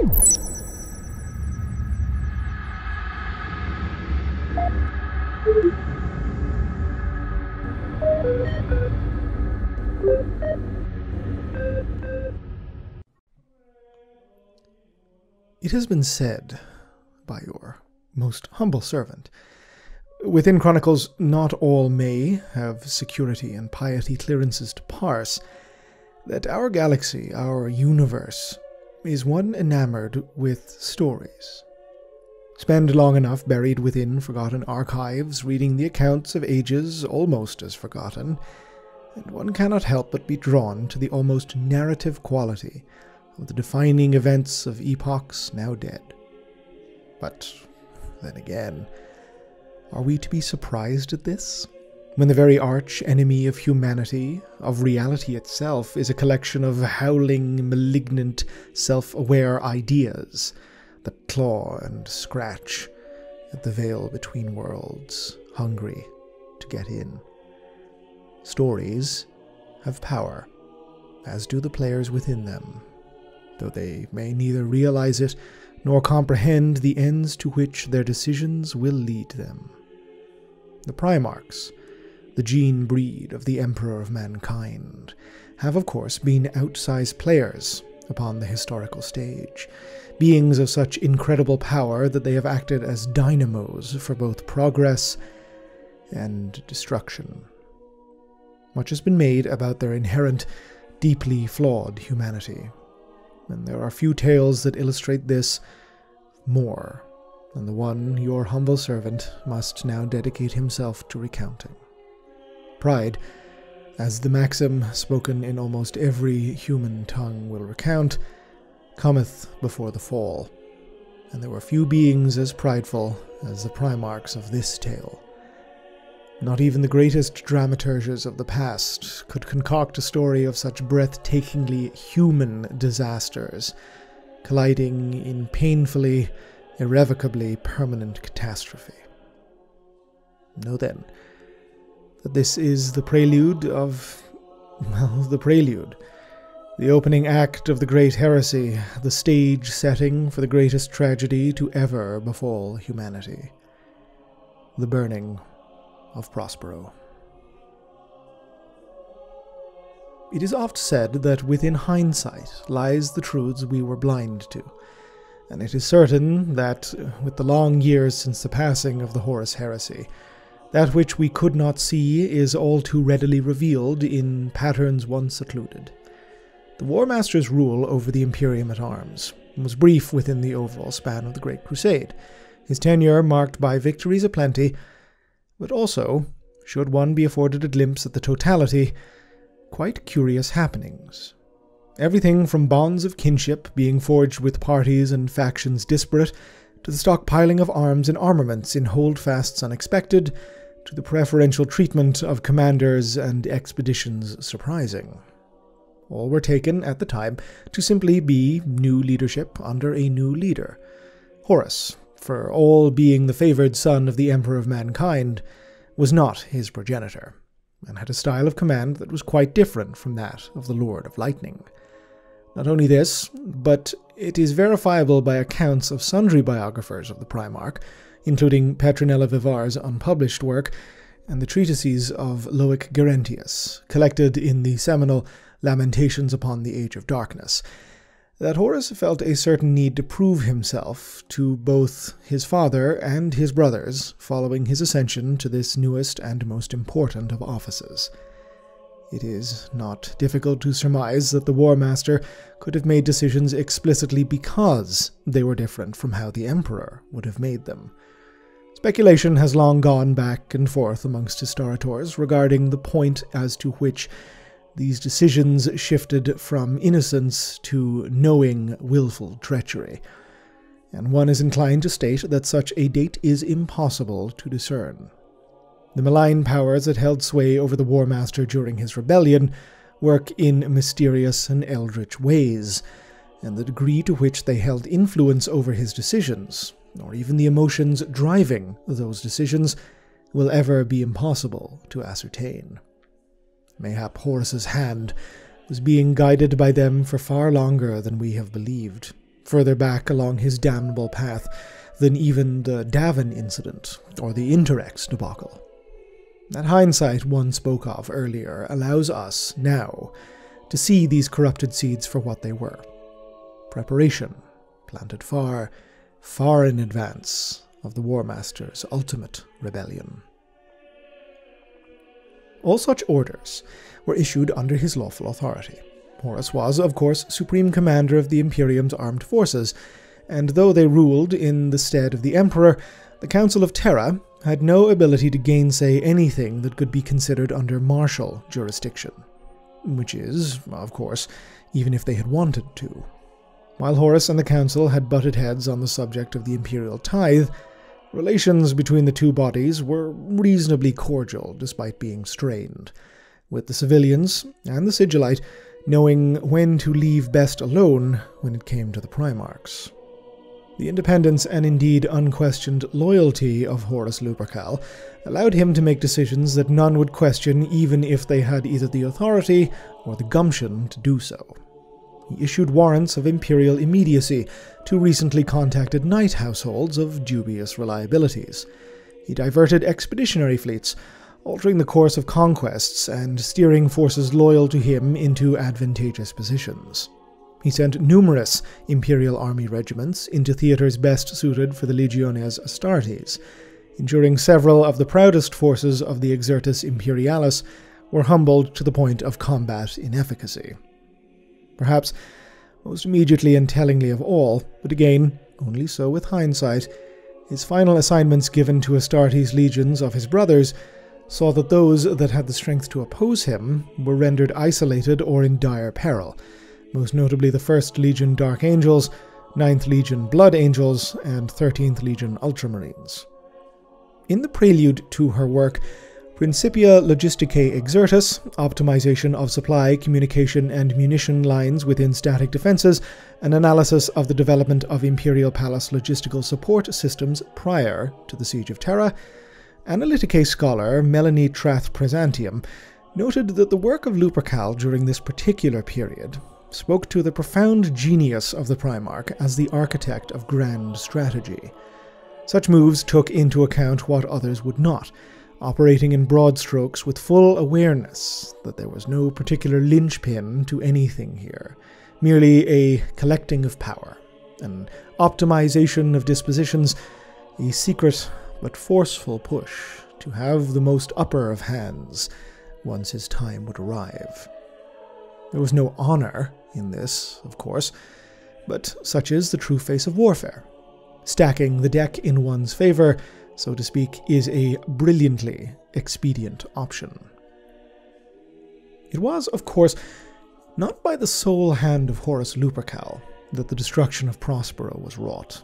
It has been said by your most humble servant. Within Chronicles, not all may have security and piety clearances to parse, that our galaxy, our universe, is one enamored with stories. Spend long enough buried within forgotten archives, reading the accounts of ages almost as forgotten, and one cannot help but be drawn to the almost narrative quality of the defining events of epochs now dead. But then again, are we to be surprised at this? When the very arch enemy of humanity, of reality itself, is a collection of howling, malignant, self aware ideas that claw and scratch at the veil between worlds, hungry to get in. Stories have power, as do the players within them, though they may neither realize it nor comprehend the ends to which their decisions will lead them. The Primarchs, the gene breed of the Emperor of Mankind, have of course been outsized players upon the historical stage, beings of such incredible power that they have acted as dynamos for both progress and destruction. Much has been made about their inherent, deeply flawed humanity and there are few tales that illustrate this more than the one your humble servant must now dedicate himself to recounting. Pride, as the maxim spoken in almost every human tongue will recount, cometh before the fall, and there were few beings as prideful as the Primarchs of this tale. Not even the greatest dramaturges of the past could concoct a story of such breathtakingly human disasters, colliding in painfully, irrevocably permanent catastrophe. Know then that this is the prelude of, well, the prelude, the opening act of the great heresy, the stage setting for the greatest tragedy to ever befall humanity the burning of Prospero. It is oft said that within hindsight lies the truths we were blind to, and it is certain that, with the long years since the passing of the Horus heresy, that which we could not see is all too readily revealed in patterns once secluded. The War Master's rule over the Imperium at Arms was brief within the overall span of the Great Crusade, his tenure marked by victories aplenty but also, should one be afforded a glimpse at the totality, quite curious happenings. Everything from bonds of kinship being forged with parties and factions disparate, to the stockpiling of arms and armaments in holdfasts unexpected, to the preferential treatment of commanders and expeditions surprising. All were taken, at the time, to simply be new leadership under a new leader. Horus, for all being the favored son of the Emperor of Mankind, was not his progenitor, and had a style of command that was quite different from that of the Lord of Lightning. Not only this, but it is verifiable by accounts of sundry biographers of the Primarch, including Petronella Vivar's unpublished work and the treatises of Loic Gerontius, collected in the seminal Lamentations upon the Age of Darkness, that Horus felt a certain need to prove himself to both his father and his brothers following his ascension to this newest and most important of offices. It is not difficult to surmise that the War Master could have made decisions explicitly because they were different from how the Emperor would have made them. Speculation has long gone back and forth amongst historiators regarding the point as to which these decisions shifted from innocence to knowing willful treachery, and one is inclined to state that such a date is impossible to discern. The malign powers that held sway over the War Master during his rebellion work in mysterious and eldritch ways, and the degree to which they held influence over his decisions, or even the emotions driving those decisions, will ever be impossible to ascertain. Mayhap Horus's hand was being guided by them for far longer than we have believed, further back along his damnable path than even the Davin incident or the Interex debacle. That hindsight one spoke of earlier allows us, now, to see these corrupted seeds for what they were preparation, planted far, far in advance of the War Master's ultimate rebellion. All such orders were issued under his lawful authority. Horus was, of course, supreme commander of the Imperium's armed forces, and though they ruled in the stead of the Emperor, the Council of Terra had no ability to gainsay anything that could be considered under martial jurisdiction. Which is, of course, even if they had wanted to. While Horus and the Council had butted heads on the subject of the Imperial tithe, relations between the two bodies were reasonably cordial despite being strained, with the civilians and the Sigillite knowing when to leave best alone when it came to the Primarchs. The independence and indeed unquestioned loyalty of Horus Lupercal allowed him to make decisions that none would question even if they had either the authority or the gumption to do so. He issued warrants of imperial immediacy to recently contacted knight households of dubious reliabilities. He diverted expeditionary fleets, altering the course of conquests and steering forces loyal to him into advantageous positions. He sent numerous Imperial Army regiments into theaters best suited for the Legiones Astartes, ensuring several of the proudest forces of the Excertus Imperialis were humbled to the point of combat inefficacy. Perhaps most immediately and tellingly of all, but again, only so with hindsight, his final assignments given to Astartes' legions of his brothers saw that those that had the strength to oppose him were rendered isolated or in dire peril, most notably the 1st Legion Dark Angels, 9th Legion Blood Angels, and 13th Legion Ultramarines. In the prelude to her work, Principia Logisticae Excertus, optimization of supply, communication, and munition lines within static defenses, an analysis of the development of Imperial Palace logistical support systems prior to the Siege of Terra, Analyticae scholar Melanie Trath Presantium noted that the work of Lupercal during this particular period spoke to the profound genius of the Primarch as the architect of grand strategy. Such moves took into account what others would not, operating in broad strokes with full awareness that there was no particular linchpin to anything here, merely a collecting of power, an optimization of dispositions, a secret but forceful push to have the most upper of hands once his time would arrive. There was no honor in this, of course, but such is the true face of warfare. Stacking the deck in one's favor, so to speak, is a brilliantly expedient option. It was, of course, not by the sole hand of Horus Lupercal that the destruction of Prospero was wrought.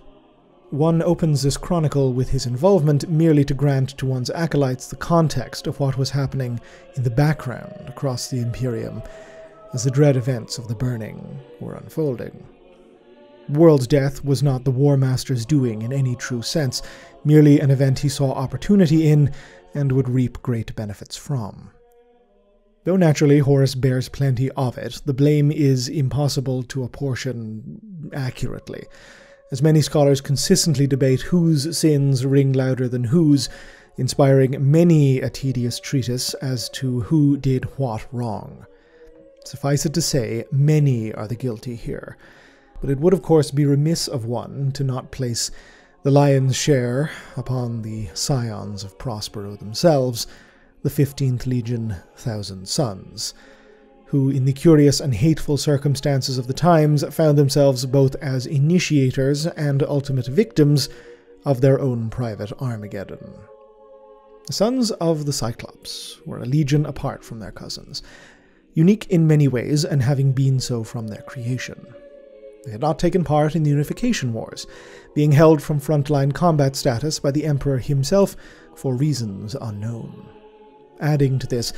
One opens this chronicle with his involvement merely to grant to one's acolytes the context of what was happening in the background across the Imperium as the dread events of the burning were unfolding. World's death was not the War Master's doing in any true sense, merely an event he saw opportunity in and would reap great benefits from. Though naturally Horus bears plenty of it, the blame is impossible to apportion accurately, as many scholars consistently debate whose sins ring louder than whose, inspiring many a tedious treatise as to who did what wrong. Suffice it to say, many are the guilty here. But it would, of course, be remiss of one to not place the lion's share upon the scions of Prospero themselves, the 15th Legion Thousand Sons, who, in the curious and hateful circumstances of the times, found themselves both as initiators and ultimate victims of their own private Armageddon. The Sons of the Cyclops were a legion apart from their cousins, unique in many ways and having been so from their creation. They had not taken part in the Unification Wars, being held from frontline combat status by the Emperor himself for reasons unknown. Adding to this,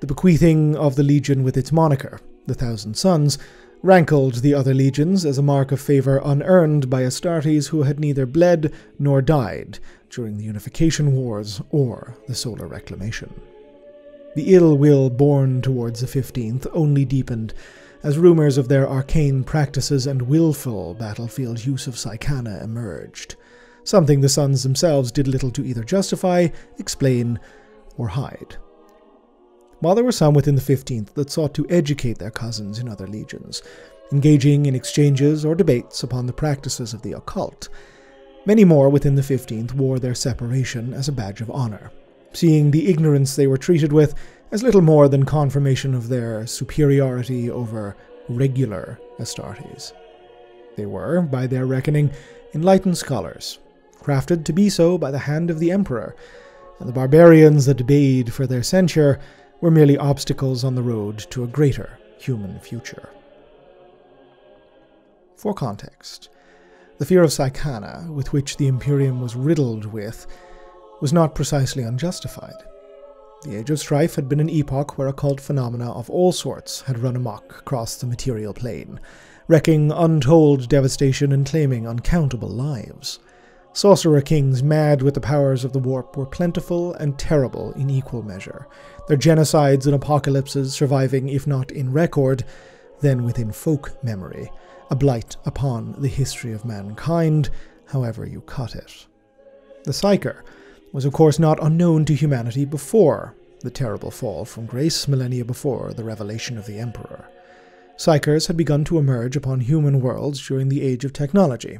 the bequeathing of the Legion with its moniker, the Thousand Sons, rankled the other legions as a mark of favor unearned by Astartes who had neither bled nor died during the Unification Wars or the Solar Reclamation. The ill will borne towards the 15th only deepened as rumors of their arcane practices and willful battlefield use of Psykana emerged, something the Sons themselves did little to either justify, explain, or hide. While there were some within the 15th that sought to educate their cousins in other legions, engaging in exchanges or debates upon the practices of the occult, many more within the 15th wore their separation as a badge of honor, seeing the ignorance they were treated with as little more than confirmation of their superiority over regular Astartes. They were, by their reckoning, enlightened scholars, crafted to be so by the hand of the Emperor, and the barbarians that bayed for their censure were merely obstacles on the road to a greater human future. For context, the fear of Psykana, with which the Imperium was riddled with, was not precisely unjustified. The Age of Strife had been an epoch where occult phenomena of all sorts had run amok across the material plane, wreaking untold devastation and claiming uncountable lives. Sorcerer kings mad with the powers of the warp were plentiful and terrible in equal measure, their genocides and apocalypses surviving, if not in record, then within folk memory, a blight upon the history of mankind, however you cut it. The Psyker was of course not unknown to humanity before the terrible fall from grace millennia before the revelation of the Emperor. Psykers had begun to emerge upon human worlds during the age of technology,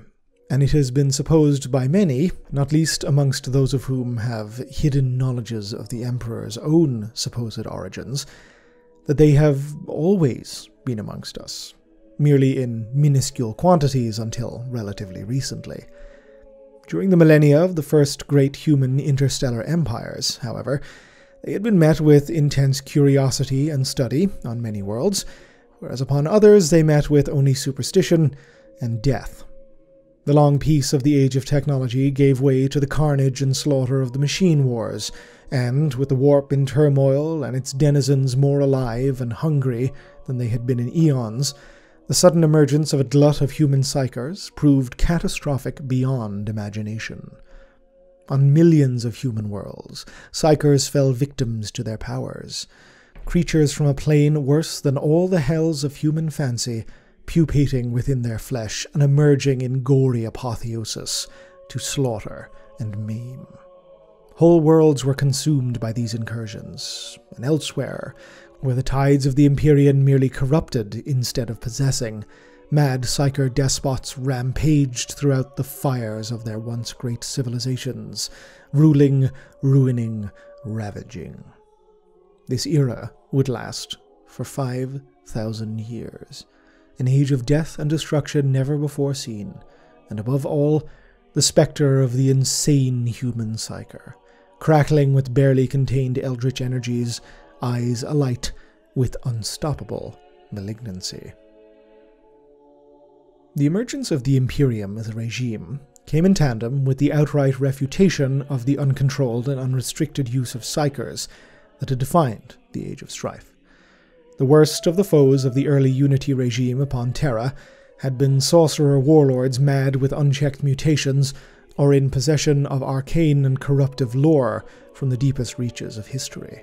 and it has been supposed by many, not least amongst those of whom have hidden knowledges of the Emperor's own supposed origins, that they have always been amongst us, merely in minuscule quantities until relatively recently. During the millennia of the first great human interstellar empires, however, they had been met with intense curiosity and study on many worlds, whereas upon others they met with only superstition and death. The long peace of the age of technology gave way to the carnage and slaughter of the machine wars, and, with the warp in turmoil and its denizens more alive and hungry than they had been in eons, the sudden emergence of a glut of human psykers proved catastrophic beyond imagination. On millions of human worlds, psykers fell victims to their powers. Creatures from a plane worse than all the hells of human fancy, pupating within their flesh and emerging in gory apotheosis to slaughter and maim. Whole worlds were consumed by these incursions, and elsewhere, where the tides of the Empyrean merely corrupted instead of possessing, mad psyker despots rampaged throughout the fires of their once great civilizations, ruling, ruining, ravaging. This era would last for 5,000 years, an age of death and destruction never before seen, and above all, the spectre of the insane human psyker, crackling with barely contained eldritch energies eyes alight with unstoppable malignancy. The emergence of the Imperium as a regime came in tandem with the outright refutation of the uncontrolled and unrestricted use of psykers that had defined the Age of Strife. The worst of the foes of the early Unity regime upon Terra had been sorcerer warlords mad with unchecked mutations or in possession of arcane and corruptive lore from the deepest reaches of history.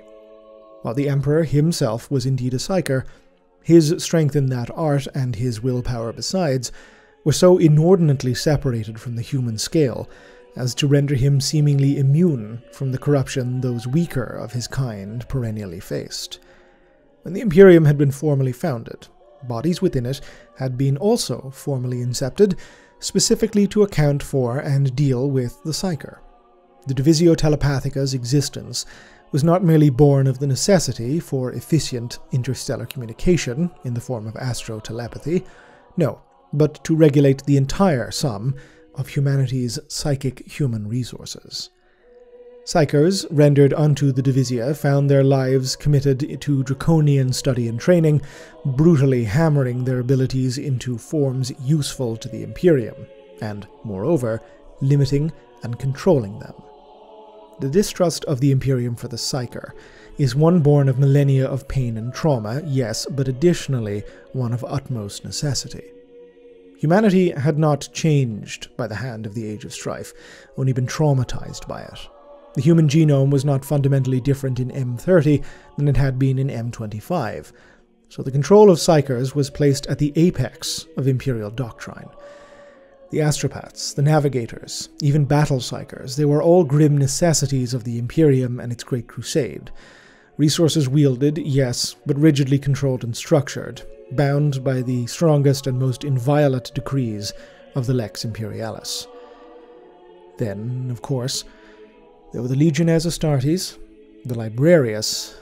While the Emperor himself was indeed a psyker, his strength in that art and his willpower besides were so inordinately separated from the human scale as to render him seemingly immune from the corruption those weaker of his kind perennially faced. When the Imperium had been formally founded, bodies within it had been also formally incepted, specifically to account for and deal with the Psyker. The Divisio Telepathica's existence was not merely born of the necessity for efficient interstellar communication in the form of astro-telepathy, no, but to regulate the entire sum of humanity's psychic human resources. Psykers rendered unto the Divisio, found their lives committed to draconian study and training, brutally hammering their abilities into forms useful to the Imperium, and, moreover, limiting and controlling them. The distrust of the Imperium for the Psyker is one born of millennia of pain and trauma, yes, but additionally one of utmost necessity. Humanity had not changed by the hand of the Age of Strife, only been traumatized by it. The human genome was not fundamentally different in M30 than it had been in M25. so the control of psykers was placed at the apex of imperial doctrine. The astropaths, the navigators, even battle psykers, they were all grim necessities of the Imperium and its Great Crusade. Resources wielded, yes, but rigidly controlled and structured, bound by the strongest and most inviolate decrees of the Lex Imperialis. Then, of course, there were the Legiones Astartes, the Librarius,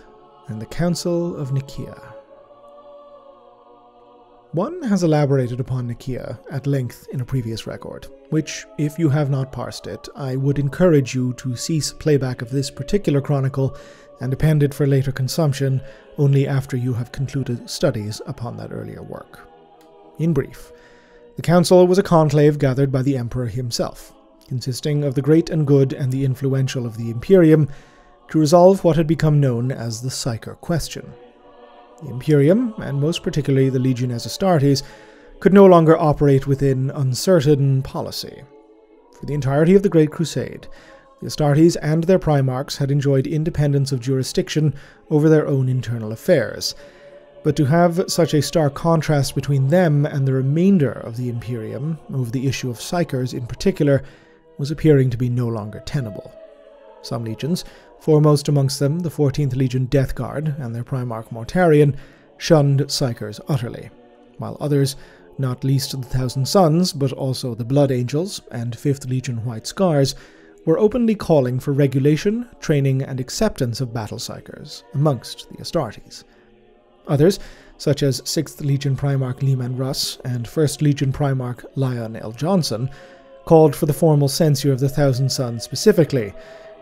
and the Council of Nicaea. One has elaborated upon Nicaea at length in a previous record, which, if you have not parsed it, I would encourage you to cease playback of this particular chronicle and append it for later consumption only after you have concluded studies upon that earlier work. In brief, the council was a conclave gathered by the emperor himself, consisting of the great and good and the influential of the Imperium, to resolve what had become known as the Psyker question. The Imperium, and most particularly the Legiones Astartes, could no longer operate within uncertain policy. For the entirety of the Great Crusade, the Astartes and their Primarchs had enjoyed independence of jurisdiction over their own internal affairs, but to have such a stark contrast between them and the remainder of the Imperium, over the issue of Psykers in particular, was appearing to be no longer tenable. Some legions, foremost amongst them the 14th Legion Death Guard and their Primarch Mortarion, shunned Psykers utterly, while others, not least the Thousand Sons, but also the Blood Angels and 5th Legion White Scars, were openly calling for regulation, training, and acceptance of battle psykers amongst the Astartes. Others, such as 6th Legion Primarch Leman Russ and 1st Legion Primarch Lion El'Jonson, called for the formal censure of the Thousand Sons specifically,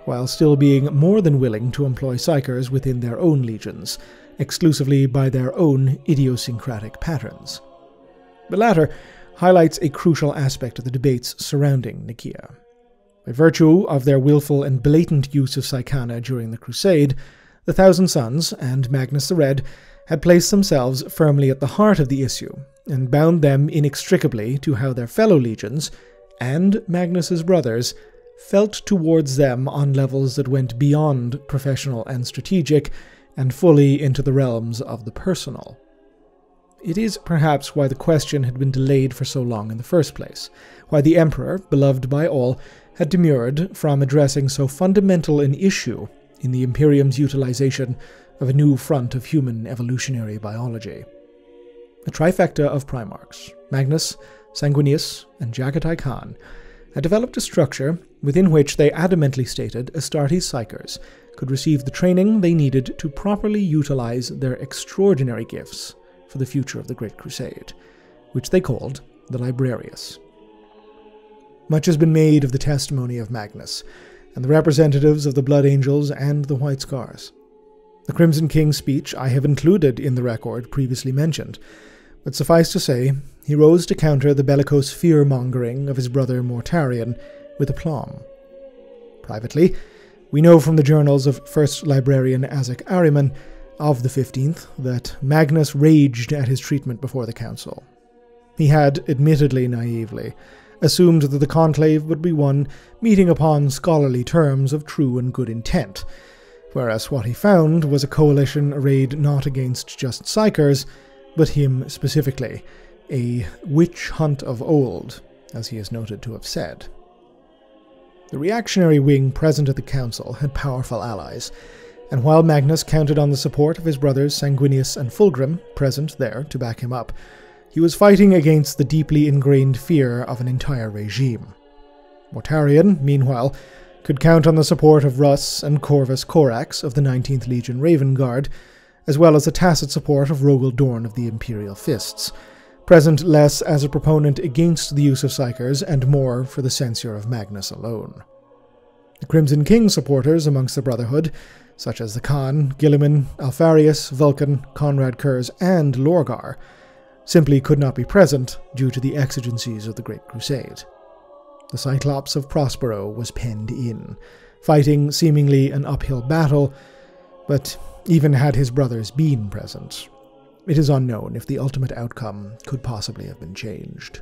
while still being more than willing to employ psykers within their own legions, exclusively by their own idiosyncratic patterns. The latter highlights a crucial aspect of the debates surrounding Nicaea. By virtue of their wilful and blatant use of Psykana during the Crusade, the Thousand Sons and Magnus the Red had placed themselves firmly at the heart of the issue and bound them inextricably to how their fellow legions, and Magnus's brothers, felt towards them on levels that went beyond professional and strategic and fully into the realms of the personal. It is perhaps why the question had been delayed for so long in the first place, why the Emperor, beloved by all, had demurred from addressing so fundamental an issue in the Imperium's utilization of a new front of human evolutionary biology. A trifecta of Primarchs, Magnus, Sanguinius, and Jaghatai Khan, had developed a structure within which they adamantly stated Astartes Psykers could receive the training they needed to properly utilize their extraordinary gifts for the future of the Great Crusade, which they called the Librarius. Much has been made of the testimony of Magnus, and the representatives of the Blood Angels and the White Scars. The Crimson King's speech I have included in the record previously mentioned, but suffice to say, he rose to counter the bellicose fear mongering of his brother Mortarion with aplomb. Privately, we know from the journals of First Librarian Azek Ahriman of the 15th that Magnus raged at his treatment before the council. He had, admittedly naively, assumed that the conclave would be one meeting upon scholarly terms of true and good intent, whereas what he found was a coalition arrayed not against just psykers, but him specifically, a witch hunt of old, as he is noted to have said. The reactionary wing present at the council had powerful allies, and while Magnus counted on the support of his brothers Sanguinius and Fulgrim, present there to back him up, he was fighting against the deeply ingrained fear of an entire regime. Mortarion, meanwhile, could count on the support of Russ and Corvus Corax of the 19th Legion Raven Guard, as well as the tacit support of Rogal Dorn of the Imperial Fists, present less as a proponent against the use of psykers and more for the censure of Magnus alone. The Crimson King supporters amongst the Brotherhood, such as the Khan, Guilliman, Alpharius, Vulkan, Konrad Curze, and Lorgar, simply could not be present due to the exigencies of the Great Crusade. The Cyclops of Prospero was penned in, fighting seemingly an uphill battle, but even had his brothers been present, it is unknown if the ultimate outcome could possibly have been changed.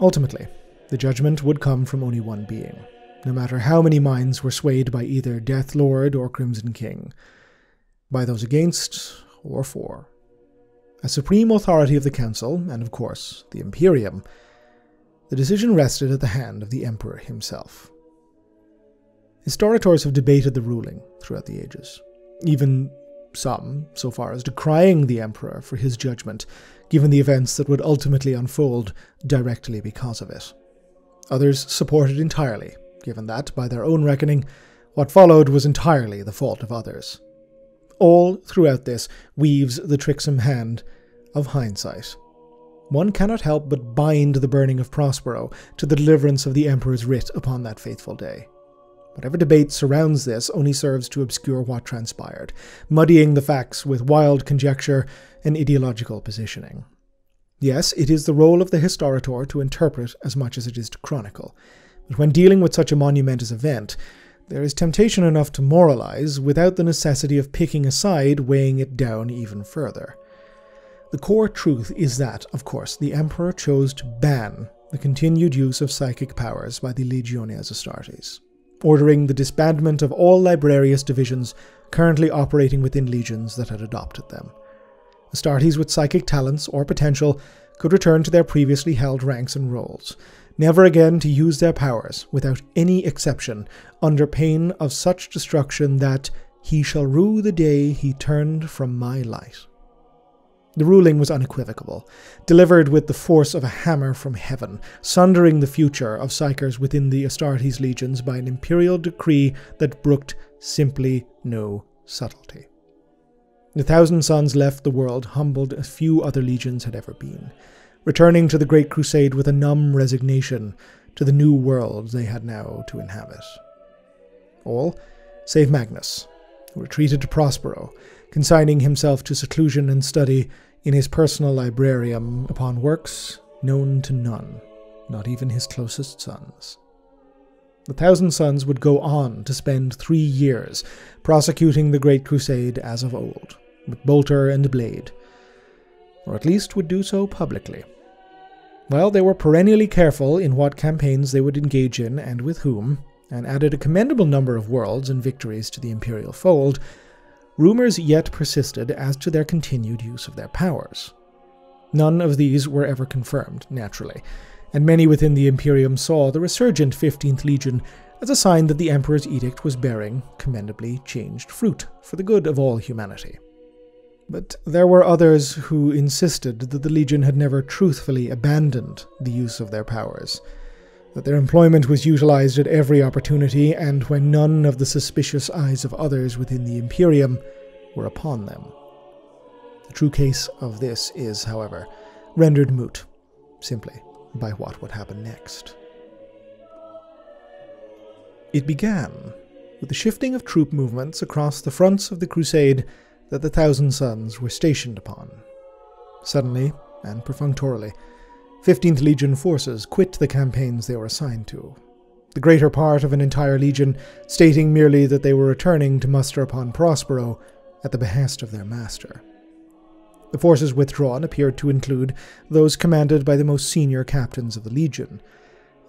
Ultimately, the judgment would come from only one being, no matter how many minds were swayed by either Death Lord or Crimson King. by those against or for. As supreme authority of the Council, and of course the Imperium, the decision rested at the hand of the Emperor himself. Historians have debated the ruling throughout the ages, even some so far as decrying the Emperor for his judgment, given the events that would ultimately unfold directly because of it. Others supported entirely, given that, by their own reckoning, what followed was entirely the fault of others. All throughout this weaves the tricksome hand of hindsight. One cannot help but bind the burning of Prospero to the deliverance of the Emperor's writ upon that fateful day. Whatever debate surrounds this only serves to obscure what transpired, muddying the facts with wild conjecture and ideological positioning. Yes, it is the role of the historiator to interpret as much as it is to chronicle, but when dealing with such a monumentous event, there is temptation enough to moralize without the necessity of picking a side, weighing it down even further. The core truth is that, of course, the Emperor chose to ban the continued use of psychic powers by the Legiones Astartes, ordering the disbandment of all librarius divisions currently operating within legions that had adopted them. Astartes with psychic talents or potential could return to their previously held ranks and roles, never again to use their powers, without any exception, under pain of such destruction that he shall rue the day he turned from my light. The ruling was unequivocal, delivered with the force of a hammer from heaven, sundering the future of Psykers within the Astartes legions by an imperial decree that brooked simply no subtlety. The Thousand Sons left the world humbled as few other legions had ever been returning to the Great Crusade with a numb resignation to the new world they had now to inhabit. All, save Magnus, who retreated to Prospero, consigning himself to seclusion and study in his personal librarium upon works known to none, not even his closest sons. The Thousand Sons would go on to spend three years prosecuting the Great Crusade as of old, with bolter and blade, or at least would do so publicly. Well, they were perennially careful in what campaigns they would engage in and with whom, and added a commendable number of worlds and victories to the imperial fold, rumors yet persisted as to their continued use of their powers. None of these were ever confirmed, naturally, and many within the Imperium saw the resurgent 15th Legion as a sign that the Emperor's edict was bearing commendably changed fruit for the good of all humanity. But there were others who insisted that the Legion had never truthfully abandoned the use of their powers, that their employment was utilized at every opportunity, and when none of the suspicious eyes of others within the Imperium were upon them. The true case of this is, however, rendered moot, simply by what would happen next. It began with the shifting of troop movements across the fronts of the Crusade that the Thousand Sons were stationed upon. Suddenly, and perfunctorily, 15th Legion forces quit the campaigns they were assigned to, the greater part of an entire legion stating merely that they were returning to muster upon Prospero at the behest of their master. The forces withdrawn appeared to include those commanded by the most senior captains of the legion,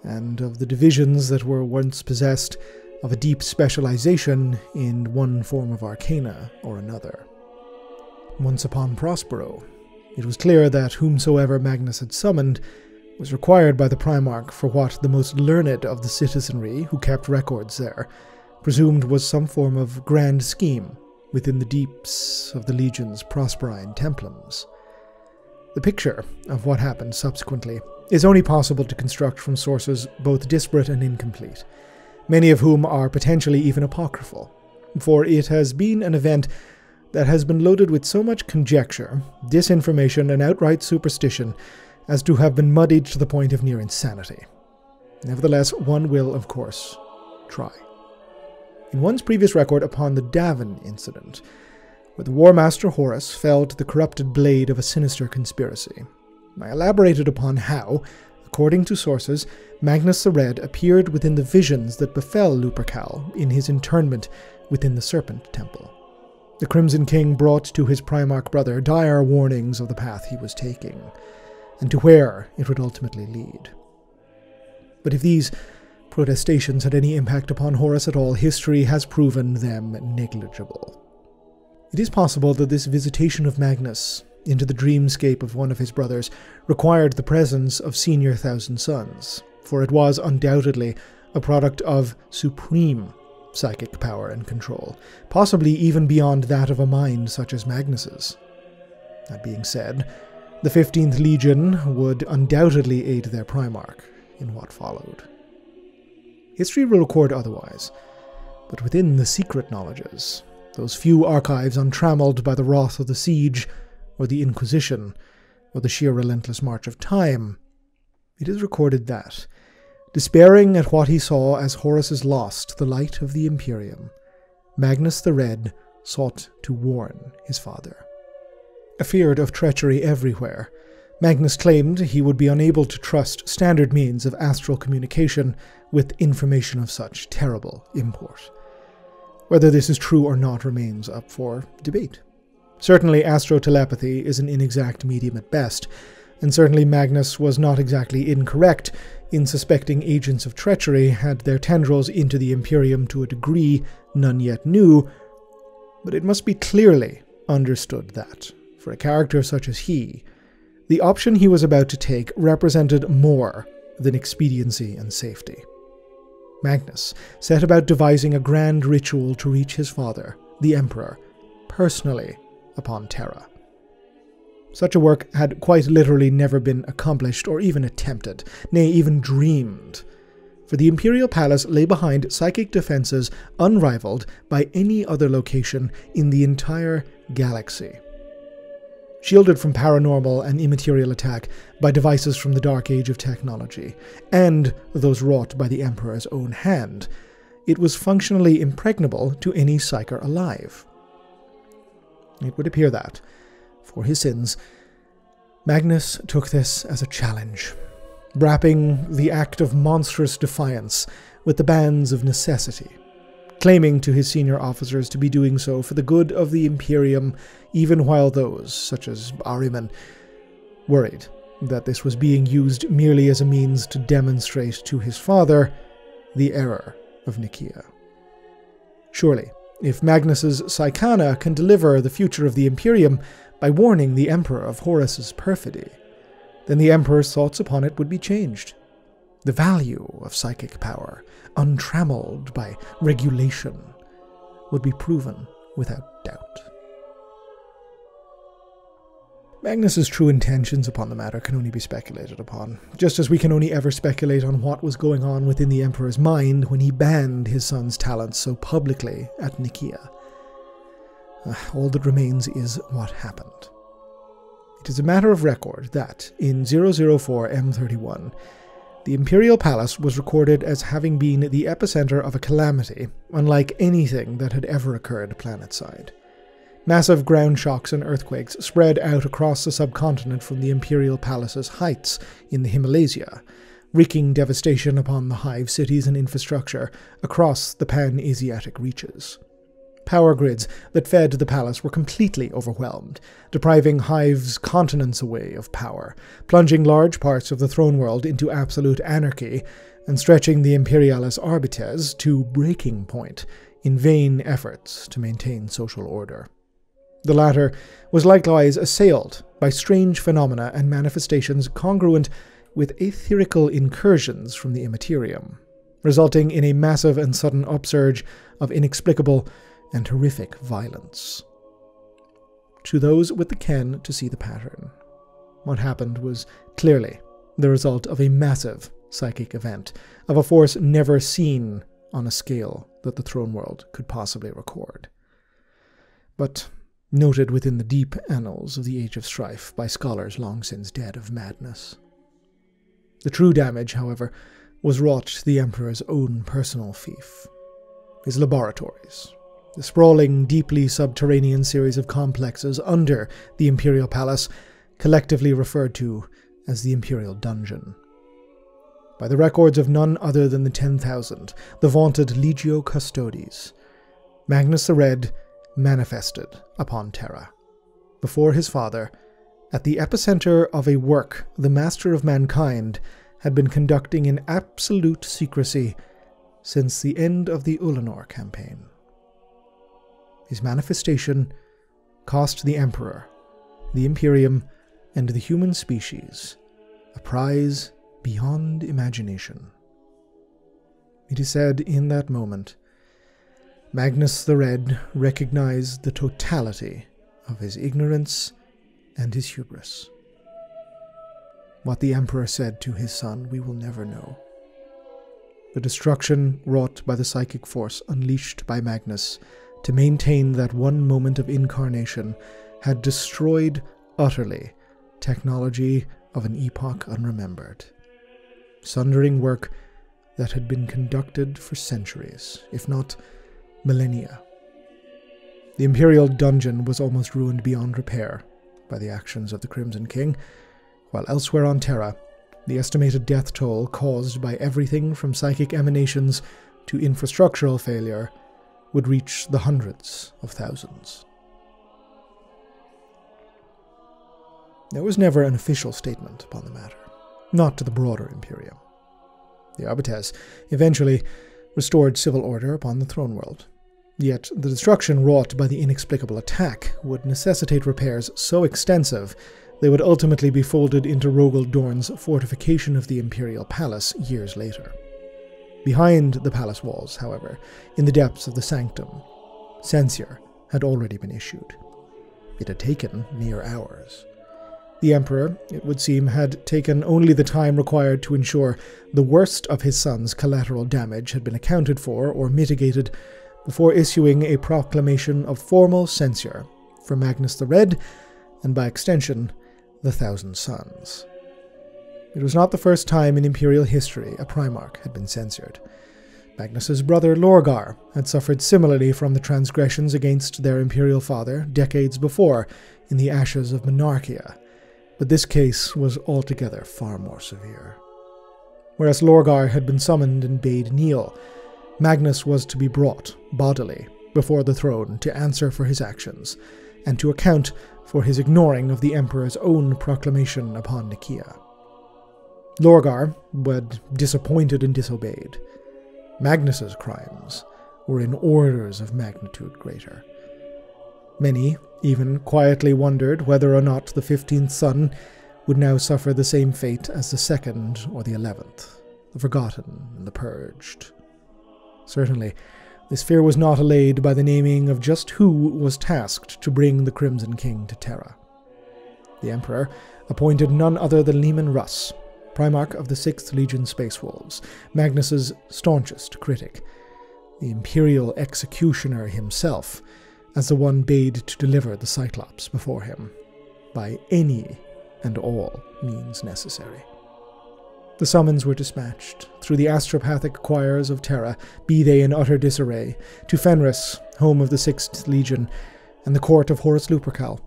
and of the divisions that were once possessed of a deep specialization in one form of arcana or another. Once upon Prospero, it was clear that whomsoever Magnus had summoned was required by the Primarch for what the most learned of the citizenry who kept records there presumed was some form of grand scheme within the deeps of the Legion's Prosperine templums. The picture of what happened subsequently is only possible to construct from sources both disparate and incomplete many of whom are potentially even apocryphal, for it has been an event that has been loaded with so much conjecture, disinformation, and outright superstition as to have been muddied to the point of near insanity. Nevertheless, one will, of course, try. In one's previous record upon the Davin incident, where the War Master Horus fell to the corrupted blade of a sinister conspiracy, I elaborated upon how, according to sources, Magnus the Red appeared within the visions that befell Lupercal in his internment within the Serpent Temple. The Crimson King brought to his Primarch brother dire warnings of the path he was taking, and to where it would ultimately lead. But if these protestations had any impact upon Horus at all, history has proven them negligible. It is possible that this visitation of Magnus into the dreamscape of one of his brothers required the presence of Senior Thousand Sons, for it was undoubtedly a product of supreme psychic power and control, possibly even beyond that of a mind such as Magnus's. That being said, the 15th Legion would undoubtedly aid their Primarch in what followed. History will record otherwise, but within the secret knowledges, those few archives untrammeled by the wrath of the siege, or the Inquisition, or the sheer relentless march of time, it is recorded that, despairing at what he saw as Horus's lost the light of the Imperium, Magnus the Red sought to warn his father. Afeared of treachery everywhere, Magnus claimed he would be unable to trust standard means of astral communication with information of such terrible import. Whether this is true or not remains up for debate. Certainly, astrotelepathy is an inexact medium at best, and certainly Magnus was not exactly incorrect in suspecting agents of treachery had their tendrils into the Imperium to a degree none yet knew, but it must be clearly understood that, for a character such as he, the option he was about to take represented more than expediency and safety. Magnus set about devising a grand ritual to reach his father, the Emperor, personally upon Terra. Such a work had quite literally never been accomplished or even attempted, nay, even dreamed. For the Imperial Palace lay behind psychic defenses unrivaled by any other location in the entire galaxy. Shielded from paranormal and immaterial attack by devices from the dark age of technology, and those wrought by the Emperor's own hand, it was functionally impregnable to any psyker alive. It would appear that, for his sins, Magnus took this as a challenge, wrapping the act of monstrous defiance with the bands of necessity, claiming to his senior officers to be doing so for the good of the Imperium, even while those, such as Ahriman, worried that this was being used merely as a means to demonstrate to his father the error of Nicaea. Surely, if Magnus's Psykana can deliver the future of the Imperium by warning the Emperor of Horus's perfidy, then the Emperor's thoughts upon it would be changed. The value of psychic power, untrammeled by regulation, would be proven without doubt. Magnus's true intentions upon the matter can only be speculated upon, just as we can only ever speculate on what was going on within the Emperor's mind when he banned his son's talents so publicly at Nicaea. All that remains is what happened. It is a matter of record that, in 004 M31, the Imperial Palace was recorded as having been the epicenter of a calamity unlike anything that had ever occurred planetside. Massive ground shocks and earthquakes spread out across the subcontinent from the imperial palace's heights in the Himalazia, wreaking devastation upon the hive cities and infrastructure across the pan Asiatic reaches. Power grids that fed the palace were completely overwhelmed, depriving Hive's continents away of power, plunging large parts of the throne world into absolute anarchy, and stretching the Imperialis Arbites to breaking point in vain efforts to maintain social order. The latter was likewise assailed by strange phenomena and manifestations congruent with aetherical incursions from the immaterium, resulting in a massive and sudden upsurge of inexplicable and horrific violence. To those with the ken to see the pattern, what happened was clearly the result of a massive psychic event, of a force never seen on a scale that the throne world could possibly record. But noted within the deep annals of the Age of Strife by scholars long since dead of madness. The true damage, however, was wrought to the Emperor's own personal fief. His laboratories, the sprawling, deeply subterranean series of complexes under the Imperial Palace, collectively referred to as the Imperial Dungeon. By the records of none other than the Ten Thousand, the vaunted Legio Custodes, Magnus the Red manifested upon Terra. Before his father, at the epicenter of a work the Master of Mankind had been conducting in absolute secrecy since the end of the Ullanor campaign. His manifestation cost the Emperor, the Imperium, and the human species a prize beyond imagination. It is said in that moment, Magnus the Red recognized the totality of his ignorance and his hubris. What the Emperor said to his son, we will never know. The destruction wrought by the psychic force unleashed by Magnus to maintain that one moment of incarnation had destroyed utterly technology of an epoch unremembered. Sundering work that had been conducted for centuries, if not millennia. The Imperial dungeon was almost ruined beyond repair by the actions of the Crimson King, while elsewhere on Terra, the estimated death toll caused by everything from psychic emanations to infrastructural failure would reach the hundreds of thousands. There was never an official statement upon the matter, not to the broader Imperium. The Arbites eventually restored civil order upon the throne world. Yet the destruction wrought by the inexplicable attack would necessitate repairs so extensive they would ultimately be folded into Rogal Dorn's fortification of the Imperial Palace years later. Behind the palace walls, however, in the depths of the sanctum, censure had already been issued. It had taken mere hours. The Emperor, it would seem, had taken only the time required to ensure the worst of his son's collateral damage had been accounted for or mitigated before issuing a proclamation of formal censure for Magnus the Red, and by extension, the Thousand Sons. It was not the first time in Imperial history a Primarch had been censured. Magnus's brother Lorgar had suffered similarly from the transgressions against their imperial father decades before in the ashes of Monarchia, but this case was altogether far more severe. Whereas Lorgar had been summoned and bade kneel, Magnus was to be brought, bodily, before the throne to answer for his actions, and to account for his ignoring of the Emperor's own proclamation upon Nicaea. Lorgar had disappointed and disobeyed. Magnus's crimes were in orders of magnitude greater. Many even quietly wondered whether or not the fifteenth son would now suffer the same fate as the second or the eleventh, the forgotten and the purged. Certainly, this fear was not allayed by the naming of just who was tasked to bring the Crimson King to Terra. The Emperor appointed none other than Leman Russ, Primarch of the Sixth Legion Space Wolves, Magnus's staunchest critic, the Imperial Executioner himself, as the one bade to deliver the Cyclops before him, by any and all means necessary. The summons were dispatched through the astropathic choirs of Terra, be they in utter disarray, to Fenris, home of the Sixth Legion, and the court of Horus Lupercal,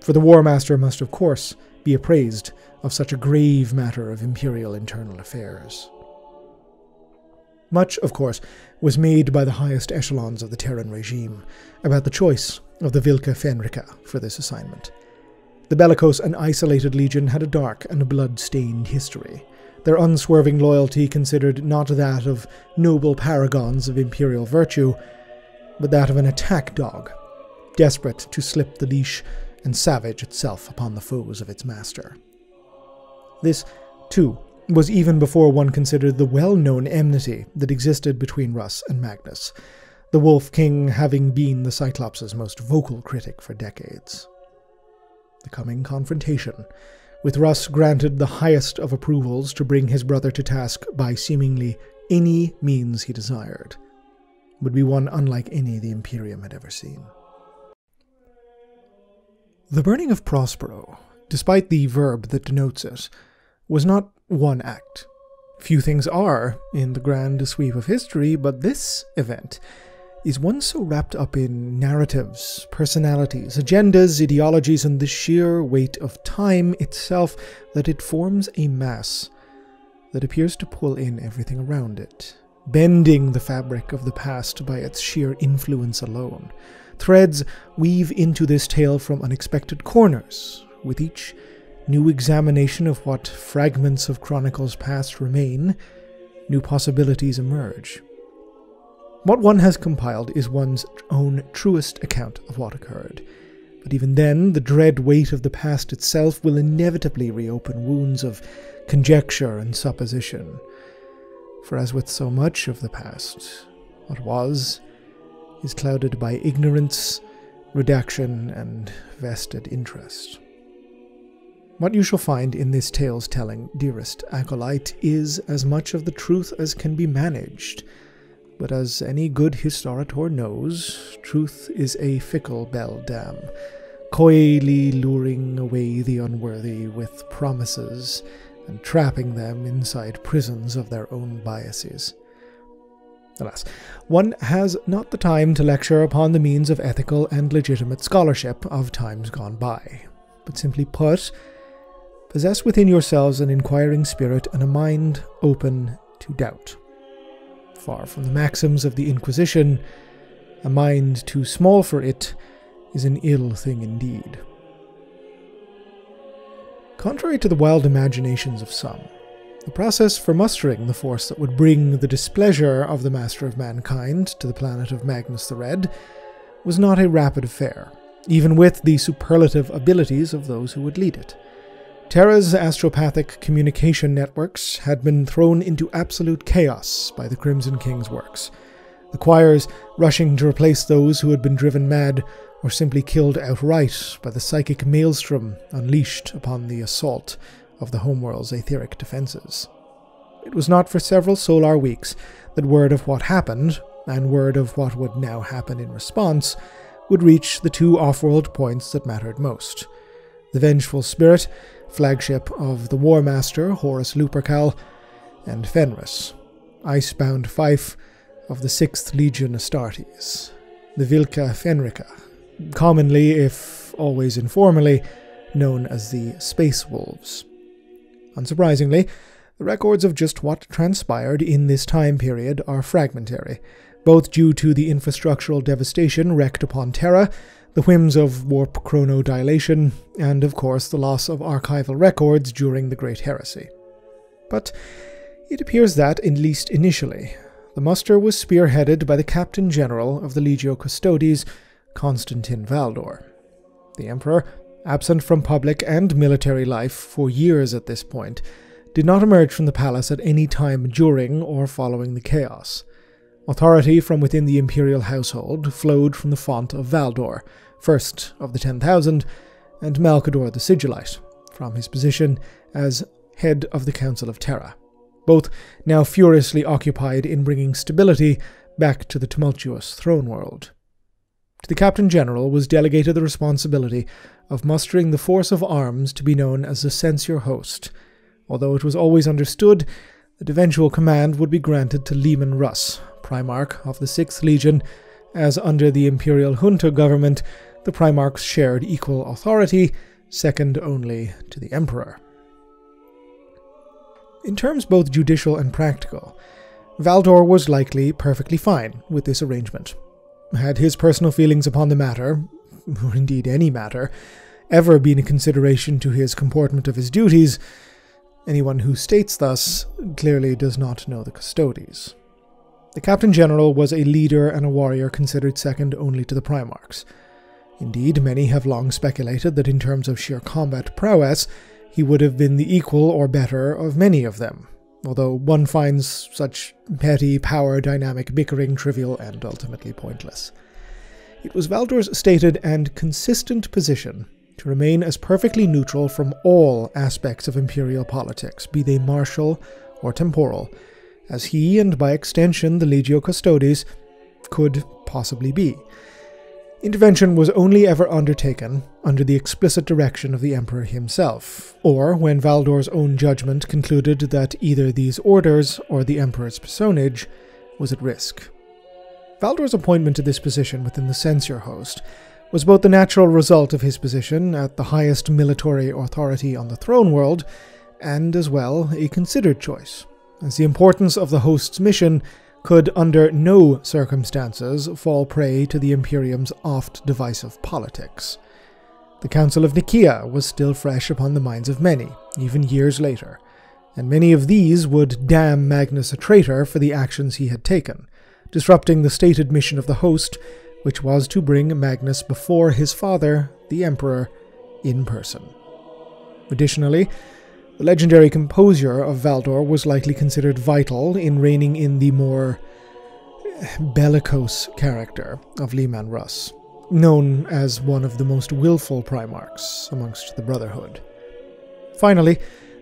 for the War Master must, of course, be appraised of such a grave matter of imperial internal affairs. Much, of course, was made by the highest echelons of the Terran regime about the choice of the Vlka Fenryka for this assignment. The bellicose and isolated legion had a dark and blood-stained history, their unswerving loyalty considered not that of noble paragons of imperial virtue, but that of an attack dog, desperate to slip the leash and savage itself upon the foes of its master. This, too, was even before one considered the well known enmity that existed between Russ and Magnus, the Wolf King having been the Cyclops' most vocal critic for decades. The coming confrontation, with Russ granted the highest of approvals to bring his brother to task by seemingly any means he desired, would be one unlike any the Imperium had ever seen. The burning of Prospero, despite the verb that denotes it, was not one act. Few things are in the grand sweep of history, but this event is one so wrapped up in narratives, personalities, agendas, ideologies, and the sheer weight of time itself that it forms a mass that appears to pull in everything around it, bending the fabric of the past by its sheer influence alone. Threads weave into this tale from unexpected corners, with each new examination of what fragments of Chronicles past remain, new possibilities emerge. What one has compiled is one's own truest account of what occurred, But even then, the dread weight of the past itself will inevitably reopen wounds of conjecture and supposition. For as with so much of the past, what was is clouded by ignorance, redaction, and vested interest. What you shall find in this tale's telling, dearest acolyte, is as much of the truth as can be managed. But as any good historitor knows, truth is a fickle beldam, coyly luring away the unworthy with promises and trapping them inside prisons of their own biases. Alas, one has not the time to lecture upon the means of ethical and legitimate scholarship of times gone by, but simply put, Possess within yourselves an inquiring spirit and a mind open to doubt. Far from the maxims of the Inquisition, a mind too small for it is an ill thing indeed. Contrary to the wild imaginations of some, the process for mustering the force that would bring the displeasure of the Master of Mankind to the planet of Magnus the Red was not a rapid affair, even with the superlative abilities of those who would lead it. Terra's astropathic communication networks had been thrown into absolute chaos by the Crimson King's works. The choirs rushing to replace those who had been driven mad or simply killed outright by the psychic maelstrom unleashed upon the assault of the homeworld's etheric defenses. It was not for several solar weeks that word of what happened, and word of what would now happen in response, would reach the two off world points that mattered most. The vengeful spirit flagship of the War Master Horus Lupercal, and Fenris, icebound fief of the 6th Legion Astartes, the Vlka Fenryka, commonly, if always informally, known as the Space Wolves. Unsurprisingly, the records of just what transpired in this time period are fragmentary, both due to the infrastructural devastation wreaked upon Terra the whims of warp chronodilation, and of course the loss of archival records during the Great Heresy. But it appears that, at least initially, the muster was spearheaded by the Captain General of the Legio Custodes, Constantin Valdor. The Emperor, absent from public and military life for years at this point, did not emerge from the palace at any time during or following the chaos. Authority from within the imperial household flowed from the font of Valdor, first of the Ten Thousand, and Malcador the Sigillite, from his position as head of the Council of Terra, both now furiously occupied in bringing stability back to the tumultuous throne world. To the Captain General was delegated the responsibility of mustering the force of arms to be known as the Censure Host, although it was always understood that eventual command would be granted to Leman Russ, Primarch of the Sixth Legion, as under the Imperial Junta government the Primarchs shared equal authority, second only to the Emperor. In terms both judicial and practical, Valdor was likely perfectly fine with this arrangement. Had his personal feelings upon the matter, or indeed any matter, ever been a consideration to his comportment of his duties, anyone who states thus clearly does not know the Custodes. The Captain General was a leader and a warrior considered second only to the Primarchs. Indeed, many have long speculated that in terms of sheer combat prowess, he would have been the equal or better of many of them, although one finds such petty power dynamic bickering trivial and ultimately pointless. It was Valdor's stated and consistent position to remain as perfectly neutral from all aspects of imperial politics, be they martial or temporal, as he, and by extension the Legio Custodes, could possibly be. Intervention was only ever undertaken under the explicit direction of the Emperor himself, or when Valdor's own judgment concluded that either these orders or the Emperor's personage was at risk. Valdor's appointment to this position within the censure host was both the natural result of his position at the highest military authority on the throne world, and as well a considered choice, as the importance of the host's mission could under no circumstances fall prey to the Imperium's oft divisive politics. The Council of Nicaea was still fresh upon the minds of many, even years later, and many of these would damn Magnus a traitor for the actions he had taken, disrupting the stated mission of the host, which was to bring Magnus before his father, the Emperor in person. Additionally, the legendary composure of Valdor was likely considered vital in reining in the more eh, bellicose character of Leman Russ, known as one of the most willful Primarchs amongst the Brotherhood. Finally,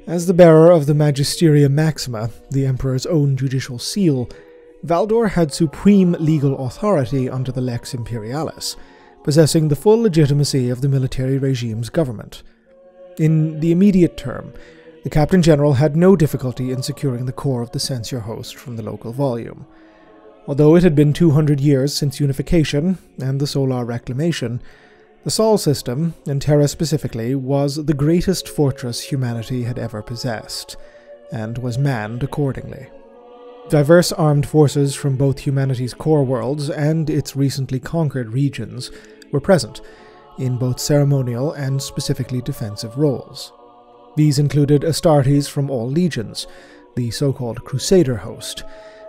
as the bearer of the Magisteria Maxima, the Emperor's own judicial seal, Valdor had supreme legal authority under the Lex Imperialis, possessing the full legitimacy of the military regime's government. In the immediate term, the Captain General had no difficulty in securing the core of the censure host from the local volume. Although it had been 200 years since unification and the Solar Reclamation, the Sol system, and Terra specifically, was the greatest fortress humanity had ever possessed, and was manned accordingly. Diverse armed forces from both humanity's core worlds and its recently conquered regions were present, in both ceremonial and specifically defensive roles. These included Astartes from all legions, the so called Crusader host,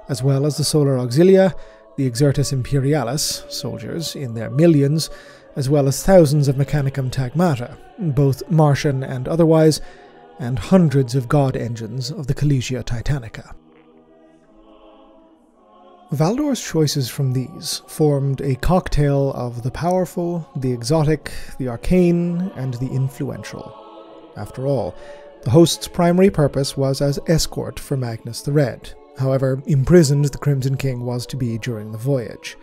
as well as the Solar Auxilia, the Excertus Imperialis, soldiers in their millions, as well as thousands of Mechanicum Tagmata, both Martian and otherwise, and hundreds of god engines of the Collegia Titanica. Valdor's choices from these formed a cocktail of the powerful, the exotic, the arcane, and the influential. After all, the host's primary purpose was as escort for Magnus the Red, however imprisoned the Crimson King was to be during the voyage.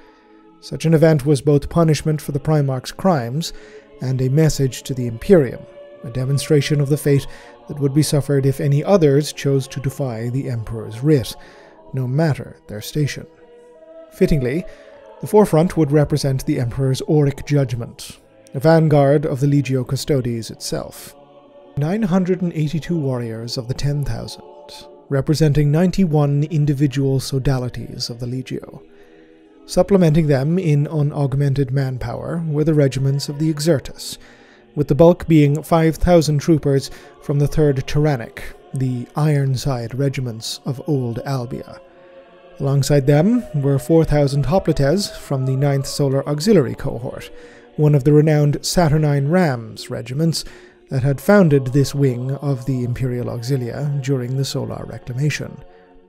Such an event was both punishment for the Primarch's crimes and a message to the Imperium, a demonstration of the fate that would be suffered if any others chose to defy the Emperor's writ, no matter their station. Fittingly, the forefront would represent the Emperor's Auric judgment, a vanguard of the Legio Custodes itself. 982 warriors of the 10,000, representing 91 individual sodalities of the Legio. Supplementing them in unaugmented manpower were the regiments of the Excertus, with the bulk being 5,000 troopers from the 3rd Terranic, the Ironside regiments of Old Albia. Alongside them were 4,000 Hoplites from the 9th Solar Auxiliary Cohort, one of the renowned Saturnine Rams regiments that had founded this wing of the Imperial Auxilia during the Solar Reclamation.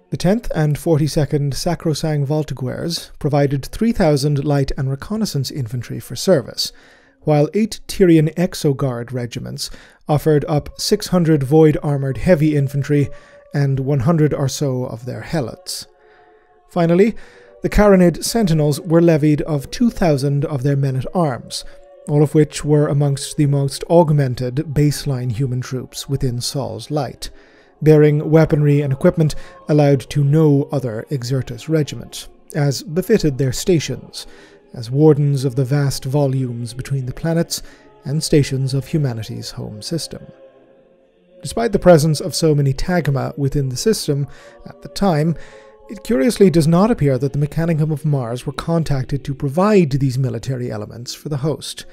The 10th and 42nd Sacrosang Voltigeurs provided 3,000 light and reconnaissance infantry for service, while eight Tyrian Exoguard regiments offered up 600 void armored heavy infantry and 100 or so of their helots. Finally, the Carinid Sentinels were levied of 2,000 of their men at arms, all of which were amongst the most augmented baseline human troops within Sol's Light bearing weaponry and equipment allowed to no other Excertus regiment, as befitted their stations, as wardens of the vast volumes between the planets and stations of humanity's home system. Despite the presence of so many Tagma within the system at the time, it curiously does not appear that the Mechanicum of Mars were contacted to provide these military elements for the host.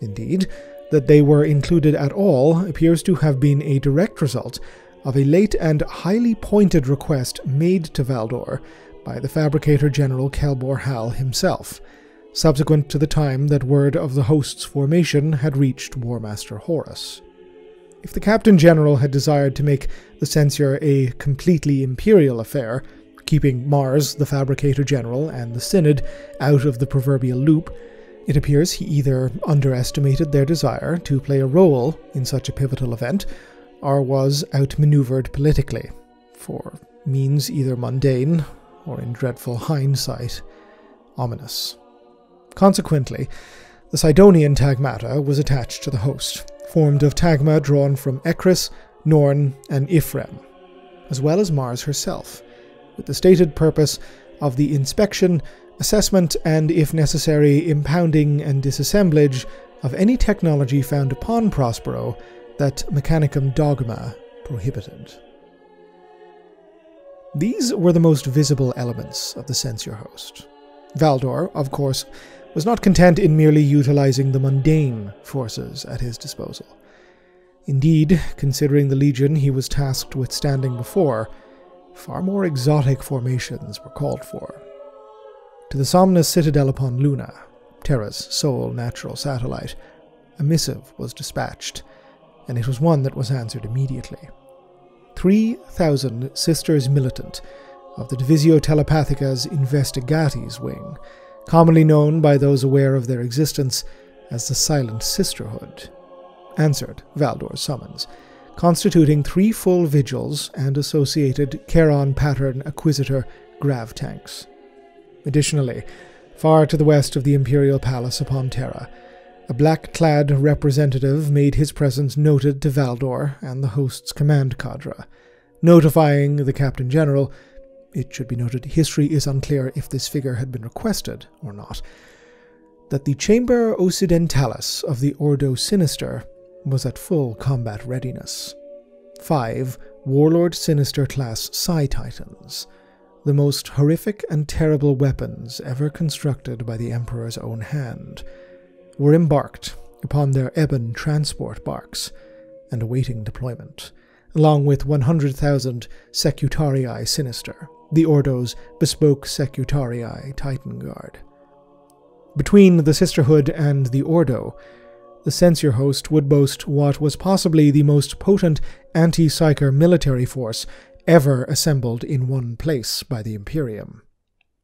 Indeed, that they were included at all appears to have been a direct result of a late and highly pointed request made to Valdor by the fabricator general Kelbor Hal himself, subsequent to the time that word of the host's formation had reached War Master Horus. If the Captain General had desired to make the censure a completely imperial affair, keeping Mars, the Fabricator General, and the Synod out of the proverbial loop, it appears he either underestimated their desire to play a role in such a pivotal event, or was outmaneuvered politically, for means either mundane or, in dreadful hindsight, ominous. Consequently, the Sidonian tagmata was attached to the host, formed of tagma drawn from Ekris, Norn, and Ifrem, as well as Mars herself, with the stated purpose of the inspection, assessment, and, if necessary, impounding and disassemblage of any technology found upon Prospero that Mechanicum Dogma prohibited. These were the most visible elements of the censure host. Valdor, of course, was not content in merely utilizing the mundane forces at his disposal. Indeed, considering the legion he was tasked with standing before, far more exotic formations were called for. To the Somnus citadel upon Luna, Terra's sole natural satellite, a missive was dispatched, and it was one that was answered immediately. 3,000 Sisters Militant of the Divisio Telepathica's Investigatis wing, commonly known by those aware of their existence as the Silent Sisterhood, answered Valdor's summons, constituting three full vigils and associated Kharon pattern Acquisitor grav tanks. Additionally, far to the west of the Imperial Palace upon Terra, a black clad representative made his presence noted to Valdor and the host's command cadre, notifying the Captain General. It should be noted, history is unclear if this figure had been requested or not, that the Chamber Occidentalis of the Ordo Sinister was at full combat readiness. Five Warlord Sinister class Psi Titans, the most horrific and terrible weapons ever constructed by the Emperor's own hand, were embarked upon their ebon transport barks and awaiting deployment, along with 100,000 Secutarii Sinister, the Ordo's bespoke Secutarii Titan Guard. Between the Sisterhood and the Ordo, the censure host would boast what was possibly the most potent anti psyker military force ever assembled in one place by the Imperium.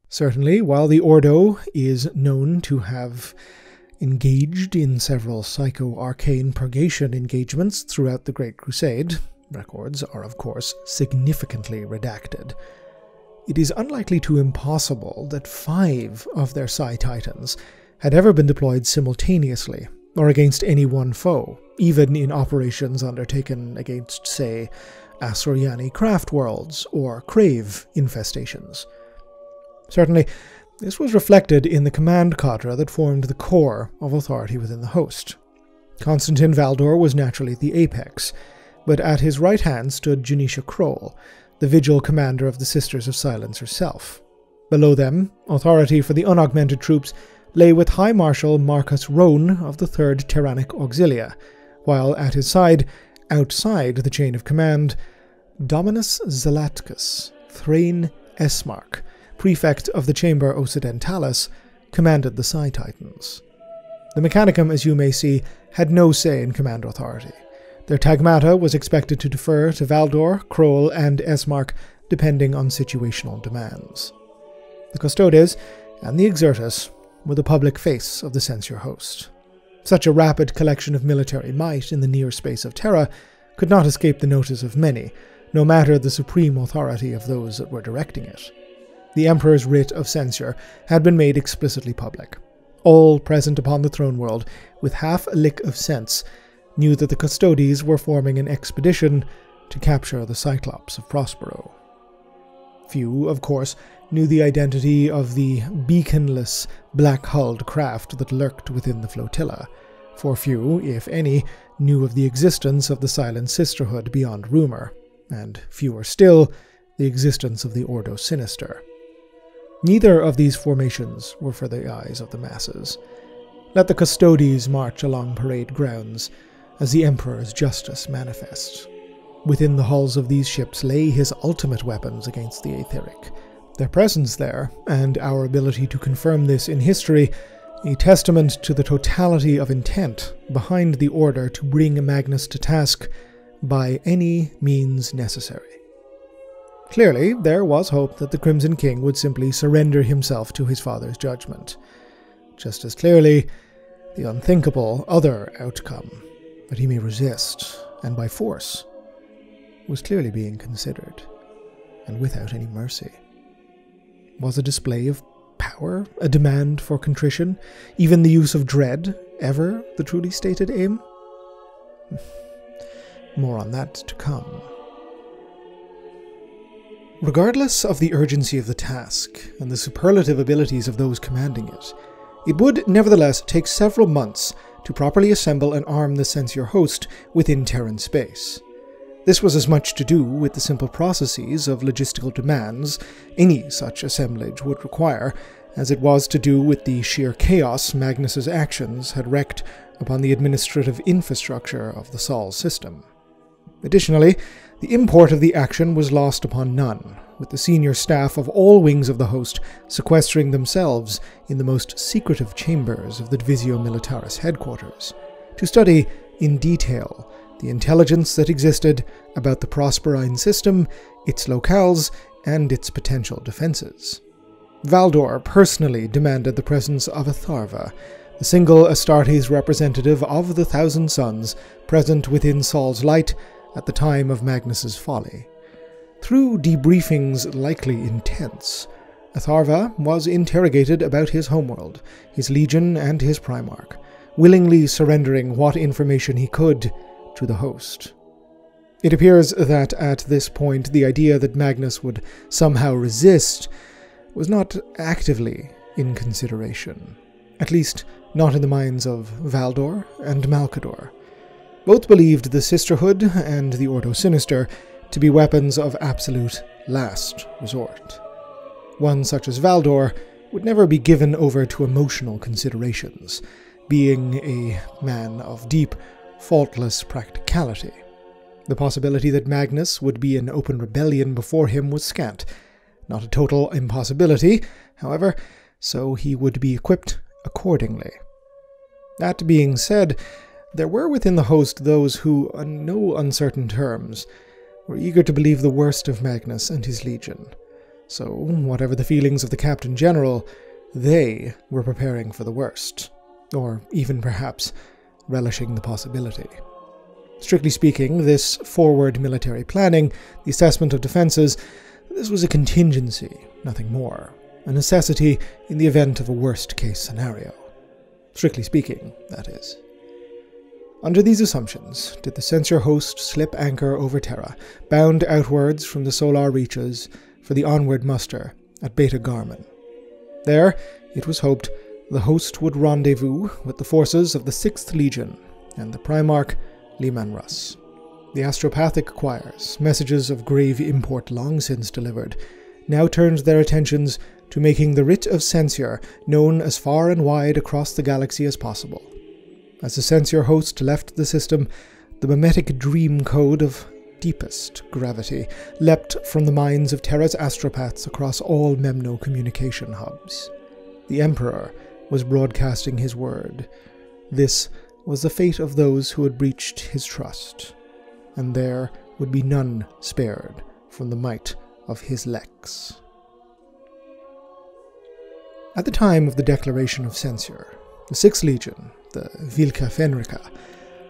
Certainly, while the Ordo is known to have engaged in several psycho arcane purgation engagements throughout the Great Crusade, records are, of course, significantly redacted. It is unlikely to impossible that five of their Psi Titans had ever been deployed simultaneously, or against any one foe, even in operations undertaken against, say, Asuryani craft worlds or Crave infestations. Certainly, this was reflected in the command cadre that formed the core of authority within the host. Constantin Valdor was naturally the apex, but at his right hand stood Jenetia Krole, the vigil commander of the Sisters of Silence herself. Below them, authority for the unaugmented troops lay with High Marshal Marcus Roan of the 3rd Terranic Auxilia, while at his side, outside the chain of command, Dominus Zelatkus, Thrain Esmark, prefect of the Chamber Occidentalis, commanded the Psi Titans. The Mechanicum, as you may see, had no say in command authority. Their tagmata was expected to defer to Valdor, Krole, and Esmark, depending on situational demands. The Custodes and the Excertus were the public face of the censure host. Such a rapid collection of military might in the near space of Terra could not escape the notice of many, no matter the supreme authority of those that were directing it the Emperor's writ of censure had been made explicitly public. All present upon the throne world, with half a lick of sense, knew that the Custodes were forming an expedition to capture the Cyclops of Prospero. Few, of course, knew the identity of the beaconless, black hulled craft that lurked within the flotilla, for few, if any, knew of the existence of the Silent Sisterhood beyond rumor, and fewer still, the existence of the Ordo Sinister. Neither of these formations were for the eyes of the masses. Let the Custodes march along parade grounds as the Emperor's justice manifests. Within the hulls of these ships lay his ultimate weapons against the Aetheric. Their presence there, and our ability to confirm this in history, a testament to the totality of intent behind the order to bring Magnus to task by any means necessary. Clearly, there was hope that the Crimson King would simply surrender himself to his father's judgment. Just as clearly, the unthinkable other outcome, that he may resist, and by force, was clearly being considered, and without any mercy. Was a display of power a demand for contrition, even the use of dread, ever the truly stated aim? More on that to come. Regardless of the urgency of the task and the superlative abilities of those commanding it, it would nevertheless take several months to properly assemble and arm the censure host within Terran space. This was as much to do with the simple processes of logistical demands any such assemblage would require as it was to do with the sheer chaos Magnus's actions had wreaked upon the administrative infrastructure of the Sol system. Additionally, the import of the action was lost upon none, with the senior staff of all wings of the host sequestering themselves in the most secretive chambers of the Divisio Militaris headquarters, to study in detail the intelligence that existed about the Prosperine system, its locales, and its potential defenses. Valdor personally demanded the presence of Atharva, the single Astartes representative of the Thousand Sons present within Sol's Light at the time of Magnus's folly. Through debriefings likely intense, Atharva was interrogated about his homeworld, his legion, and his Primarch, willingly surrendering what information he could to the host. It appears that at this point the idea that Magnus would somehow resist was not actively in consideration, at least not in the minds of Valdor and Malcador. Both believed the Sisterhood and the Ordo Sinister to be weapons of absolute last resort. One such as Valdor would never be given over to emotional considerations, being a man of deep, faultless practicality. The possibility that Magnus would be in open rebellion before him was scant. Not a total impossibility, however, so he would be equipped accordingly. That being said, there were within the host those who, on no uncertain terms, were eager to believe the worst of Magnus and his legion. So, whatever the feelings of the Captain General, they were preparing for the worst, or even perhaps relishing the possibility. Strictly speaking, this forward military planning, the assessment of defenses, this was a contingency, nothing more, a necessity in the event of a worst case scenario. Strictly speaking, that is. Under these assumptions, did the censure host slip anchor over Terra, bound outwards from the solar reaches for the onward muster at Beta Garmon. There, it was hoped, the host would rendezvous with the forces of the Sixth Legion and the Primarch Leman Russ. The astropathic choirs, messages of grave import long since delivered, now turned their attentions to making the writ of censure known as far and wide across the galaxy as possible. As the censure host left the system, the mimetic dream code of deepest gravity leapt from the minds of Terra's astropaths across all Memno communication hubs. The Emperor was broadcasting his word. This was the fate of those who had breached his trust, and there would be none spared from the might of his Lex. At the time of the declaration of censure, the Sixth Legion, the Vlka Fenryka,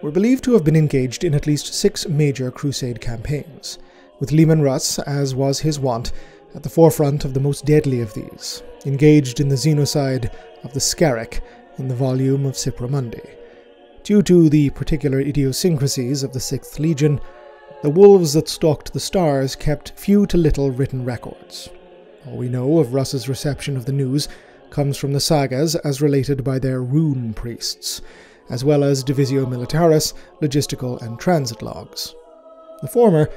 were believed to have been engaged in at least six major crusade campaigns, with Leman Russ, as was his wont, at the forefront of the most deadly of these, engaged in the xenocide of the Scarek in the volume of Cypra Mundi. Due to the particular idiosyncrasies of the Sixth Legion, the wolves that stalked the stars kept few to little written records. All we know of Russ's reception of the news comes from the sagas as related by their rune priests, as well as Divisio Militaris, logistical, and transit logs. The former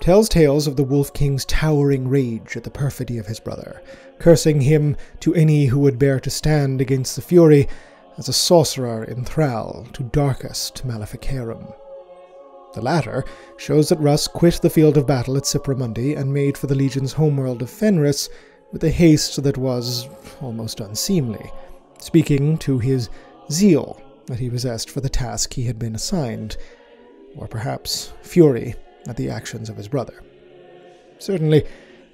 tells tales of the Wolf King's towering rage at the perfidy of his brother, cursing him to any who would bear to stand against the Fury as a sorcerer in thrall to darkest maleficarum. The latter shows that Russ quit the field of battle at Cypra Mundi and made for the Legion's homeworld of Fenris with a haste that was almost unseemly, speaking to his zeal that he possessed for the task he had been assigned, or perhaps fury at the actions of his brother. Certainly,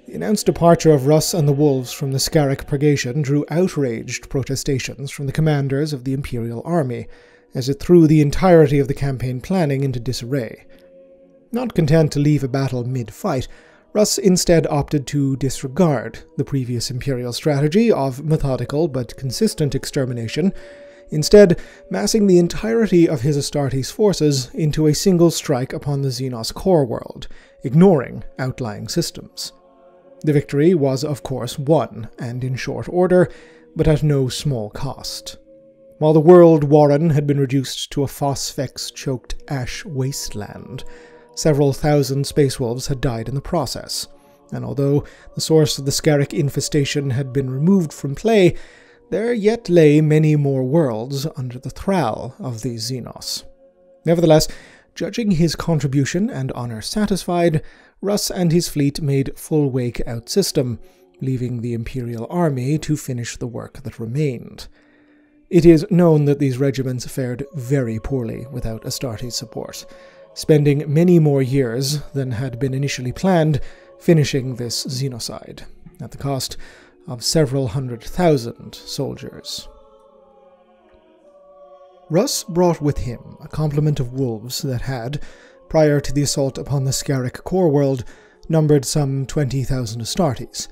the announced departure of Russ and the Wolves from the Scarek Purgation drew outraged protestations from the commanders of the Imperial Army, as it threw the entirety of the campaign planning into disarray. Not content to leave a battle mid Russ instead opted to disregard the previous Imperial strategy of methodical but consistent extermination instead massing the entirety of his Astartes forces into a single strike upon the Xenos core world, ignoring outlying systems. The victory was, of course, won, and in short order, but at no small cost. While the world Warren had been reduced to a phosphex choked ash wasteland, several thousand space wolves had died in the process, and although the source of the Scarek infestation had been removed from play, there yet lay many more worlds under the thrall of these Xenos. Nevertheless, judging his contribution and honor satisfied, Russ and his fleet made full wake out system, leaving the Imperial army to finish the work that remained. It is known that these regiments fared very poorly without Astartes' support, spending many more years than had been initially planned finishing this xenocide, at the cost of several hundred thousand soldiers. Russ brought with him a complement of wolves that had, prior to the assault upon the Scarrick core world, numbered some 20,000 Astartes,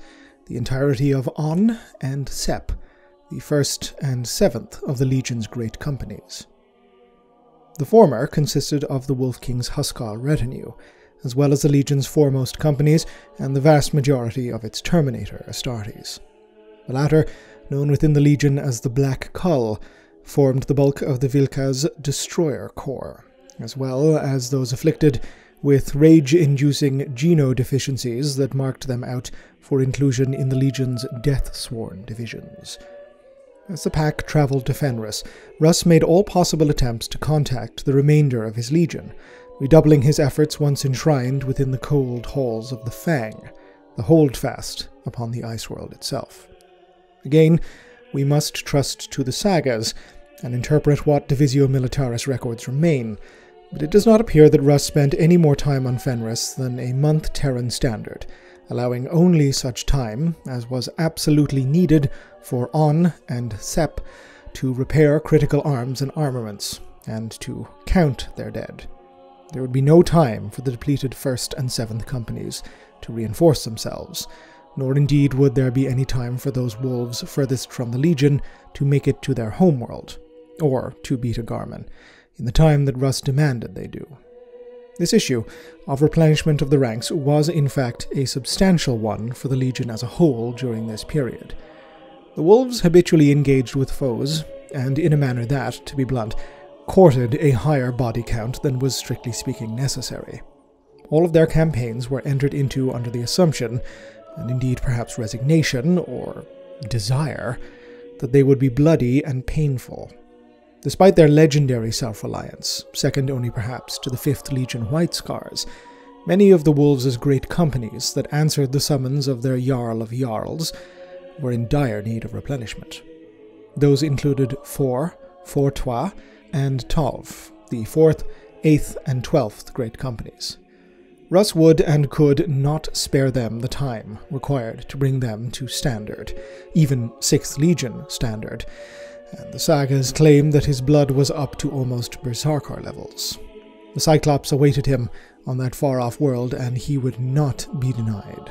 the entirety of On and Sep, the first and seventh of the Legion's great companies. The former consisted of the Wolf King's Huskarl retinue, as well as the Legion's foremost companies and the vast majority of its Terminator Astartes. The latter, known within the Legion as the Black Cull, formed the bulk of the Vlka's Destroyer Corps, as well as those afflicted with rage inducing geno deficiencies that marked them out for inclusion in the Legion's Death Sworn divisions. As the pack traveled to Fenris, Russ made all possible attempts to contact the remainder of his legion, redoubling his efforts once enshrined within the cold halls of the Fang, the holdfast upon the ice world itself. Again, we must trust to the sagas and interpret what Divisio Militaris records remain, but it does not appear that Russ spent any more time on Fenris than a month Terran standard, allowing only such time as was absolutely needed for On and Sep to repair critical arms and armaments, and to count their dead. There would be no time for the depleted 1st and 7th Companies to reinforce themselves, nor indeed would there be any time for those wolves furthest from the Legion to make it to their homeworld, or to Beta Garmon, in the time that Russ demanded they do. This issue of replenishment of the ranks was in fact a substantial one for the Legion as a whole during this period. The wolves habitually engaged with foes, and in a manner that, to be blunt, courted a higher body count than was strictly speaking necessary. All of their campaigns were entered into under the assumption, and indeed perhaps resignation, or desire, that they would be bloody and painful. Despite their legendary self reliance, second only perhaps to the 5th Legion White Scars, many of the Wolves' great companies that answered the summons of their Jarl of Jarls were in dire need of replenishment. Those included Four, Fortois, and Tolv, the 4th, 8th, and 12th Great Companies. Russ would and could not spare them the time required to bring them to standard, even 6th Legion standard, and the sagas claim that his blood was up to almost Berserker levels. The Cyclops awaited him on that far off world, and he would not be denied.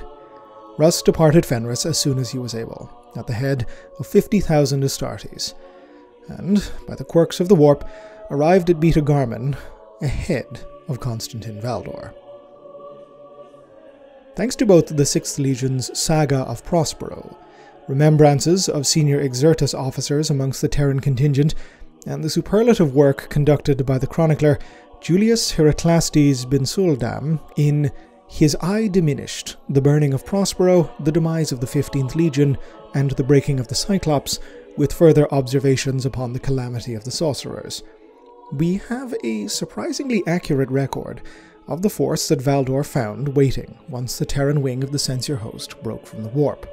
Russ departed Fenris as soon as he was able, at the head of 50,000 Astartes, and, by the quirks of the warp, arrived at Beta Garmon ahead of Constantin Valdor. Thanks to both the Sixth Legion's Saga of Prospero, remembrances of senior Excertus officers amongst the Terran contingent, and the superlative work conducted by the chronicler Julius Heraclastes Bensuldam in His Eye Diminished, The Burning of Prospero, The Demise of the Fifteenth Legion, and The Breaking of the Cyclops, with further observations upon the calamity of the sorcerers. We have a surprisingly accurate record of the force that Valdor found waiting once the Terran wing of the Censure host broke from the warp.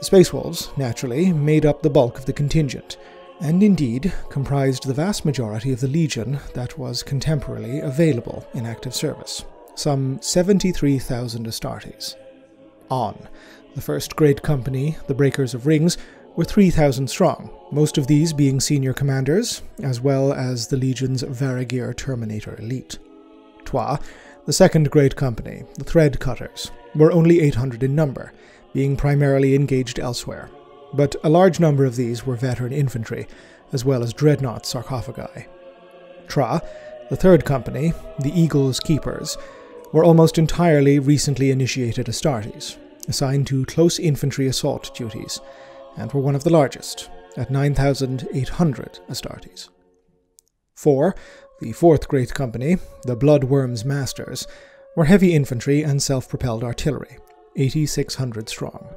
The Space Wolves, naturally, made up the bulk of the contingent, and indeed comprised the vast majority of the Legion that was contemporarily available in active service, some 73,000 Astartes. On, the first great company, the Breakers of Rings, were 3,000 strong, most of these being senior commanders, as well as the Legion's Varagyr Terminator elite. Trois, the second great company, the Thread Cutters, were only 800 in number, being primarily engaged elsewhere, but a large number of these were veteran infantry, as well as dreadnought sarcophagi. Tra, the third company, the Eagle's Keepers, were almost entirely recently initiated Astartes, assigned to close infantry assault duties, and were one of the largest, at 9,800 Astartes. 4. The fourth great company, the Bloodworm's Masters, were heavy infantry and self propelled artillery, 8,600 strong.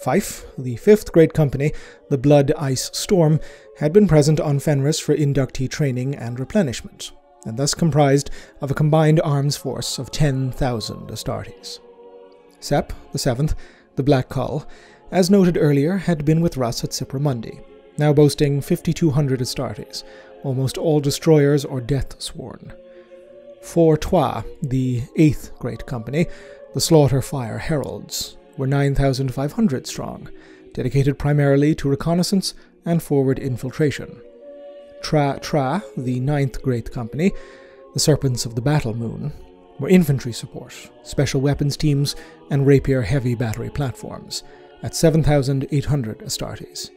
5. The fifth great company, the Blood Ice Storm, had been present on Fenris for inductee training and replenishment, and thus comprised of a combined arms force of 10,000 Astartes. Sep, the seventh, the Black Kull, as noted earlier, had been with Russ at Cypramundi, now boasting 5,200 Astartes, almost all destroyers or death sworn. Trois, the eighth great company, the Slaughter Fire Heralds, were 9,500 strong, dedicated primarily to reconnaissance and forward infiltration. Tra Tra, the ninth great company, the Serpents of the Battle Moon, were infantry support, special weapons teams, and rapier heavy battery platforms, at 7,800 Astartes.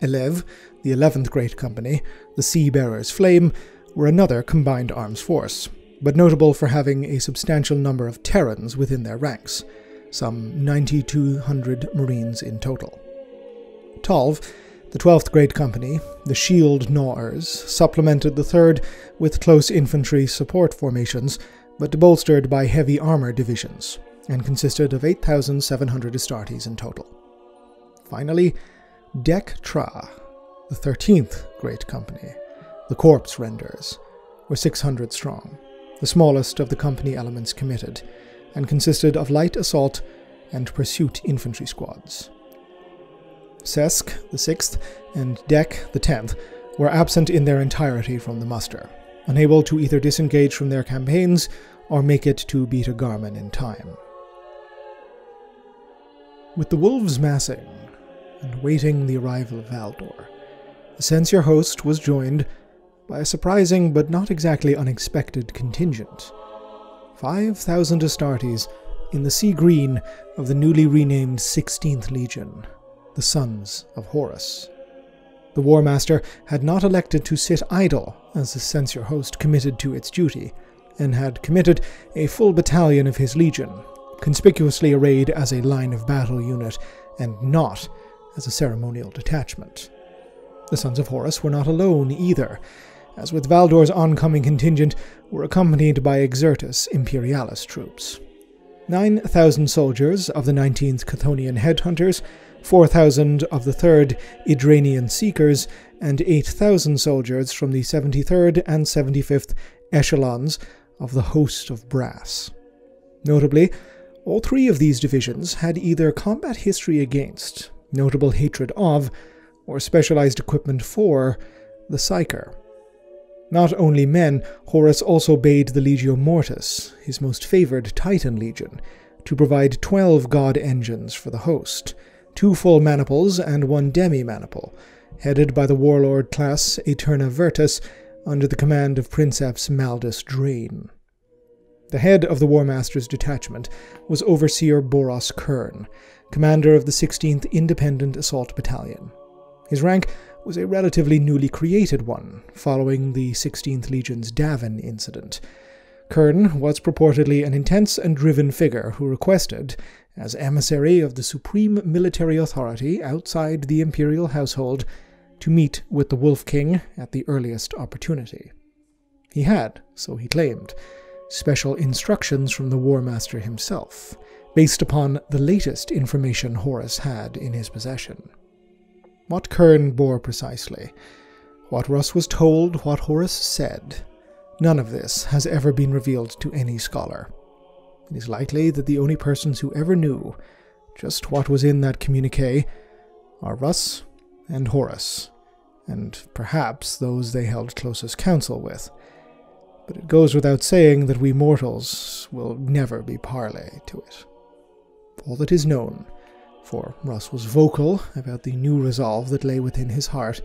Elev, the eleventh great company, the Sea Bearers Flame, were another combined arms force, but notable for having a substantial number of Terrans within their ranks, some 9,200 Marines in total. Tolv, the 12th Great Company, the Shield Gnawers, supplemented the 3rd with close infantry support formations, but bolstered by heavy armor divisions, and consisted of 8,700 Astartes in total. Finally, Dek Tra, the 13th Great Company, the Corpse Renders, were 600 strong, the smallest of the company elements committed, and consisted of light assault and pursuit infantry squads. Sesk, the 6th, and Dek, the 10th, were absent in their entirety from the muster, unable to either disengage from their campaigns or make it to Beta Garmon in time. With the wolves massing and waiting the arrival of Valdor, the censure host was joined by a surprising but not exactly unexpected contingent. 5,000 Astartes in the sea green of the newly renamed 16th Legion, the Sons of Horus. The War Master had not elected to sit idle as the censure host committed to its duty, and had committed a full battalion of his legion, conspicuously arrayed as a line of battle unit and not as a ceremonial detachment. The Sons of Horus were not alone either, as with Valdor's oncoming contingent were accompanied by Excertus Imperialis troops. 9,000 soldiers of the 19th Chthonian Headhunters, 4,000 of the 3rd Idranian Seekers, and 8,000 soldiers from the 73rd and 75th echelons of the Host of Brass. Notably, all three of these divisions had either combat history against, notable hatred of, or specialized equipment for the Psyker. Not only men, Horus also bade the Legio Mortis, his most favored Titan legion, to provide twelve god engines for the host, two full maniples and one demi maniple, headed by the warlord class Aeterna Virtus under the command of Princeps Maldus Drain. The head of the War Master's detachment was Overseer Boros Kern, commander of the 16th Independent Assault Battalion. His rank was a relatively newly created one, following the 16th Legion's Davin incident. Kern was purportedly an intense and driven figure who requested, as emissary of the supreme military authority outside the imperial household, to meet with the Wolf King at the earliest opportunity. He had, so he claimed, special instructions from the War Master himself, based upon the latest information Horus had in his possession. What Kern bore precisely, what Russ was told, what Horus said, none of this has ever been revealed to any scholar. It is likely that the only persons who ever knew just what was in that communique are Russ and Horus, and perhaps those they held closest counsel with. But it goes without saying that we mortals will never be parley to it. All that is known for Russ was vocal about the new resolve that lay within his heart,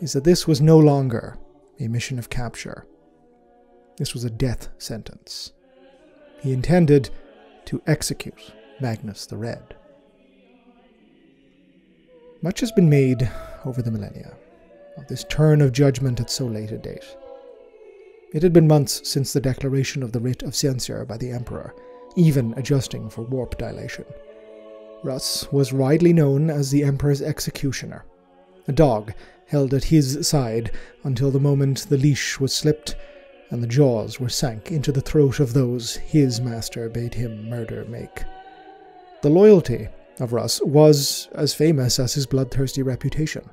is that this was no longer a mission of capture. This was a death sentence. He intended to execute Magnus the Red. Much has been made over the millennia of this turn of judgment at so late a date. It had been months since the declaration of the writ of censure by the Emperor, even adjusting for warp dilation. Russ was widely known as the Emperor's executioner, a dog held at his side until the moment the leash was slipped and the jaws were sank into the throat of those his master bade him murder make. The loyalty of Russ was as famous as his bloodthirsty reputation.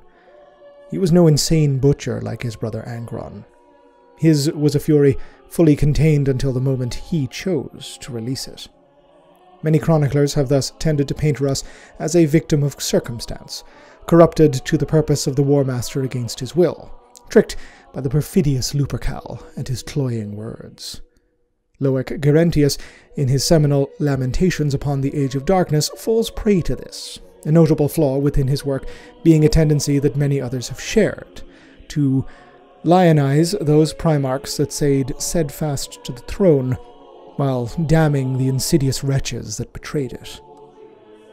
He was no insane butcher like his brother Angron. His was a fury fully contained until the moment he chose to release it. Many chroniclers have thus tended to paint Russ as a victim of circumstance, corrupted to the purpose of the War Master against his will, tricked by the perfidious Lupercal and his cloying words. Loic Gerentius, in his seminal Lamentations upon the Age of Darkness, falls prey to this, a notable flaw within his work being a tendency that many others have shared, to lionize those Primarchs that stayed steadfast to the throne, while damning the insidious wretches that betrayed it.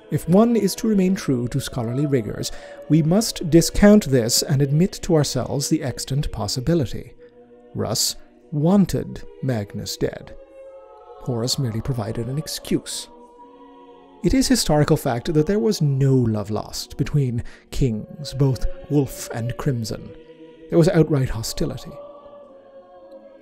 If one is to remain true to scholarly rigors, we must discount this and admit to ourselves the extant possibility. Russ wanted Magnus dead. Horus merely provided an excuse. It is historical fact that there was no love lost between kings, both Wolf and Crimson. There was outright hostility.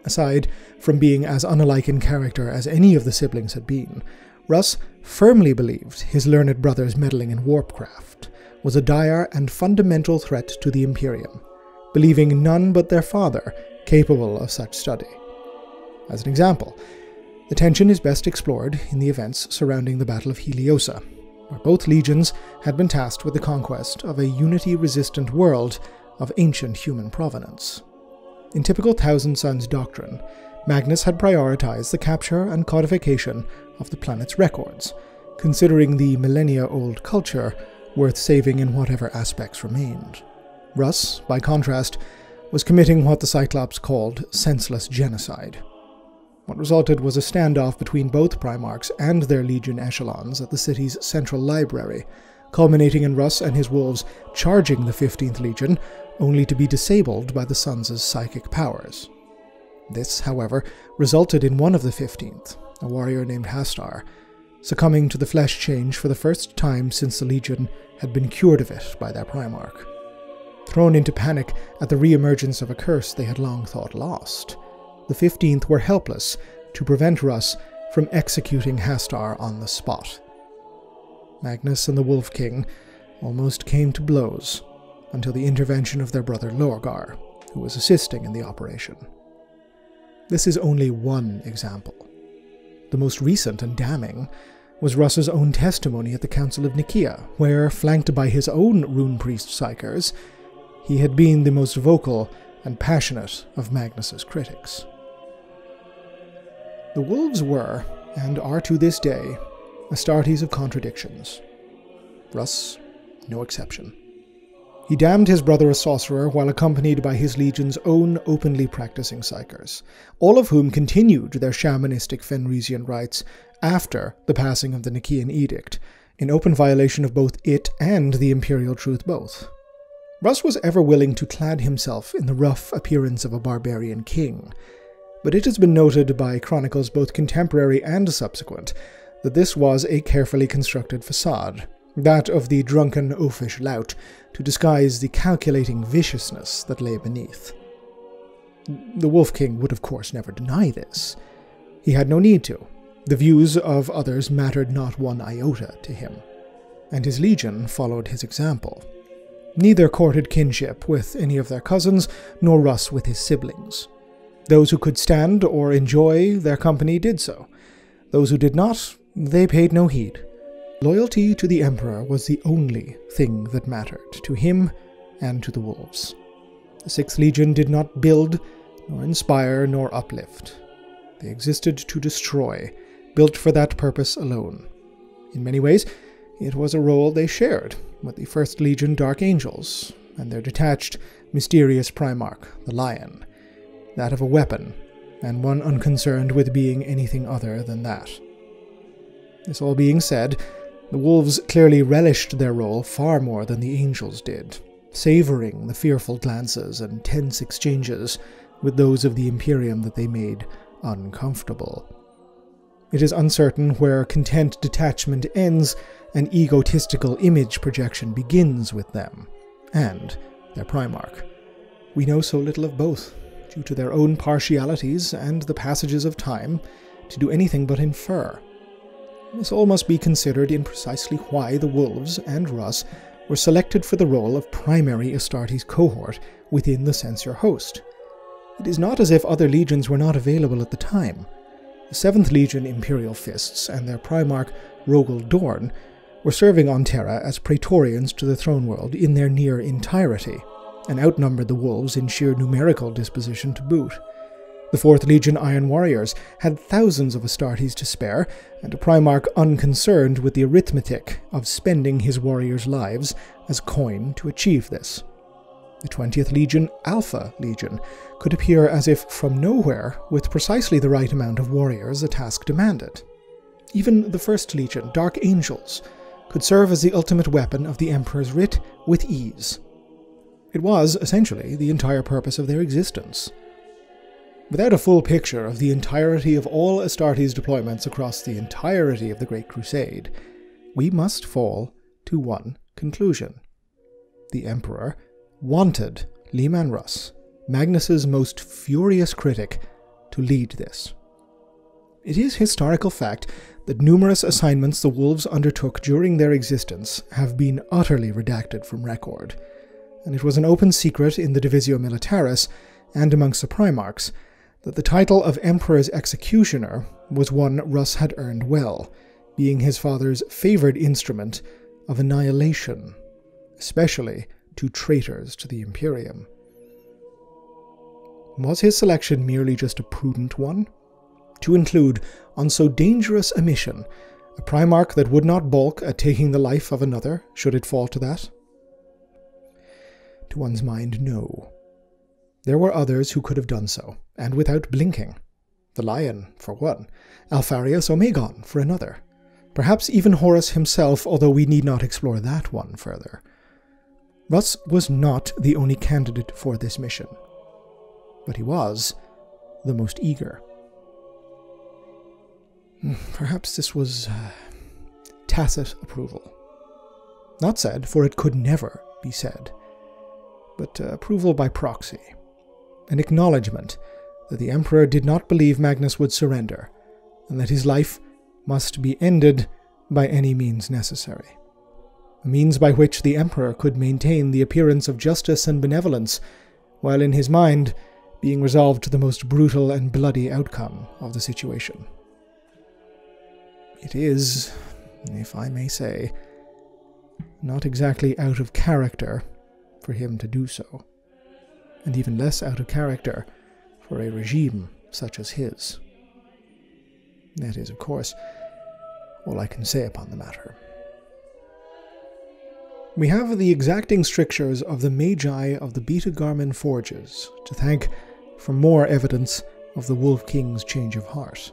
Aside from being as unlike in character as any of the siblings had been, Russ firmly believed his learned brother's meddling in warpcraft was a dire and fundamental threat to the Imperium, believing none but their father capable of such study. As an example, the tension is best explored in the events surrounding the Battle of Heliosa, where both legions had been tasked with the conquest of a unity resistant world of ancient human provenance. In typical Thousand Sons doctrine, Magnus had prioritized the capture and codification of the planet's records, considering the millennia old culture worth saving in whatever aspects remained. Russ, by contrast, was committing what the Cyclops called senseless genocide. What resulted was a standoff between both Primarchs and their Legion echelons at the city's central library, culminating in Russ and his wolves charging the 15th Legion, only to be disabled by the Sons' psychic powers. This, however, resulted in one of the 15th, a warrior named Hastar, succumbing to the flesh change for the first time since the Legion had been cured of it by their Primarch. Thrown into panic at the re-emergence of a curse they had long thought lost, the 15th were helpless to prevent Russ from executing Hastar on the spot. Magnus and the Wolf King almost came to blows until the intervention of their brother Lorgar, who was assisting in the operation. This is only one example. The most recent and damning was Russ's own testimony at the Council of Nicaea, where, flanked by his own rune priest psykers, he had been the most vocal and passionate of Magnus's critics. The wolves were, and are to this day, Astartes of contradictions. Russ, no exception. He damned his brother a sorcerer while accompanied by his legion's own openly practicing psykers, all of whom continued their shamanistic Fenrisian rites after the passing of the Nicaean Edict, in open violation of both it and the imperial truth both. Russ was ever willing to clad himself in the rough appearance of a barbarian king, but it has been noted by chronicles both contemporary and subsequent that this was a carefully constructed facade, that of the drunken oafish lout, to disguise the calculating viciousness that lay beneath. The Wolf King would, of course, never deny this. He had no need to. The views of others mattered not one iota to him, and his legion followed his example. Neither courted kinship with any of their cousins, nor Russ with his siblings. Those who could stand or enjoy their company did so. Those who did not, they paid no heed. Loyalty to the Emperor was the only thing that mattered to him and to the wolves. The Sixth Legion did not build, nor inspire, nor uplift. They existed to destroy, built for that purpose alone. In many ways, it was a role they shared with the First Legion Dark Angels and their detached, mysterious Primarch, the Lion that of a weapon, and one unconcerned with being anything other than that. This all being said, the wolves clearly relished their role far more than the angels did, savoring the fearful glances and tense exchanges with those of the Imperium that they made uncomfortable. It is uncertain where content detachment ends and egotistical image projection begins with them, and their Primarch. We know so little of both due to their own partialities and the passages of time, to do anything but infer. This all must be considered in precisely why the Wolves and Russ were selected for the role of primary Astartes cohort within the censure host. It is not as if other legions were not available at the time. The 7th Legion Imperial Fists and their Primarch Rogal Dorn were serving on Terra as praetorians to the throne world in their near entirety, and outnumbered the wolves in sheer numerical disposition to boot. The 4th Legion Iron Warriors had thousands of Astartes to spare, and a Primarch unconcerned with the arithmetic of spending his warriors' lives as coin to achieve this. The 20th Legion, Alpha Legion, could appear as if from nowhere with precisely the right amount of warriors a task demanded. Even the 1st Legion, Dark Angels, could serve as the ultimate weapon of the Emperor's writ with ease. It was, essentially, the entire purpose of their existence. Without a full picture of the entirety of all Astartes deployments across the entirety of the Great Crusade, we must fall to one conclusion. The Emperor wanted Leman Russ, Magnus's most furious critic, to lead this. It is historical fact that numerous assignments the Wolves undertook during their existence have been utterly redacted from record, and it was an open secret in the Divisio Militaris and amongst the Primarchs that the title of Emperor's Executioner was one Russ had earned well, being his father's favored instrument of annihilation, especially to traitors to the Imperium. Was his selection merely just a prudent one? To include, on so dangerous a mission, a Primarch that would not balk at taking the life of another, should it fall to that? To one's mind, no. There were others who could have done so, and without blinking. The lion, for one, Alpharius Omegon, for another. Perhaps even Horus himself, although we need not explore that one further. Russ was not the only candidate for this mission, but he was the most eager. Hmm, perhaps this was uh, tacit approval. Not said, for it could never be said, but uh, approval by proxy an acknowledgement that the Emperor did not believe Magnus would surrender, and that his life must be ended by any means necessary. A means by which the Emperor could maintain the appearance of justice and benevolence, while in his mind being resolved to the most brutal and bloody outcome of the situation. It is, if I may say, not exactly out of character for him to do so and even less out of character for a regime such as his. That is, of course, all I can say upon the matter. We have the exacting strictures of the Magi of the Beta Garmon Forges to thank for more evidence of the Wolf King's change of heart.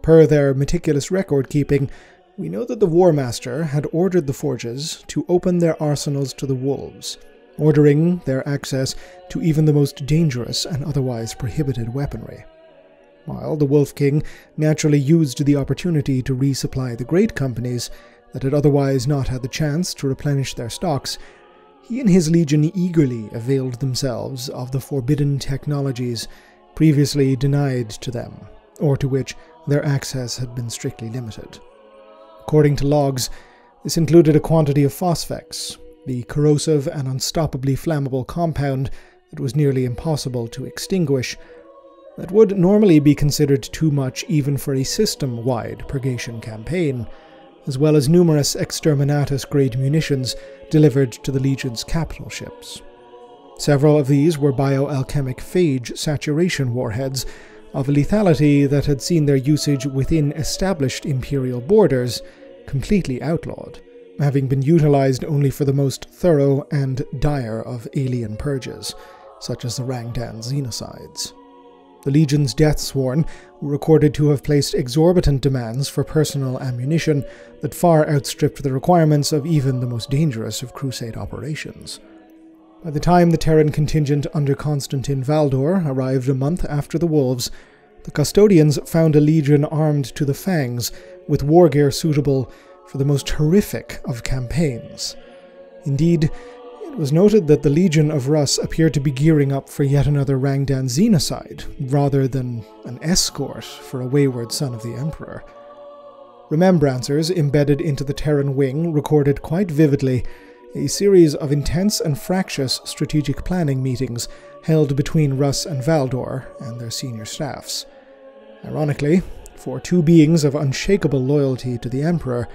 Per their meticulous record keeping, we know that the War Master had ordered the forges to open their arsenals to the wolves, ordering their access to even the most dangerous and otherwise prohibited weaponry. While the Wolf King naturally used the opportunity to resupply the great companies that had otherwise not had the chance to replenish their stocks, he and his legion eagerly availed themselves of the forbidden technologies previously denied to them, or to which their access had been strictly limited. According to logs, this included a quantity of phosphex, the corrosive and unstoppably flammable compound that was nearly impossible to extinguish, that would normally be considered too much even for a system wide purgation campaign, as well as numerous exterminatus grade munitions delivered to the Legion's capital ships. Several of these were bioalchemic phage saturation warheads of a lethality that had seen their usage within established Imperial borders completely outlawed having been utilized only for the most thorough and dire of alien purges, such as the Rangdan xenocides. The Legion's death sworn were recorded to have placed exorbitant demands for personal ammunition that far outstripped the requirements of even the most dangerous of Crusade operations. By the time the Terran contingent under Constantin Valdor arrived a month after the Wolves, the Custodians found a legion armed to the fangs with war gear suitable for the most horrific of campaigns. Indeed, it was noted that the Legion of Russ appeared to be gearing up for yet another Rangdan xenocide, rather than an escort for a wayward son of the Emperor. Remembrancers embedded into the Terran wing recorded quite vividly a series of intense and fractious strategic planning meetings held between Russ and Valdor and their senior staffs. Ironically, for two beings of unshakable loyalty to the Emperor,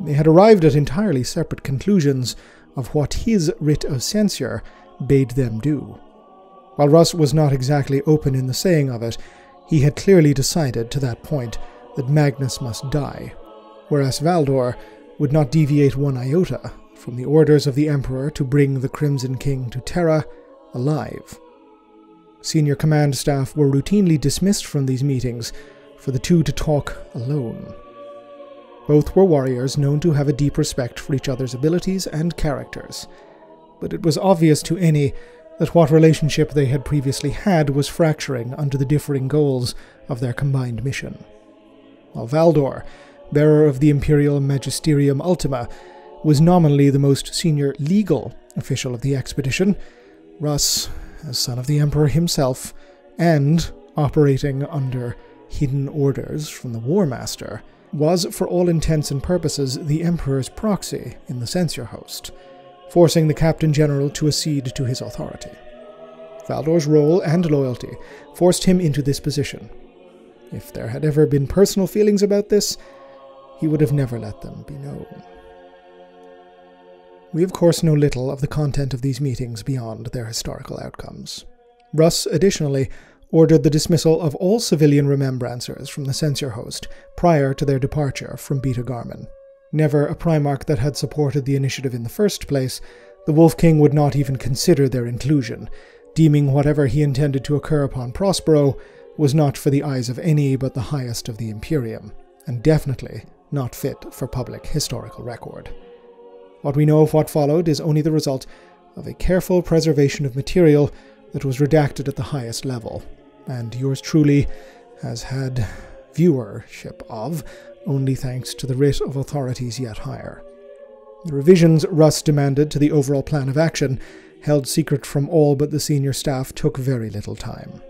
They had arrived at entirely separate conclusions of what his writ of censure bade them do. While Russ was not exactly open in the saying of it, he had clearly decided to that point that Magnus must die, whereas Valdor would not deviate one iota from the orders of the Emperor to bring the Crimson King to Terra alive. Senior command staff were routinely dismissed from these meetings for the two to talk alone. Both were warriors known to have a deep respect for each other's abilities and characters, but it was obvious to any that what relationship they had previously had was fracturing under the differing goals of their combined mission. While Valdor, bearer of the Imperial Magisterium Ultima, was nominally the most senior legal official of the expedition, Russ, as son of the Emperor himself, and operating under hidden orders from the War Master, was, for all intents and purposes, the Emperor's proxy in the censure host, forcing the Captain General to accede to his authority. Valdor's role and loyalty forced him into this position. If there had ever been personal feelings about this, he would have never let them be known. We, of course, know little of the content of these meetings beyond their historical outcomes. Russ, additionally, ordered the dismissal of all civilian remembrancers from the censure host prior to their departure from Beta Garmon. Never a Primarch that had supported the initiative in the first place, the Wolf King would not even consider their inclusion, deeming whatever he intended to occur upon Prospero was not for the eyes of any but the highest of the Imperium, and definitely not fit for public historical record. What we know of what followed is only the result of a careful preservation of material that was redacted at the highest level, and yours truly has had viewership of, only thanks to the writ of authorities yet higher. The revisions Russ demanded to the overall plan of action, held secret from all but the senior staff, took very little time.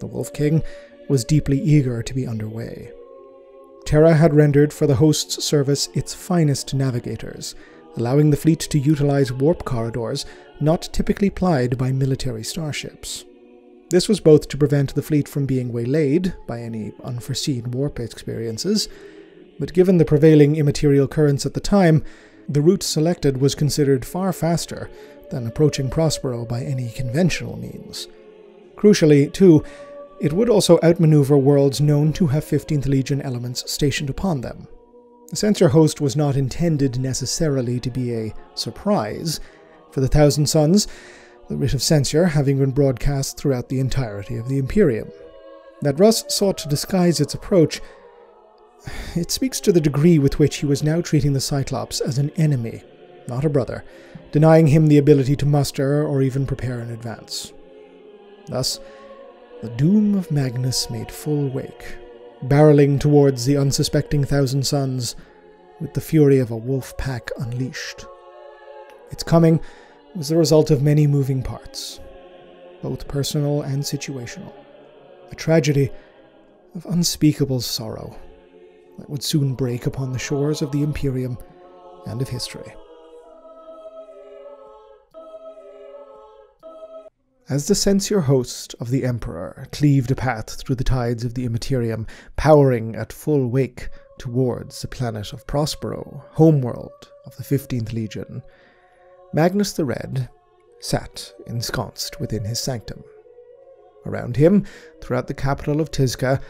The Wolf King was deeply eager to be underway. Terra had rendered for the host's service its finest navigators, allowing the fleet to utilize warp corridors not typically plied by military starships. This was both to prevent the fleet from being waylaid by any unforeseen warp experiences, but given the prevailing immaterial currents at the time, the route selected was considered far faster than approaching Prospero by any conventional means. Crucially, too, it would also outmaneuver worlds known to have 15th Legion elements stationed upon them. The censure host was not intended necessarily to be a surprise. For the Thousand Sons, the writ of censure having been broadcast throughout the entirety of the Imperium. That Russ sought to disguise its approach, it speaks to the degree with which he was now treating the Cyclops as an enemy, not a brother, denying him the ability to muster or even prepare in advance. Thus, the doom of Magnus made full wake, barreling towards the unsuspecting Thousand Sons with the fury of a wolf pack unleashed. Its coming was the result of many moving parts, both personal and situational. A tragedy of unspeakable sorrow that would soon break upon the shores of the Imperium and of history. As the censure host of the Emperor cleaved a path through the tides of the Immaterium, powering at full wake towards the planet of Prospero, homeworld of the 15th Legion, Magnus the Red sat ensconced within his sanctum. Around him, throughout the capital of Tizca,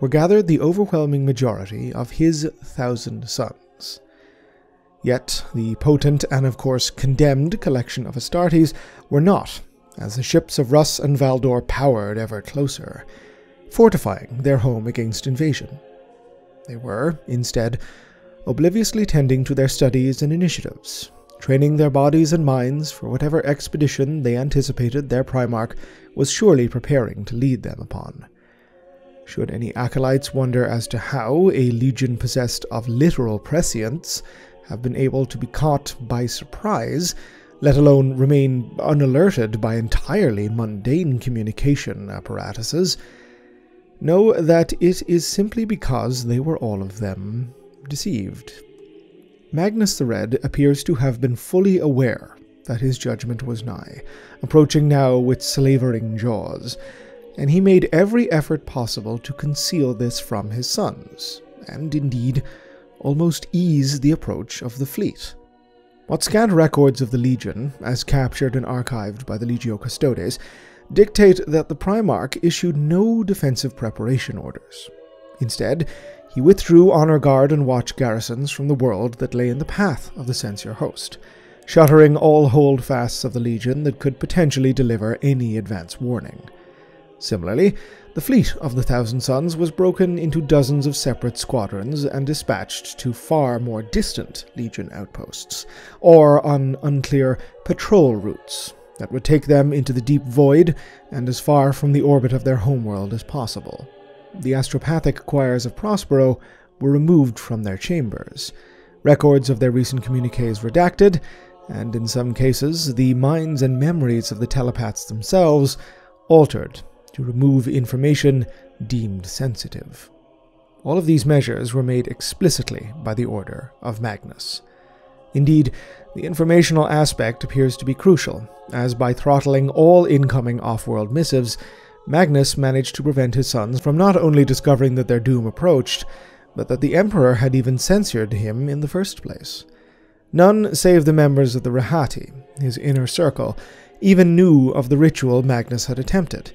were gathered the overwhelming majority of his thousand sons. Yet the potent and, of course, condemned collection of Astartes were not, as the ships of Russ and Valdor powered ever closer, fortifying their home against invasion. They were, instead, obliviously tending to their studies and initiatives, training their bodies and minds for whatever expedition they anticipated their Primarch was surely preparing to lead them upon. Should any acolytes wonder as to how a legion possessed of literal prescience have been able to be caught by surprise, let alone remain unalerted by entirely mundane communication apparatuses, know that it is simply because they were all of them deceived. Magnus the Red appears to have been fully aware that his judgment was nigh, approaching now with slavering jaws, and he made every effort possible to conceal this from his sons, and indeed almost ease the approach of the fleet. What scant records of the Legion, as captured and archived by the Legio Custodes, dictate that the Primarch issued no defensive preparation orders. Instead, he withdrew honor guard and watch garrisons from the world that lay in the path of the censure host, shuttering all holdfasts of the Legion that could potentially deliver any advance warning. Similarly, the fleet of the Thousand Sons was broken into dozens of separate squadrons and dispatched to far more distant Legion outposts, or on unclear patrol routes that would take them into the deep void and as far from the orbit of their homeworld as possible. The astropathic choirs of Prospero were removed from their chambers, records of their recent communiques redacted, and in some cases, the minds and memories of the telepaths themselves altered to remove information deemed sensitive. All of these measures were made explicitly by the order of Magnus. Indeed, the informational aspect appears to be crucial, as by throttling all incoming off world missives, Magnus managed to prevent his sons from not only discovering that their doom approached, but that the Emperor had even censured him in the first place. None save the members of the Rehati, his inner circle, even knew of the ritual Magnus had attempted,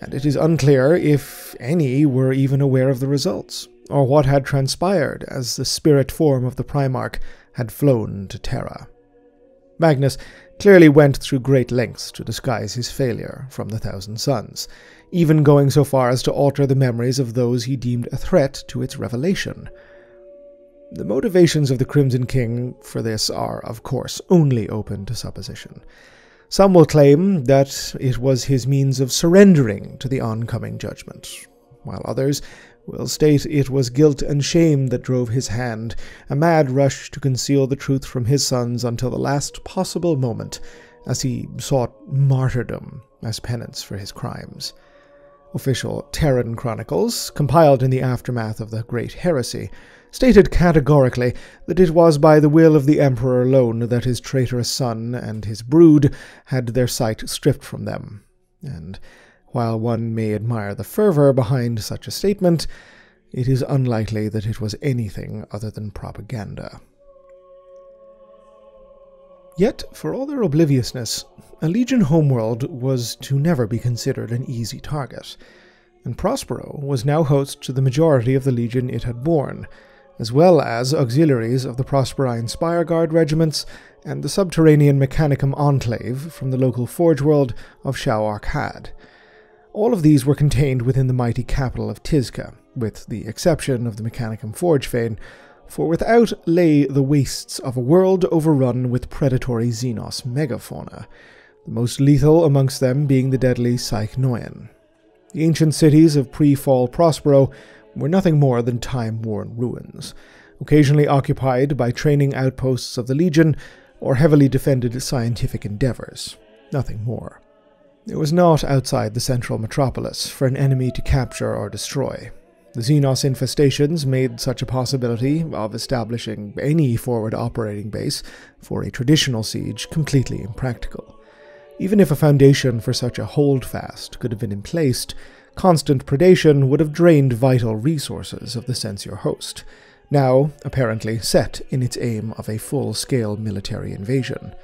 and it is unclear if any were even aware of the results, or what had transpired as the spirit form of the Primarch had flown to Terra. Magnus clearly went through great lengths to disguise his failure from the Thousand Sons, even going so far as to alter the memories of those he deemed a threat to its revelation. The motivations of the Crimson King for this are, of course, only open to supposition. Some will claim that it was his means of surrendering to the oncoming judgment, while others will state it was guilt and shame that drove his hand, a mad rush to conceal the truth from his sons until the last possible moment, as he sought martyrdom as penance for his crimes. Official Terran chronicles, compiled in the aftermath of the Great Heresy, stated categorically that it was by the will of the Emperor alone that his traitorous son and his brood had their sight stripped from them. And while one may admire the fervor behind such a statement, it is unlikely that it was anything other than propaganda. Yet, for all their obliviousness, a Legion homeworld was to never be considered an easy target, and Prospero was now host to the majority of the Legion it had borne, as well as auxiliaries of the Prosperine Spire Guard regiments and the subterranean Mechanicum enclave from the local forge world of Shao Arkad. All of these were contained within the mighty capital of Tizca, with the exception of the Mechanicum Forge Fane, for without lay the wastes of a world overrun with predatory Xenos megafauna, the most lethal amongst them being the deadly Psyneuein. The ancient cities of pre-fall Prospero were nothing more than time-worn ruins, occasionally occupied by training outposts of the Legion or heavily defended scientific endeavors. Nothing more. It was not outside the central metropolis for an enemy to capture or destroy. The Xenos infestations made such a possibility of establishing any forward operating base for a traditional siege completely impractical. Even if a foundation for such a holdfast could have been emplaced, constant predation would have drained vital resources of the censure host, now apparently set in its aim of a full scale military invasion.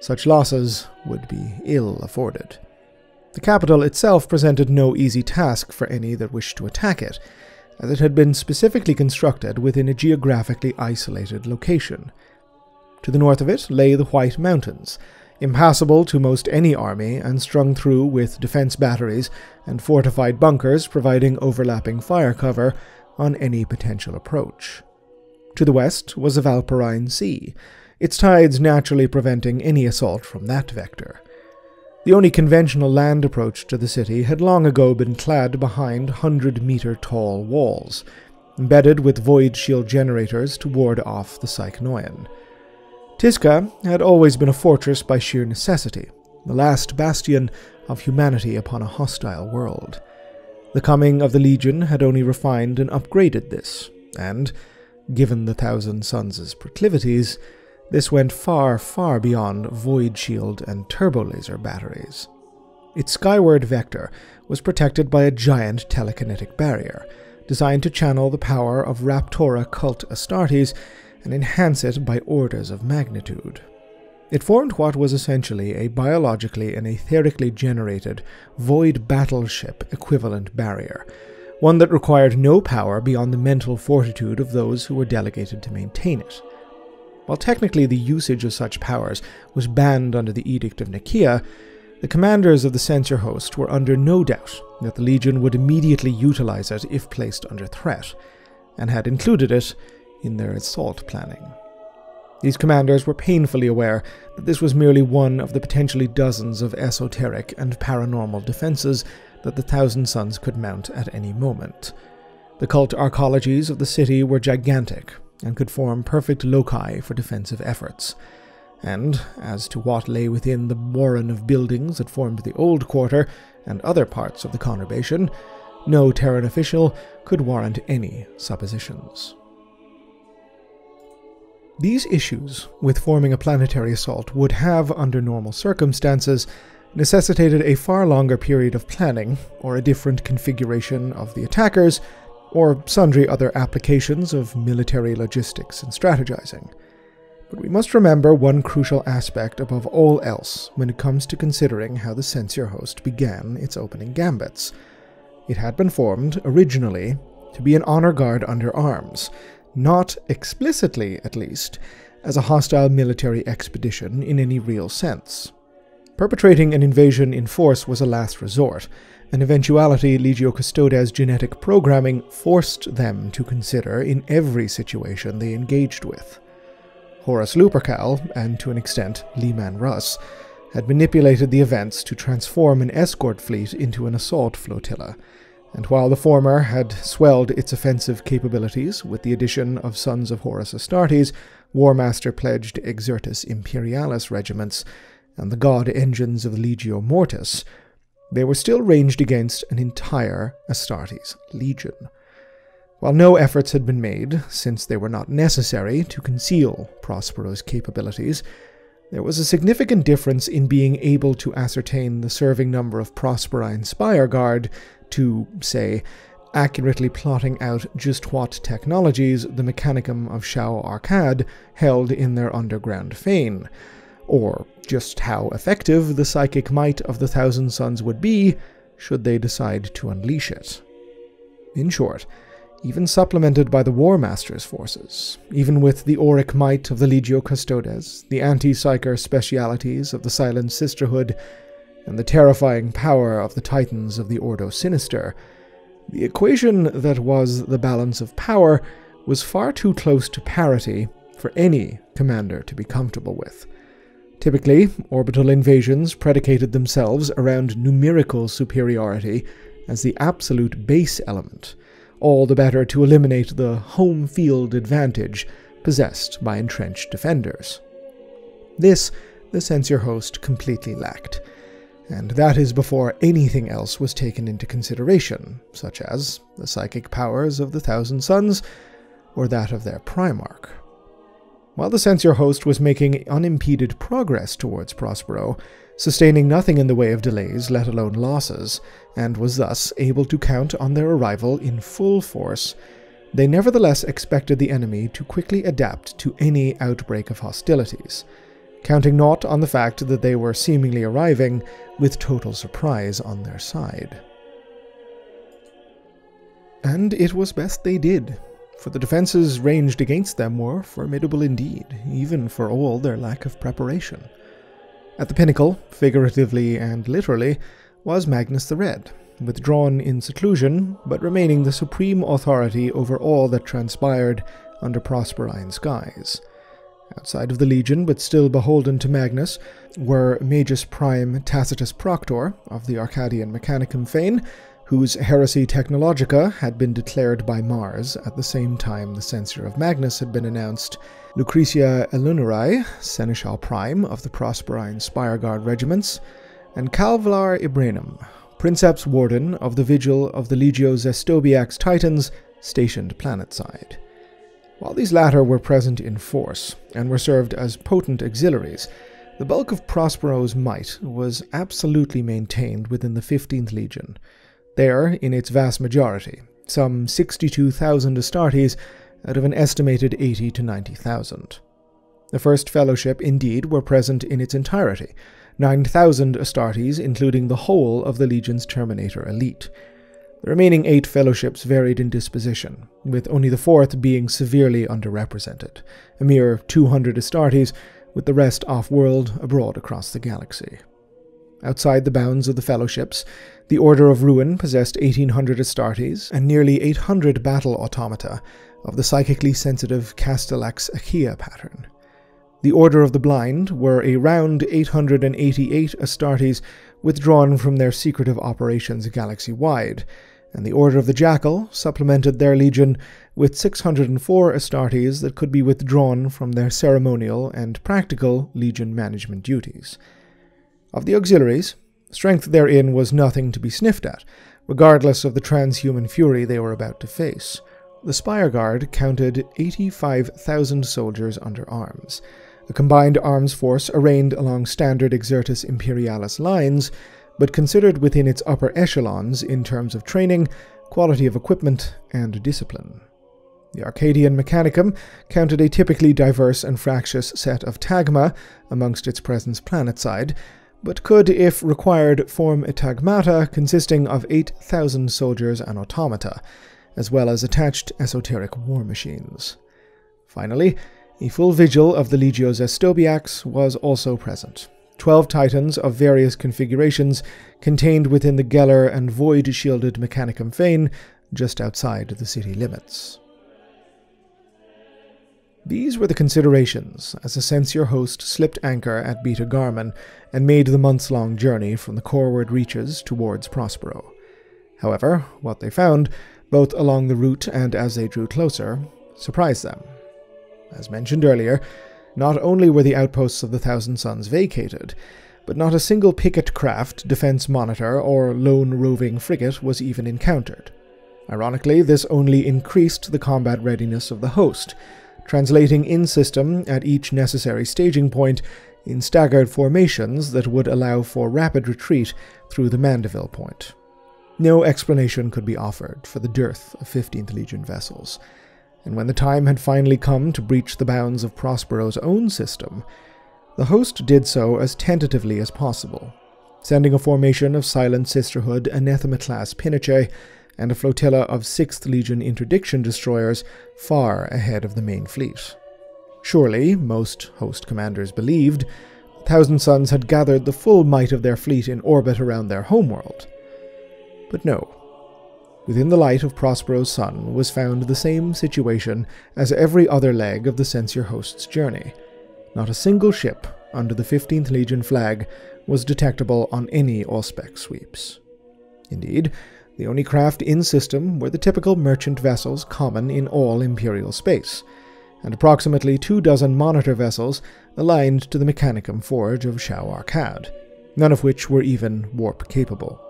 Such losses would be ill afforded. The capital itself presented no easy task for any that wished to attack it, as it had been specifically constructed within a geographically isolated location. To the north of it lay the White Mountains, impassable to most any army and strung through with defense batteries and fortified bunkers providing overlapping fire cover on any potential approach. To the west was the Valpurine Sea, its tides naturally preventing any assault from that vector. The only conventional land approach to the city had long ago been clad behind hundred meter tall walls, embedded with void shield generators to ward off the Psyneuein. Tizca had always been a fortress by sheer necessity, the last bastion of humanity upon a hostile world. The coming of the Legion had only refined and upgraded this, and, given the Thousand Sons' proclivities, this went far, far beyond void shield and turbo laser batteries. Its skyward vector was protected by a giant telekinetic barrier, designed to channel the power of Raptora cult Astartes and enhance it by orders of magnitude. It formed what was essentially a biologically and etherically generated void battleship equivalent barrier, one that required no power beyond the mental fortitude of those who were delegated to maintain it. While technically the usage of such powers was banned under the Edict of Nicaea, the commanders of the censure host were under no doubt that the Legion would immediately utilize it if placed under threat, and had included it in their assault planning. These commanders were painfully aware that this was merely one of the potentially dozens of esoteric and paranormal defenses that the Thousand Sons could mount at any moment. The cult arcologies of the city were gigantic and could form perfect loci for defensive efforts. And as to what lay within the warren of buildings that formed the Old Quarter and other parts of the conurbation, no Terran official could warrant any suppositions. These issues with forming a planetary assault would have, under normal circumstances, necessitated a far longer period of planning, or a different configuration of the attackers, or sundry other applications of military logistics and strategizing. But we must remember one crucial aspect above all else when it comes to considering how the censure host began its opening gambits. It had been formed, originally, to be an honor guard under arms, not explicitly, at least, as a hostile military expedition in any real sense. Perpetrating an invasion in force was a last resort, an eventuality Legio Custodes' genetic programming forced them to consider in every situation they engaged with. Horus Lupercal, and to an extent Leman Russ, had manipulated the events to transform an escort fleet into an assault flotilla, and while the former had swelled its offensive capabilities with the addition of Sons of Horus Astartes, Warmaster pledged Excertus Imperialis regiments, and the god engines of the Legio Mortis, they were still ranged against an entire Astartes legion. While no efforts had been made, since they were not necessary, to conceal Prospero's capabilities, there was a significant difference in being able to ascertain the serving number of Prosperine Spire Guard to, say, accurately plotting out just what technologies the Mechanicum of Shao Arkad held in their underground fane, or just how effective the psychic might of the Thousand Sons would be should they decide to unleash it. In short, even supplemented by the War Master's forces, even with the auric might of the Legio Custodes, the anti-psyker specialities of the Silent Sisterhood, and the terrifying power of the Titans of the Ordo Sinister, the equation that was the balance of power was far too close to parity for any commander to be comfortable with. Typically, orbital invasions predicated themselves around numerical superiority as the absolute base element, all the better to eliminate the home field advantage possessed by entrenched defenders. This the censure host completely lacked, and that is before anything else was taken into consideration, such as the psychic powers of the Thousand Sons or that of their Primarch. While the censure host was making unimpeded progress towards Prospero, sustaining nothing in the way of delays, let alone losses, and was thus able to count on their arrival in full force, they nevertheless expected the enemy to quickly adapt to any outbreak of hostilities, counting not on the fact that they were seemingly arriving with total surprise on their side. And it was best they did, for the defenses ranged against them were formidable indeed, even for all their lack of preparation. At the pinnacle, figuratively and literally, was Magnus the Red, withdrawn in seclusion, but remaining the supreme authority over all that transpired under Prosperine skies. Outside of the Legion, but still beholden to Magnus, were Magus Prime Tacitus Proctor of the Arcadian Mechanicum fane, whose heresy technologica had been declared by Mars at the same time the censor of Magnus had been announced, Lucretia Elunarai, Seneschal Prime of the Prosperine Spireguard regiments, and Calvalar Ibranum, Princeps Warden of the Vigil of the Legio Xestobiax Titans, stationed planetside. While these latter were present in force, and were served as potent auxiliaries, the bulk of Prospero's might was absolutely maintained within the 15th Legion, there, in its vast majority, some 62,000 Astartes out of an estimated 80 to 90,000. The First Fellowship, indeed, were present in its entirety 9,000 Astartes, including the whole of the Legion's Terminator elite. The remaining eight fellowships varied in disposition, with only the fourth being severely underrepresented, a mere 200 Astartes, with the rest off world abroad across the galaxy. Outside the bounds of the fellowships, the Order of Ruin possessed 1800 Astartes and nearly 800 battle automata of the psychically sensitive Castellax Achea pattern. The Order of the Blind were a round 888 Astartes withdrawn from their secretive operations galaxy wide, and the Order of the Jackal supplemented their legion with 604 Astartes that could be withdrawn from their ceremonial and practical legion management duties. Of the auxiliaries, strength therein was nothing to be sniffed at, regardless of the transhuman fury they were about to face. The Spire Guard counted 85,000 soldiers under arms, a combined arms force arrayed along standard Excertus Imperialis lines but considered within its upper echelons in terms of training, quality of equipment, and discipline. The Arcadian Mechanicum counted a typically diverse and fractious set of tagma amongst its presence planetside, but could, if required, form a tagmata consisting of 8,000 soldiers and automata, as well as attached esoteric war machines. Finally, a full vigil of the Legio Xestobiax was also present, 12 titans of various configurations contained within the Geller and void shielded Mechanicum Fane just outside the city limits. These were the considerations as the Censure host slipped anchor at Beta Garmon and made the months long journey from the Coreward reaches towards Prospero. However, what they found, both along the route and as they drew closer, surprised them. As mentioned earlier, not only were the outposts of the Thousand Sons vacated, but not a single picket craft, defense monitor, or lone roving frigate was even encountered. Ironically, this only increased the combat readiness of the host, translating in system at each necessary staging point in staggered formations that would allow for rapid retreat through the Mandeville Point. No explanation could be offered for the dearth of 15th Legion vessels and when the time had finally come to breach the bounds of Prospero's own system, the host did so as tentatively as possible, sending a formation of Silent Sisterhood Anathema class Pinnace and a flotilla of 6th Legion interdiction destroyers far ahead of the main fleet. Surely, most host commanders believed, Thousand Sons had gathered the full might of their fleet in orbit around their homeworld. But no, Within the light of Prospero's sun was found the same situation as every other leg of the censure host's journey. Not a single ship under the 15th Legion flag was detectable on any Auspex sweeps. Indeed, the only craft in system were the typical merchant vessels common in all Imperial space, and approximately two dozen monitor vessels aligned to the Mechanicum forge of Shao Arkad, none of which were even warp capable.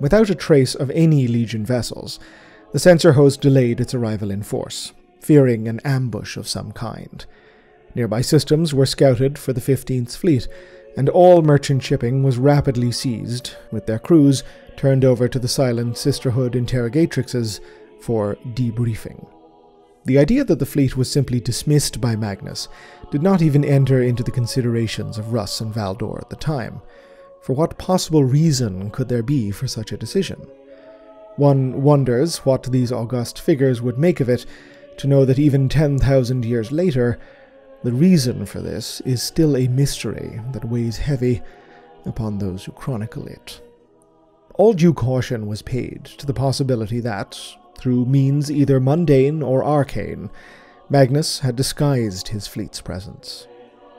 Without a trace of any Legion vessels, the censure host delayed its arrival in force, fearing an ambush of some kind. Nearby systems were scouted for the 15th Fleet, and all merchant shipping was rapidly seized, with their crews turned over to the silent Sisterhood interrogatrixes for debriefing. The idea that the fleet was simply dismissed by Magnus did not even enter into the considerations of Russ and Valdor at the time. For what possible reason could there be for such a decision? One wonders what these august figures would make of it to know that even 10,000 years later, the reason for this is still a mystery that weighs heavy upon those who chronicle it. All due caution was paid to the possibility that, through means either mundane or arcane, Magnus had disguised his fleet's presence.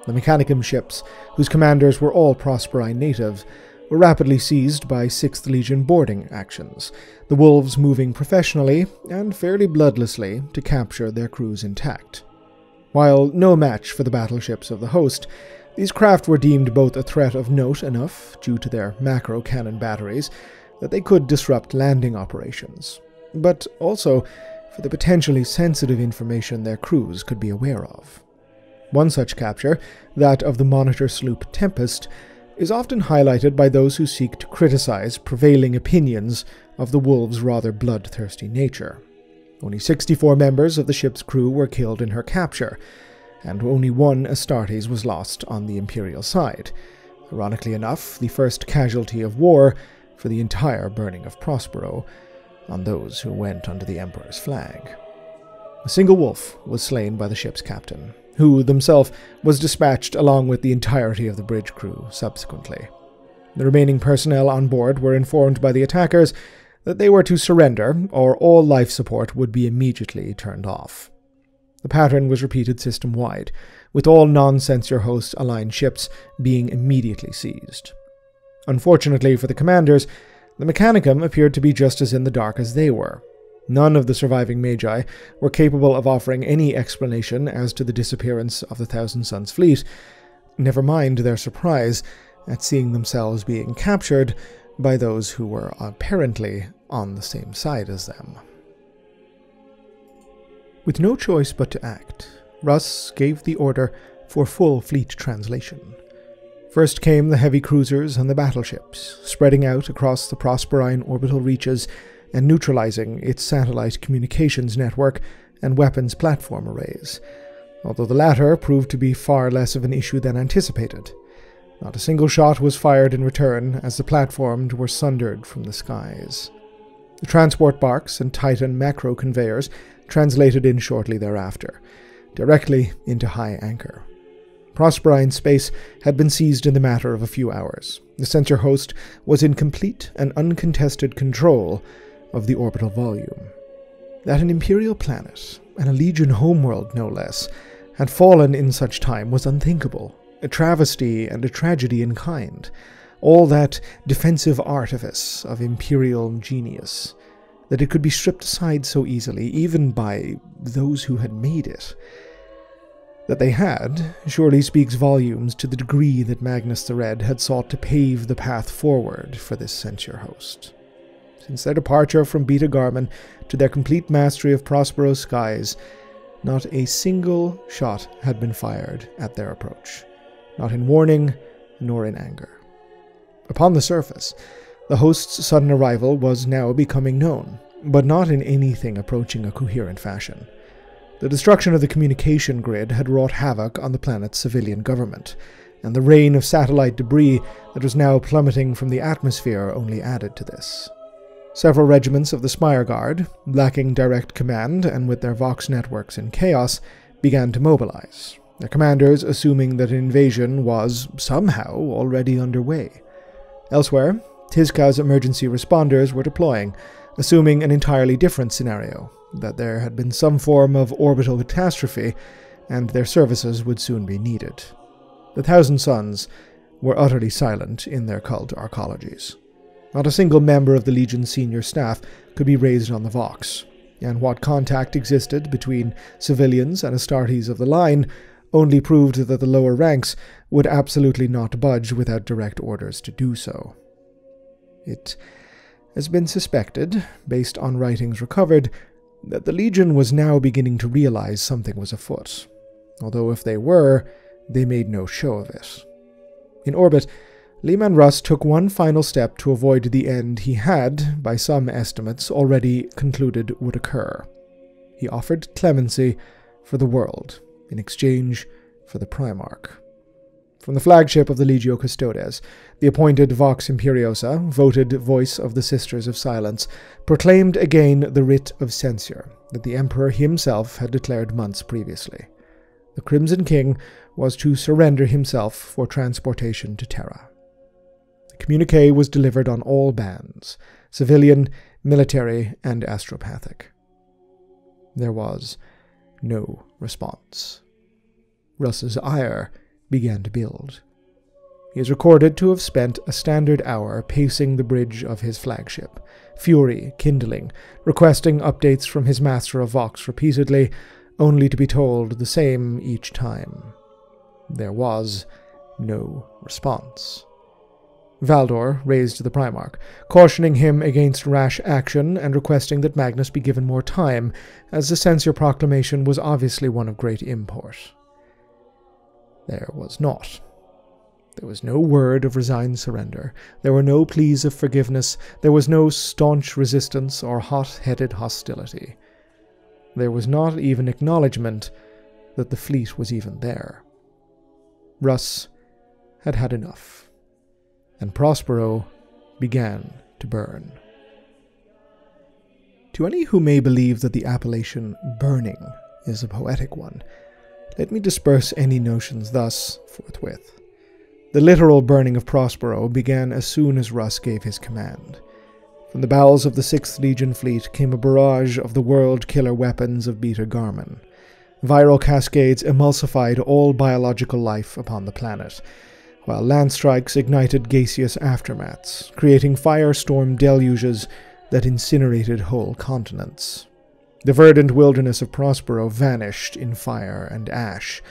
The Mechanicum ships, whose commanders were all Prosperi natives, were rapidly seized by 6th Legion boarding actions, the Wolves moving professionally and fairly bloodlessly to capture their crews intact. While no match for the battleships of the host, these craft were deemed both a threat of note enough, due to their macro cannon batteries, that they could disrupt landing operations, but also for the potentially sensitive information their crews could be aware of. One such capture, that of the monitor sloop Tempest, is often highlighted by those who seek to criticize prevailing opinions of the wolves' rather bloodthirsty nature. Only 64 members of the ship's crew were killed in her capture, and only one Astartes was lost on the Imperial side. Ironically enough, the first casualty of war for the entire burning of Prospero on those who went under the Emperor's flag. A single wolf was slain by the ship's captain, who himself was dispatched along with the entirety of the bridge crew subsequently. The remaining personnel on board were informed by the attackers that they were to surrender, or all life support would be immediately turned off. The pattern was repeated system wide, with all non censure host aligned ships being immediately seized. Unfortunately for the commanders, the Mechanicum appeared to be just as in the dark as they were. None of the surviving Magi were capable of offering any explanation as to the disappearance of the Thousand Sons fleet, never mind their surprise at seeing themselves being captured by those who were apparently on the same side as them. With no choice but to act, Russ gave the order for full fleet translation. First came the heavy cruisers and the battleships, spreading out across the Prosperine orbital reaches and neutralizing its satellite communications network and weapons platform arrays, although the latter proved to be far less of an issue than anticipated. Not a single shot was fired in return as the platforms were sundered from the skies. The transport barks and Titan macro conveyors translated in shortly thereafter, directly into high anchor. Prosperine space had been seized in the matter of a few hours. The censure host was in complete and uncontested control of the orbital volume. That an imperial planet, and a legion homeworld no less, had fallen in such time was unthinkable, a travesty and a tragedy in kind, all that defensive artifice of imperial genius, that it could be stripped aside so easily, even by those who had made it. That they had surely speaks volumes to the degree that Magnus the Red had sought to pave the path forward for this censure host. Since their departure from Beta Garmon to their complete mastery of Prospero's skies, not a single shot had been fired at their approach, not in warning nor in anger. Upon the surface, the host's sudden arrival was now becoming known, but not in anything approaching a coherent fashion. The destruction of the communication grid had wrought havoc on the planet's civilian government, and the rain of satellite debris that was now plummeting from the atmosphere only added to this. Several regiments of the Spire Guard, lacking direct command and with their Vox networks in chaos, began to mobilize, their commanders assuming that an invasion was, somehow, already underway. Elsewhere, Tizca's emergency responders were deploying, assuming an entirely different scenario, that there had been some form of orbital catastrophe, and their services would soon be needed. The Thousand Sons were utterly silent in their cult arcologies. Not a single member of the Legion's senior staff could be raised on the Vox, and what contact existed between civilians and Astartes of the line only proved that the lower ranks would absolutely not budge without direct orders to do so. It has been suspected, based on writings recovered, that the Legion was now beginning to realize something was afoot, although if they were, they made no show of it. In orbit, Leman Russ took one final step to avoid the end he had, by some estimates, already concluded would occur. He offered clemency for the world in exchange for the Primarch. From the flagship of the Legio Custodes, the appointed Vox Imperiosa, voted voice of the Sisters of Silence, proclaimed again the writ of censure that the Emperor himself had declared months previously. The Crimson King was to surrender himself for transportation to Terra. The communique was delivered on all bands civilian, military, and astropathic. There was no response. Russ's ire began to build. He is recorded to have spent a standard hour pacing the bridge of his flagship, fury kindling, requesting updates from his master of Vox repeatedly, only to be told the same each time. There was no response. Valdor raised the Primarch, cautioning him against rash action and requesting that Magnus be given more time, as the censure proclamation was obviously one of great import. There was not. There was no word of resigned surrender. There were no pleas of forgiveness. There was no staunch resistance or hot headed hostility. There was not even acknowledgement that the fleet was even there. Russ had had enough, and Prospero began to burn. To any who may believe that the appellation burning is a poetic one, let me disperse any notions thus forthwith. The literal burning of Prospero began as soon as Russ gave his command. From the bowels of the Sixth Legion fleet came a barrage of the world killer weapons of Beta Garmon. Viral cascades emulsified all biological life upon the planet, while land strikes ignited gaseous aftermaths, creating firestorm deluges that incinerated whole continents. The verdant wilderness of Prospero vanished in fire and ash,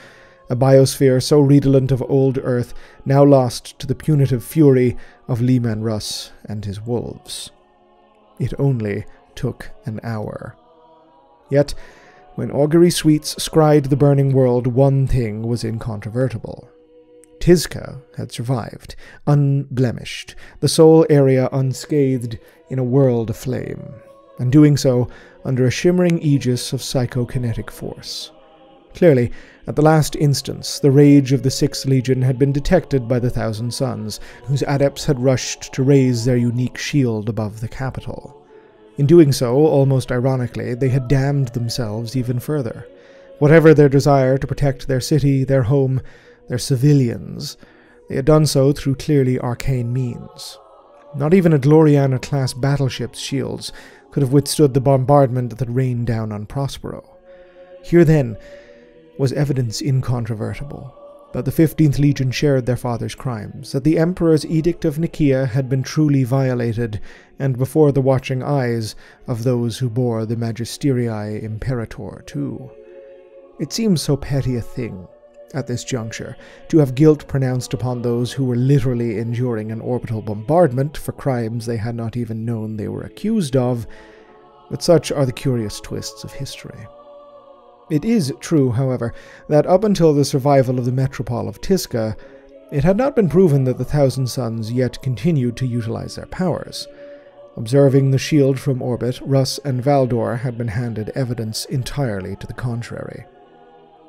a biosphere so redolent of old Earth, now lost to the punitive fury of Leman Russ and his wolves. It only took an hour. Yet, when augury suites scried the burning world, one thing was incontrovertible. Tizca had survived, unblemished, the sole area unscathed in a world aflame, and doing so under a shimmering aegis of psychokinetic force. Clearly, at the last instance, the rage of the Sixth Legion had been detected by the Thousand Sons, whose adepts had rushed to raise their unique shield above the capital. In doing so, almost ironically, they had damned themselves even further. Whatever their desire to protect their city, their home, their civilians, they had done so through clearly arcane means. Not even a Gloriana class battleship's shields could have withstood the bombardment that rained down on Prospero. Here, then, was evidence incontrovertible that the 15th Legion shared their father's crimes, that the Emperor's Edict of Nicaea had been truly violated, and before the watching eyes of those who bore the Magisterii Imperator, too. It seems so petty a thing, at this juncture, to have guilt pronounced upon those who were literally enduring an orbital bombardment for crimes they had not even known they were accused of, but such are the curious twists of history. It is true, however, that up until the survival of the metropole of Tizca, it had not been proven that the Thousand Sons yet continued to utilize their powers. Observing the shield from orbit, Russ and Valdor had been handed evidence entirely to the contrary.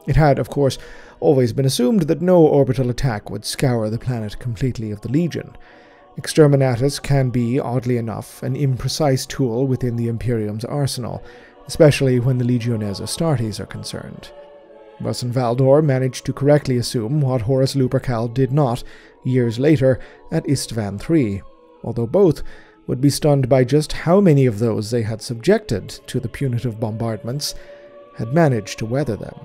It had, of course, always been assumed that no orbital attack would scour the planet completely of the Legion. Exterminatus can be, oddly enough, an imprecise tool within the Imperium's arsenal, especially when the Legiones Astartes are concerned. Russ and Valdor managed to correctly assume what Horus Lupercal did not, years later, at Isstvan III, although both would be stunned by just how many of those they had subjected to the punitive bombardments had managed to weather them.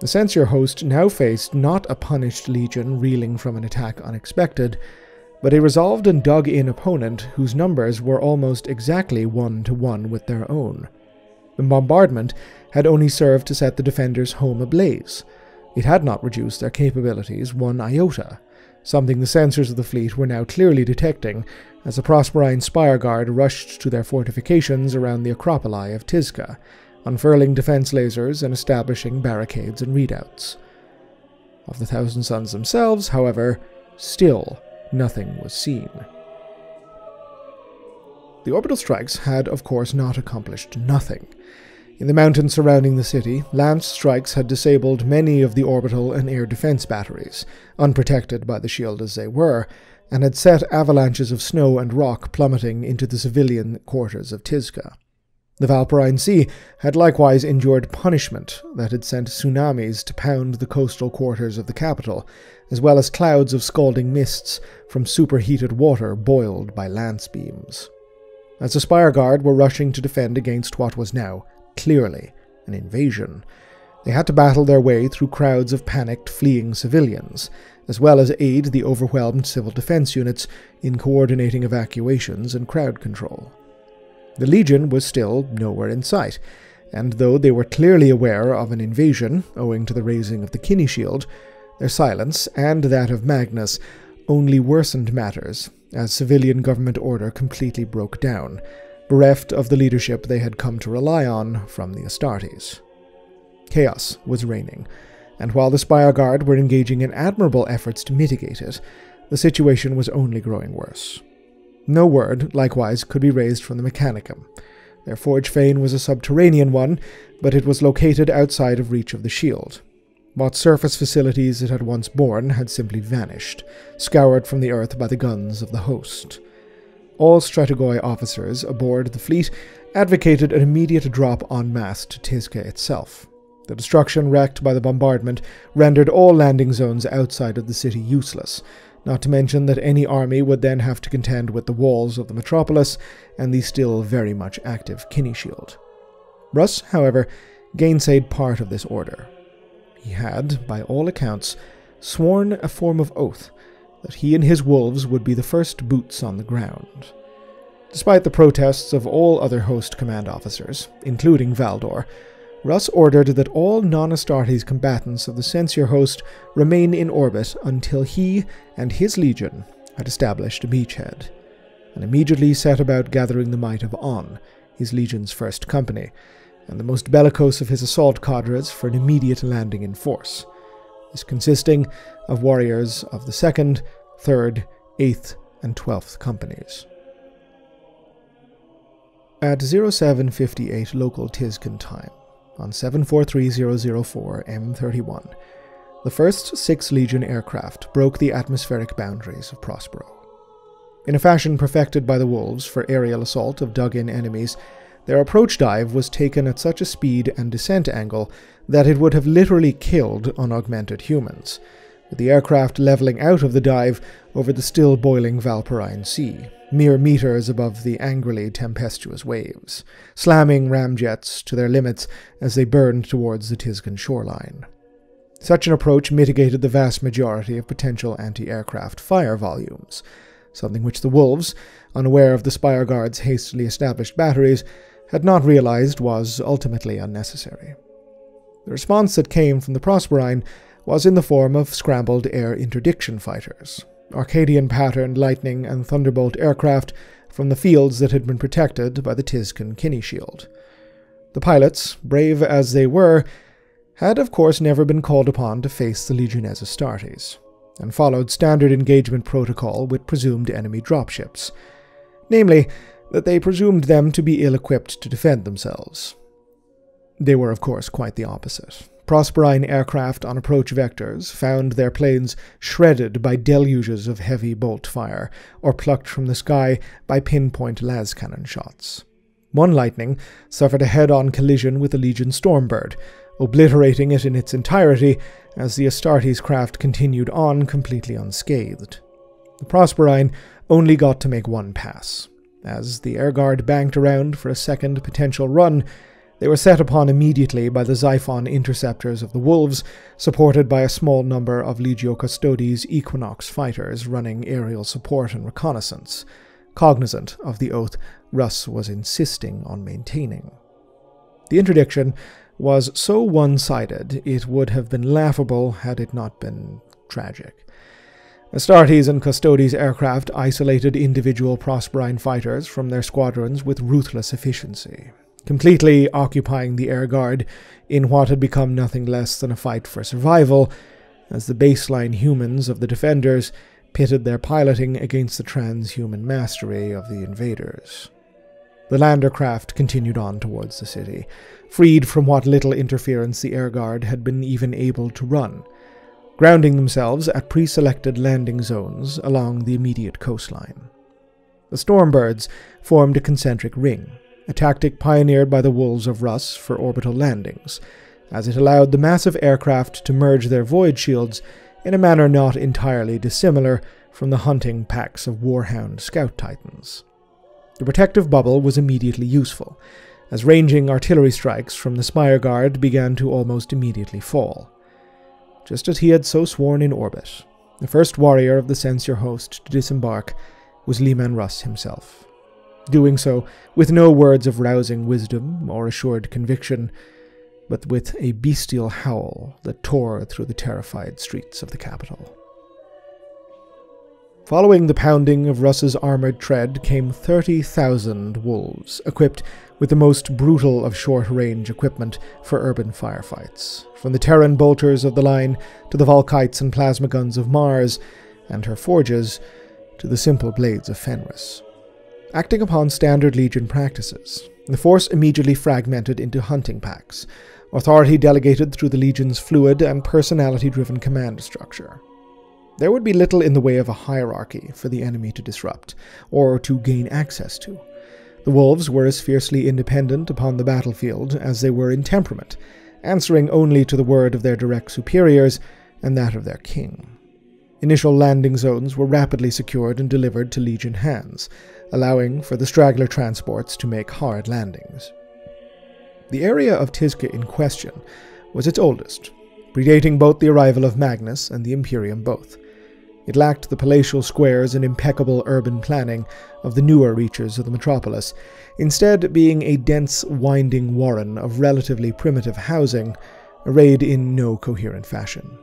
The censure host now faced not a punished legion reeling from an attack unexpected, but a resolved and dug in opponent whose numbers were almost exactly one to one with their own. The bombardment had only served to set the defenders' home ablaze. It had not reduced their capabilities one iota, something the sensors of the fleet were now clearly detecting as the Prosperine Spireguard rushed to their fortifications around the Acropoli of Tizca, unfurling defense lasers and establishing barricades and readouts. Of the Thousand Sons themselves, however, still nothing was seen. The orbital strikes had, of course, not accomplished nothing. In the mountains surrounding the city, lance strikes had disabled many of the orbital and air defense batteries, unprotected by the shield as they were, and had set avalanches of snow and rock plummeting into the civilian quarters of Tizca. The Valpurine Sea had likewise endured punishment that had sent tsunamis to pound the coastal quarters of the capital, as well as clouds of scalding mists from superheated water boiled by lance beams. As the Spire Guard were rushing to defend against what was now clearly an invasion. They had to battle their way through crowds of panicked, fleeing civilians, as well as aid the overwhelmed civil defense units in coordinating evacuations and crowd control. The Legion was still nowhere in sight, and though they were clearly aware of an invasion owing to the raising of the Kinney Shield, their silence and that of Magnus only worsened matters as civilian government order completely broke down, bereft of the leadership they had come to rely on from the Astartes. Chaos was reigning, and while the Spire Guard were engaging in admirable efforts to mitigate it, the situation was only growing worse. No word, likewise, could be raised from the Mechanicum. Their forge fane was a subterranean one, but it was located outside of reach of the shield. What surface facilities it had once borne had simply vanished, scoured from the earth by the guns of the host. All Strategoi officers aboard the fleet advocated an immediate drop en masse to Tizca itself. The destruction wreaked by the bombardment rendered all landing zones outside of the city useless, not to mention that any army would then have to contend with the walls of the metropolis and the still very much active Kinney Shield. Russ, however, gainsayed part of this order. He had, by all accounts, sworn a form of oath that he and his wolves would be the first boots on the ground. Despite the protests of all other host command officers, including Valdor, Russ ordered that all non Astartes combatants of the Censure host remain in orbit until he and his legion had established a beachhead, and immediately set about gathering the might of On, his legion's first company, and the most bellicose of his assault cadres for an immediate landing in force, this consisting of warriors of the 2nd, 3rd, 8th, and 12th companies. At 0758 local Tizcan time, on 743004 M31, the first 6 Legion aircraft broke the atmospheric boundaries of Prospero. In a fashion perfected by the Wolves for aerial assault of dug in enemies, their approach dive was taken at such a speed and descent angle that it would have literally killed unaugmented humans, with the aircraft leveling out of the dive over the still boiling Valpurine Sea, mere meters above the angrily tempestuous waves, slamming ramjets to their limits as they burned towards the Tizcan shoreline. Such an approach mitigated the vast majority of potential anti aircraft fire volumes, something which the Wolves, unaware of the Spire Guard's hastily established batteries, had not realized was ultimately unnecessary. The response that came from the Prosperine was in the form of scrambled air interdiction fighters, Arcadian patterned Lightning and Thunderbolt aircraft from the fields that had been protected by the Tizcan Kinney Shield. The pilots, brave as they were, had of course never been called upon to face the Legiones Astartes, and followed standard engagement protocol with presumed enemy dropships. Namely, that they presumed them to be ill equipped to defend themselves. They were, of course, quite the opposite. Prosperine aircraft on approach vectors found their planes shredded by deluges of heavy bolt fire, or plucked from the sky by pinpoint las cannon shots. One Lightning suffered a head on collision with a Legion Stormbird, obliterating it in its entirety as the Astartes craft continued on completely unscathed. The Prosperine only got to make one pass. As the air guard banked around for a second potential run, they were set upon immediately by the Xiphon interceptors of the Wolves, supported by a small number of Legio Custodes Equinox fighters running aerial support and reconnaissance, cognizant of the oath Russ was insisting on maintaining. The interdiction was so one sided it would have been laughable had it not been tragic. Astartes and Custodes aircraft isolated individual Prosperine fighters from their squadrons with ruthless efficiency, completely occupying the air guard in what had become nothing less than a fight for survival, as the baseline humans of the defenders pitted their piloting against the transhuman mastery of the invaders. The lander craft continued on towards the city, freed from what little interference the air guard had been even able to run, grounding themselves at pre selected landing zones along the immediate coastline. The Stormbirds formed a concentric ring, a tactic pioneered by the Wolves of Russ for orbital landings, as it allowed the massive aircraft to merge their void shields in a manner not entirely dissimilar from the hunting packs of Warhound scout titans. The protective bubble was immediately useful, as ranging artillery strikes from the Spire Guard began to almost immediately fall. Just as he had so sworn in orbit, the first warrior of the Censure host to disembark was Leman Russ himself doing so with no words of rousing wisdom or assured conviction, but with a bestial howl that tore through the terrified streets of the capital. Following the pounding of Russ's armored tread came 30,000 wolves, equipped with the most brutal of short range equipment for urban firefights, from the Terran bolters of the line to the Volkites and plasma guns of Mars, and her forges to the simple blades of Fenris. Acting upon standard Legion practices, the force immediately fragmented into hunting packs, authority delegated through the Legion's fluid and personality driven command structure. There would be little in the way of a hierarchy for the enemy to disrupt, or to gain access to. The wolves were as fiercely independent upon the battlefield as they were in temperament, answering only to the word of their direct superiors and that of their king. Initial landing zones were rapidly secured and delivered to Legion hands, allowing for the straggler transports to make hard landings. The area of Tizca in question was its oldest, predating both the arrival of Magnus and the Imperium both. It lacked the palatial squares and impeccable urban planning of the newer reaches of the metropolis, instead being a dense, winding warren of relatively primitive housing, arrayed in no coherent fashion.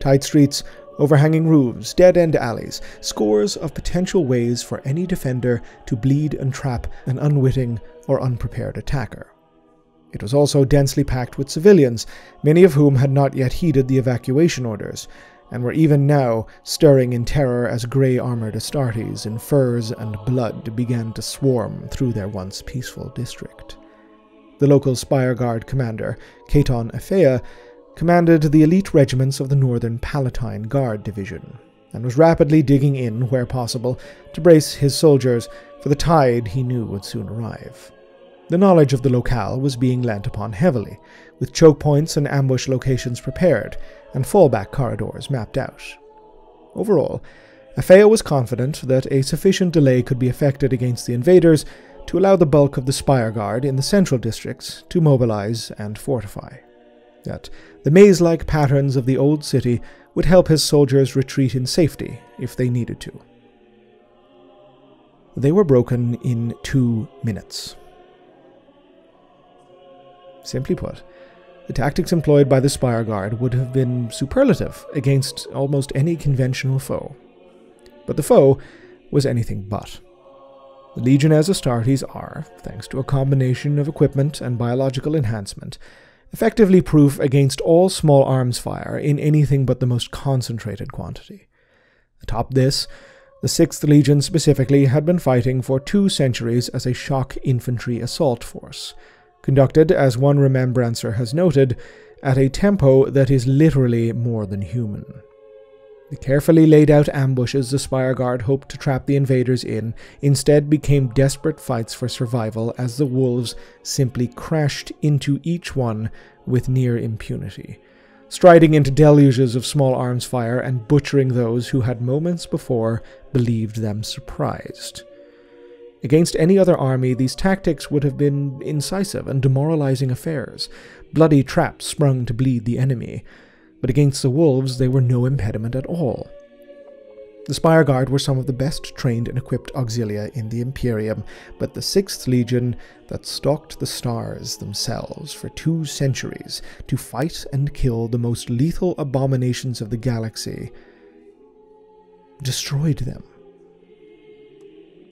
Tight streets, overhanging roofs, dead end alleys, scores of potential ways for any defender to bleed and trap an unwitting or unprepared attacker. It was also densely packed with civilians, many of whom had not yet heeded the evacuation orders, and were even now stirring in terror as grey armoured Astartes in furs and blood began to swarm through their once peaceful district. The local Spire Guard commander, Caton Aphea, commanded the elite regiments of the Northern Palatine Guard Division, and was rapidly digging in where possible to brace his soldiers for the tide he knew would soon arrive. The knowledge of the locale was being lent upon heavily, with choke points and ambush locations prepared, and fallback corridors mapped out. Overall, Afeo was confident that a sufficient delay could be effected against the invaders to allow the bulk of the Spire Guard in the central districts to mobilize and fortify. That the maze like patterns of the old city would help his soldiers retreat in safety if they needed to. They were broken in two minutes. Simply put, the tactics employed by the Spire Guard would have been superlative against almost any conventional foe. But the foe was anything but. The Legion as Astartes are, thanks to a combination of equipment and biological enhancement, effectively proof against all small arms fire in anything but the most concentrated quantity. Atop this, the 6th Legion specifically had been fighting for two centuries as a shock infantry assault force, conducted, as one remembrancer has noted, at a tempo that is literally more than human. The carefully laid out ambushes the Spire Guard hoped to trap the invaders in instead became desperate fights for survival as the wolves simply crashed into each one with near impunity, striding into deluges of small arms fire and butchering those who had moments before believed them surprised. Against any other army, these tactics would have been incisive and demoralizing affairs, bloody traps sprung to bleed the enemy, but against the wolves they were no impediment at all. The Spire Guard were some of the best trained and equipped auxilia in the Imperium, but the Sixth Legion that stalked the stars themselves for two centuries to fight and kill the most lethal abominations of the galaxy destroyed them.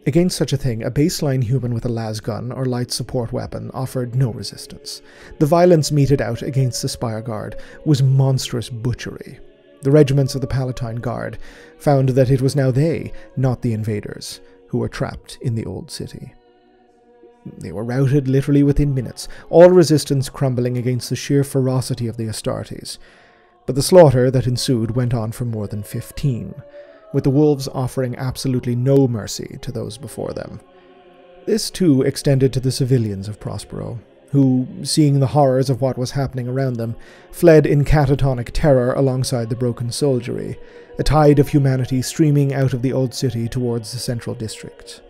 Against such a thing, a baseline human with a las gun or light support weapon offered no resistance. The violence meted out against the Spire Guard was monstrous butchery. The regiments of the Palatine Guard found that it was now they, not the invaders, who were trapped in the old city. They were routed literally within minutes, all resistance crumbling against the sheer ferocity of the Astartes. But the slaughter that ensued went on for more than fifteen with the wolves offering absolutely no mercy to those before them. This too extended to the civilians of Prospero, who, seeing the horrors of what was happening around them, fled in catatonic terror alongside the broken soldiery, a tide of humanity streaming out of the old city towards the central district.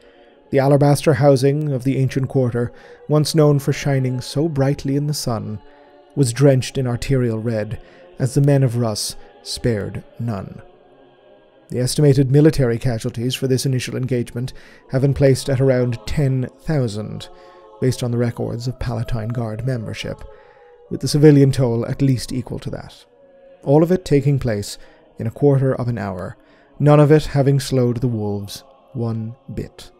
The alabaster housing of the ancient quarter, once known for shining so brightly in the sun, was drenched in arterial red as the men of Russ spared none. The estimated military casualties for this initial engagement have been placed at around 10,000, based on the records of Palatine Guard membership, with the civilian toll at least equal to that. All of it taking place in a quarter of an hour, none of it having slowed the wolves one bit.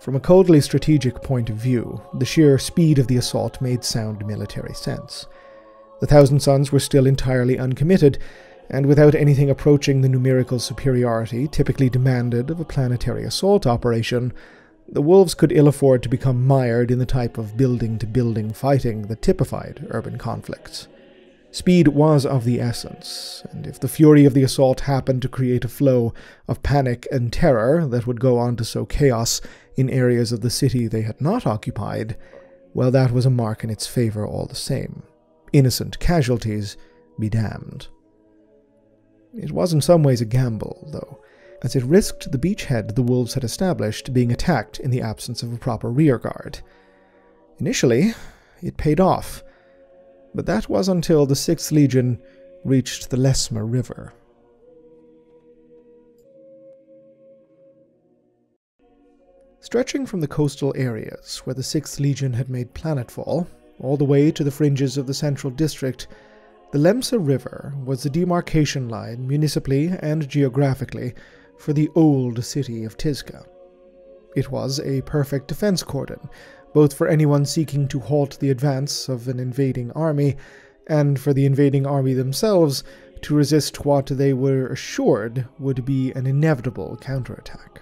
From a coldly strategic point of view, the sheer speed of the assault made sound military sense. The Thousand Sons were still entirely uncommitted, and without anything approaching the numerical superiority typically demanded of a planetary assault operation, the wolves could ill afford to become mired in the type of building to building fighting that typified urban conflicts. Speed was of the essence, and if the fury of the assault happened to create a flow of panic and terror that would go on to sow chaos in areas of the city they had not occupied, well, that was a mark in its favor all the same. Innocent casualties be damned. It was in some ways a gamble, though, as it risked the beachhead the wolves had established being attacked in the absence of a proper rearguard. Initially, it paid off but that was until the Sixth Legion reached the Lesma River. Stretching from the coastal areas where the Sixth Legion had made planetfall, all the way to the fringes of the Central District, the Lemsa River was the demarcation line, municipally and geographically, for the old city of Tizca. It was a perfect defense cordon, both for anyone seeking to halt the advance of an invading army, and for the invading army themselves to resist what they were assured would be an inevitable counterattack.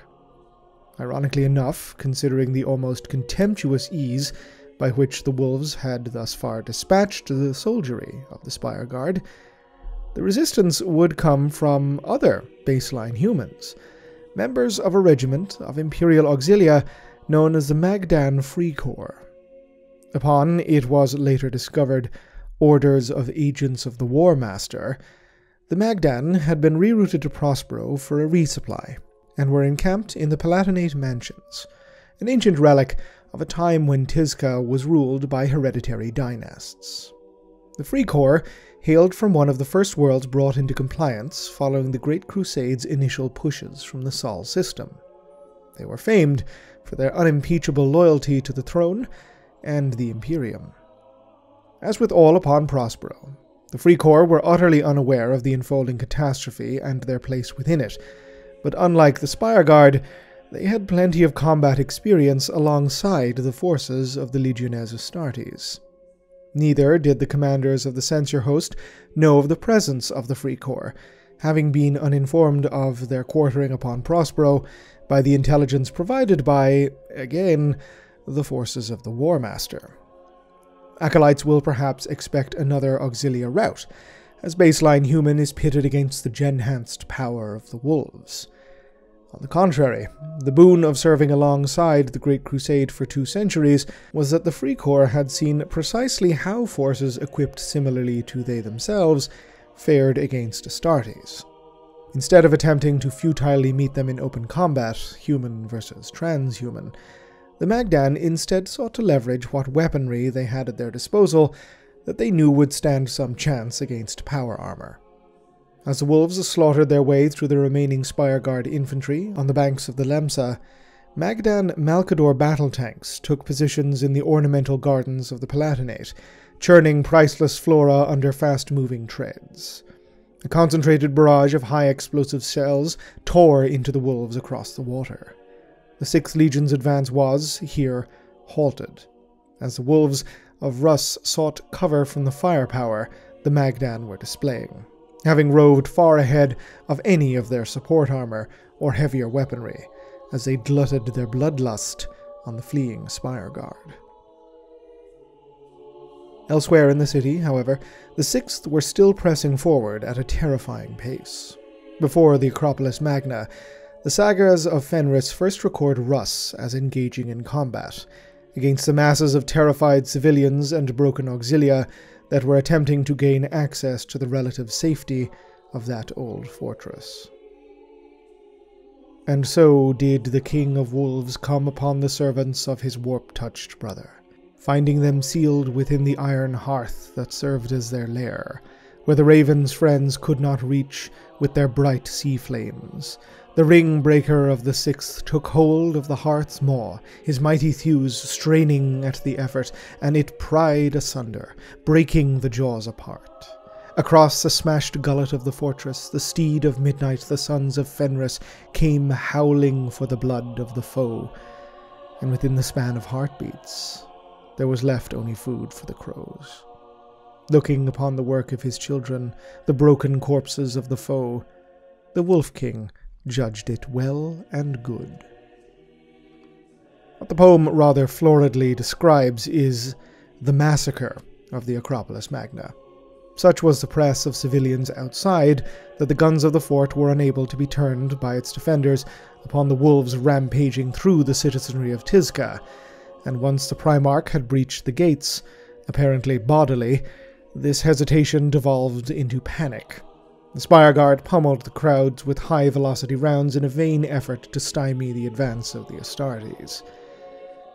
Ironically enough, considering the almost contemptuous ease by which the wolves had thus far dispatched the soldiery of the Spire Guard, the resistance would come from other baseline humans, members of a regiment of Imperial Auxilia known as the Magdan Free Corps. Upon, it was later discovered, orders of agents of the War Master, the Magdan had been rerouted to Prospero for a resupply, and were encamped in the Palatinate Mansions, an ancient relic of a time when Tizca was ruled by hereditary dynasts. The Free Corps hailed from one of the first worlds brought into compliance following the Great Crusade's initial pushes from the Sol system. They were famed for their unimpeachable loyalty to the throne and the Imperium. As with all upon Prospero, the Free Corps were utterly unaware of the unfolding catastrophe and their place within it, but unlike the Spire Guard, they had plenty of combat experience alongside the forces of the Legiones Astartes. Neither did the commanders of the censure host know of the presence of the Free Corps, having been uninformed of their quartering upon Prospero by the intelligence provided by, again, the forces of the War Master. Acolytes will perhaps expect another Auxilia rout, as baseline human is pitted against the genhanced power of the wolves. On the contrary, the boon of serving alongside the Great Crusade for two centuries was that the Free Corps had seen precisely how forces equipped similarly to they themselves fared against Astartes. Instead of attempting to futilely meet them in open combat, human versus transhuman, the Magdan instead sought to leverage what weaponry they had at their disposal that they knew would stand some chance against power armor. As the wolves slaughtered their way through the remaining Spire Guard infantry on the banks of the Lemsa, Magdan Malkador battle tanks took positions in the ornamental gardens of the Palatinate, churning priceless flora under fast moving treads. A concentrated barrage of high explosive shells tore into the wolves across the water. The Sixth Legion's advance was, here, halted. As the wolves of Russ sought cover from the firepower the Magdan were displaying, having roved far ahead of any of their support armor or heavier weaponry, as they glutted their bloodlust on the fleeing Spire Guard. Elsewhere in the city, however, the Sixth were still pressing forward at a terrifying pace. Before the Acropolis Magna, the sagas of Fenris first record Russ as engaging in combat against the masses of terrified civilians and broken auxilia that were attempting to gain access to the relative safety of that old fortress. And so did the King of Wolves come upon the servants of his warp touched brother finding them sealed within the iron hearth that served as their lair, where the raven's friends could not reach with their bright sea flames. The ring breaker of the sixth took hold of the hearth's maw, his mighty thews straining at the effort, and it pried asunder, breaking the jaws apart. Across the smashed gullet of the fortress, the steed of midnight, the sons of Fenris, came howling for the blood of the foe. And within the span of heartbeats, there was left only food for the crows. Looking upon the work of his children, the broken corpses of the foe, the Wolf King judged it well and good. What the poem rather floridly describes is the massacre of the Acropolis Magna. Such was the press of civilians outside that the guns of the fort were unable to be turned by its defenders upon the wolves rampaging through the citizenry of Tizca, and once the Primarch had breached the gates, apparently bodily, this hesitation devolved into panic. The Spire Guard pummeled the crowds with high velocity rounds in a vain effort to stymie the advance of the Astartes.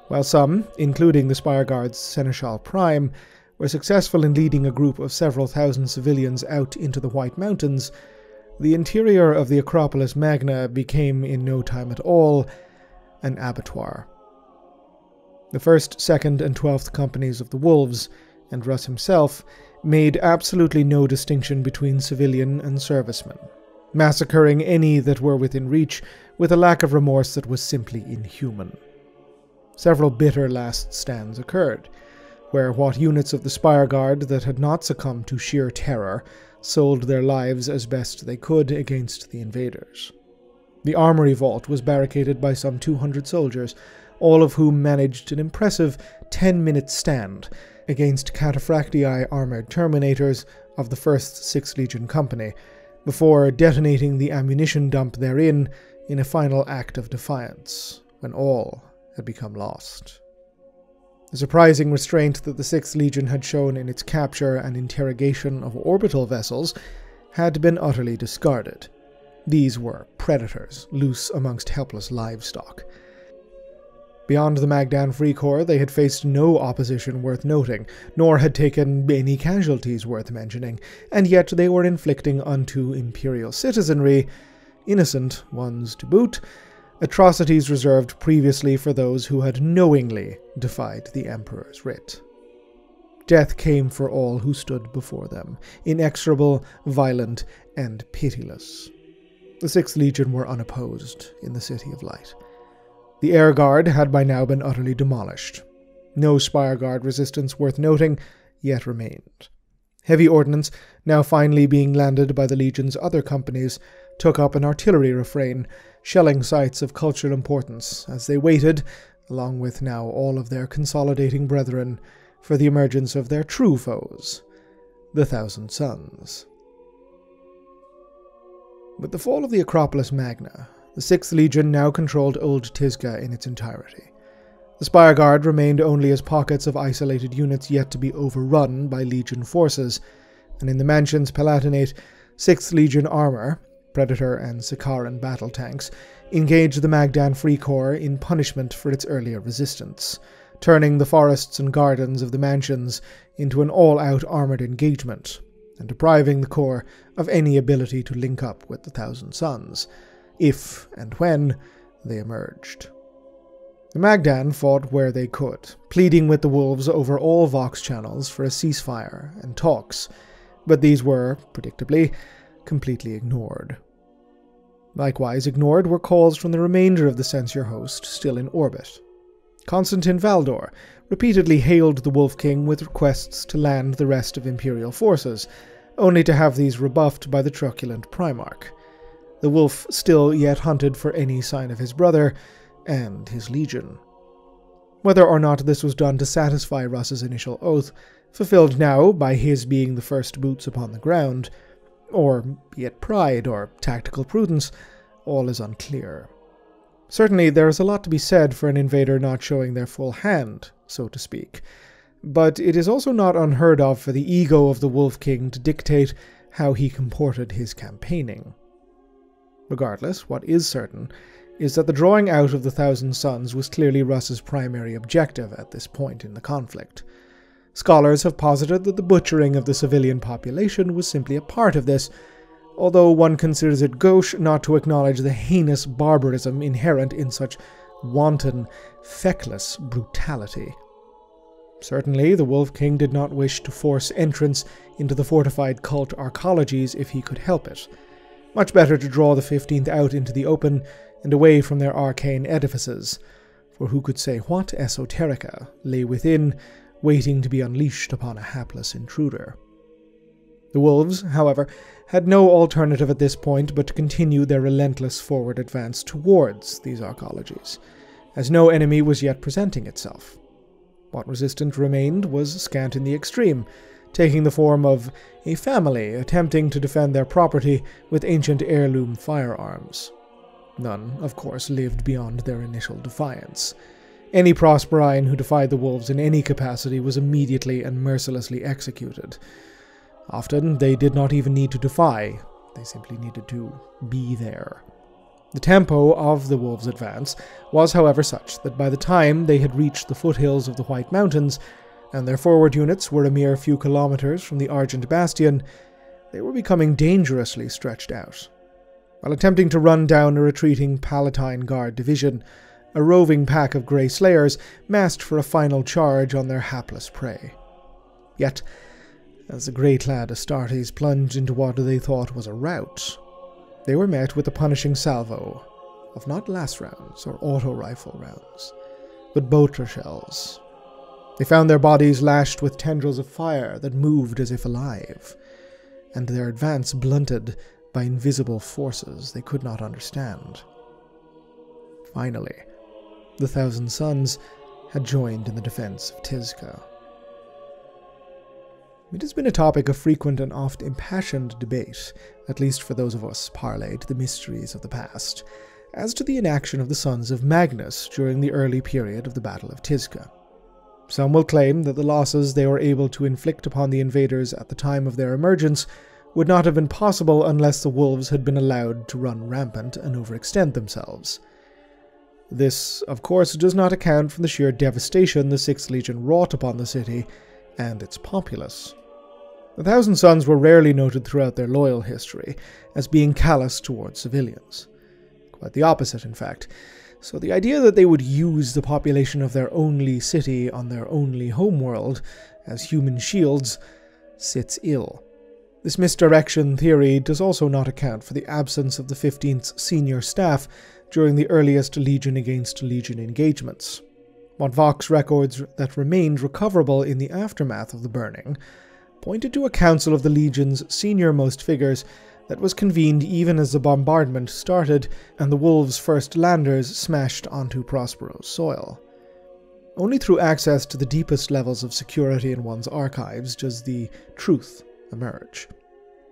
While some, including the Spire Guard's Seneschal Prime, were successful in leading a group of several thousand civilians out into the White Mountains, the interior of the Acropolis Magna became in no time at all an abattoir. The 1st, 2nd, and 12th companies of the Wolves, and Russ himself, made absolutely no distinction between civilian and servicemen, massacring any that were within reach with a lack of remorse that was simply inhuman. Several bitter last stands occurred, where what units of the Spire Guard that had not succumbed to sheer terror sold their lives as best they could against the invaders. The armory vault was barricaded by some 200 soldiers, all of whom managed an impressive 10 minute stand against cataphractii armored terminators of the 1st 6th Legion Company, before detonating the ammunition dump therein in a final act of defiance, when all had become lost. The surprising restraint that the 6th Legion had shown in its capture and interrogation of orbital vessels had been utterly discarded. These were predators, loose amongst helpless livestock. Beyond the Magdan Free Corps, they had faced no opposition worth noting, nor had taken any casualties worth mentioning, and yet they were inflicting unto Imperial citizenry, innocent ones to boot, atrocities reserved previously for those who had knowingly defied the Emperor's writ. Death came for all who stood before them, inexorable, violent, and pitiless. The Sixth Legion were unopposed in the City of Light. The air guard had by now been utterly demolished. No spire guard resistance worth noting yet remained. Heavy ordnance, now finally being landed by the Legion's other companies, took up an artillery refrain, shelling sites of cultural importance as they waited, along with now all of their consolidating brethren, for the emergence of their true foes, the Thousand Sons. With the fall of the Acropolis Magna, the Sixth Legion now controlled Old Tizca in its entirety. The Spire Guard remained only as pockets of isolated units yet to be overrun by Legion forces, and in the Mansion's Palatinate, Sixth Legion armor, Predator and Sicaran battle tanks, engaged the Magdan Free Corps in punishment for its earlier resistance, turning the forests and gardens of the Mansions into an all out armored engagement, and depriving the Corps of any ability to link up with the Thousand Sons if and when they emerged. The Magdan fought where they could, pleading with the wolves over all Vox channels for a ceasefire and talks, but these were, predictably, completely ignored. Likewise ignored were calls from the remainder of the censure host still in orbit. Constantin Valdor repeatedly hailed the Wolf King with requests to land the rest of Imperial forces, only to have these rebuffed by the truculent Primarch the wolf still yet hunted for any sign of his brother and his legion. Whether or not this was done to satisfy Russ's initial oath, fulfilled now by his being the first boots upon the ground, or be it pride or tactical prudence, all is unclear. Certainly, there is a lot to be said for an invader not showing their full hand, so to speak, but it is also not unheard of for the ego of the Wolf King to dictate how he comported his campaigning. Regardless, what is certain is that the drawing out of the Thousand Sons was clearly Russ's primary objective at this point in the conflict. Scholars have posited that the butchering of the civilian population was simply a part of this, although one considers it gauche not to acknowledge the heinous barbarism inherent in such wanton, feckless brutality. Certainly, the Wolf King did not wish to force entrance into the fortified cult arcologies if he could help it. Much better to draw the Fifteenth out into the open and away from their arcane edifices, for who could say what esoterica lay within, waiting to be unleashed upon a hapless intruder? The wolves, however, had no alternative at this point but to continue their relentless forward advance towards these arcologies, as no enemy was yet presenting itself. What resistance remained was scant in the extreme, taking the form of a family attempting to defend their property with ancient heirloom firearms. None, of course, lived beyond their initial defiance. Any Prosperine who defied the wolves in any capacity was immediately and mercilessly executed. Often, they did not even need to defy, they simply needed to be there. The tempo of the wolves' advance was, however, such that by the time they had reached the foothills of the White Mountains, and their forward units were a mere few kilometers from the Argent Bastion, they were becoming dangerously stretched out. While attempting to run down a retreating Palatine Guard division, a roving pack of Grey Slayers massed for a final charge on their hapless prey. Yet, as the grey clad Astartes plunged into what they thought was a rout, they were met with a punishing salvo of not las rounds or auto rifle rounds, but bolter shells. They found their bodies lashed with tendrils of fire that moved as if alive, and their advance blunted by invisible forces they could not understand. Finally, the Thousand Sons had joined in the defense of Tizca. It has been a topic of frequent and oft impassioned debate, at least for those of us parlayed the mysteries of the past, as to the inaction of the sons of Magnus during the early period of the Battle of Tizca. Some will claim that the losses they were able to inflict upon the invaders at the time of their emergence would not have been possible unless the wolves had been allowed to run rampant and overextend themselves. This, of course, does not account for the sheer devastation the Sixth Legion wrought upon the city and its populace. The Thousand Sons were rarely noted throughout their loyal history as being callous towards civilians. Quite the opposite, in fact. So the idea that they would use the population of their only city on their only homeworld as human shields sits ill. This misdirection theory does also not account for the absence of the 15th's senior staff during the earliest Legion against Legion engagements. What Vox records that remained recoverable in the aftermath of the burning pointed to a council of the Legion's senior-most figures that was convened even as the bombardment started and the Wolves' first landers smashed onto Prospero's soil. Only through access to the deepest levels of security in one's archives does the truth emerge.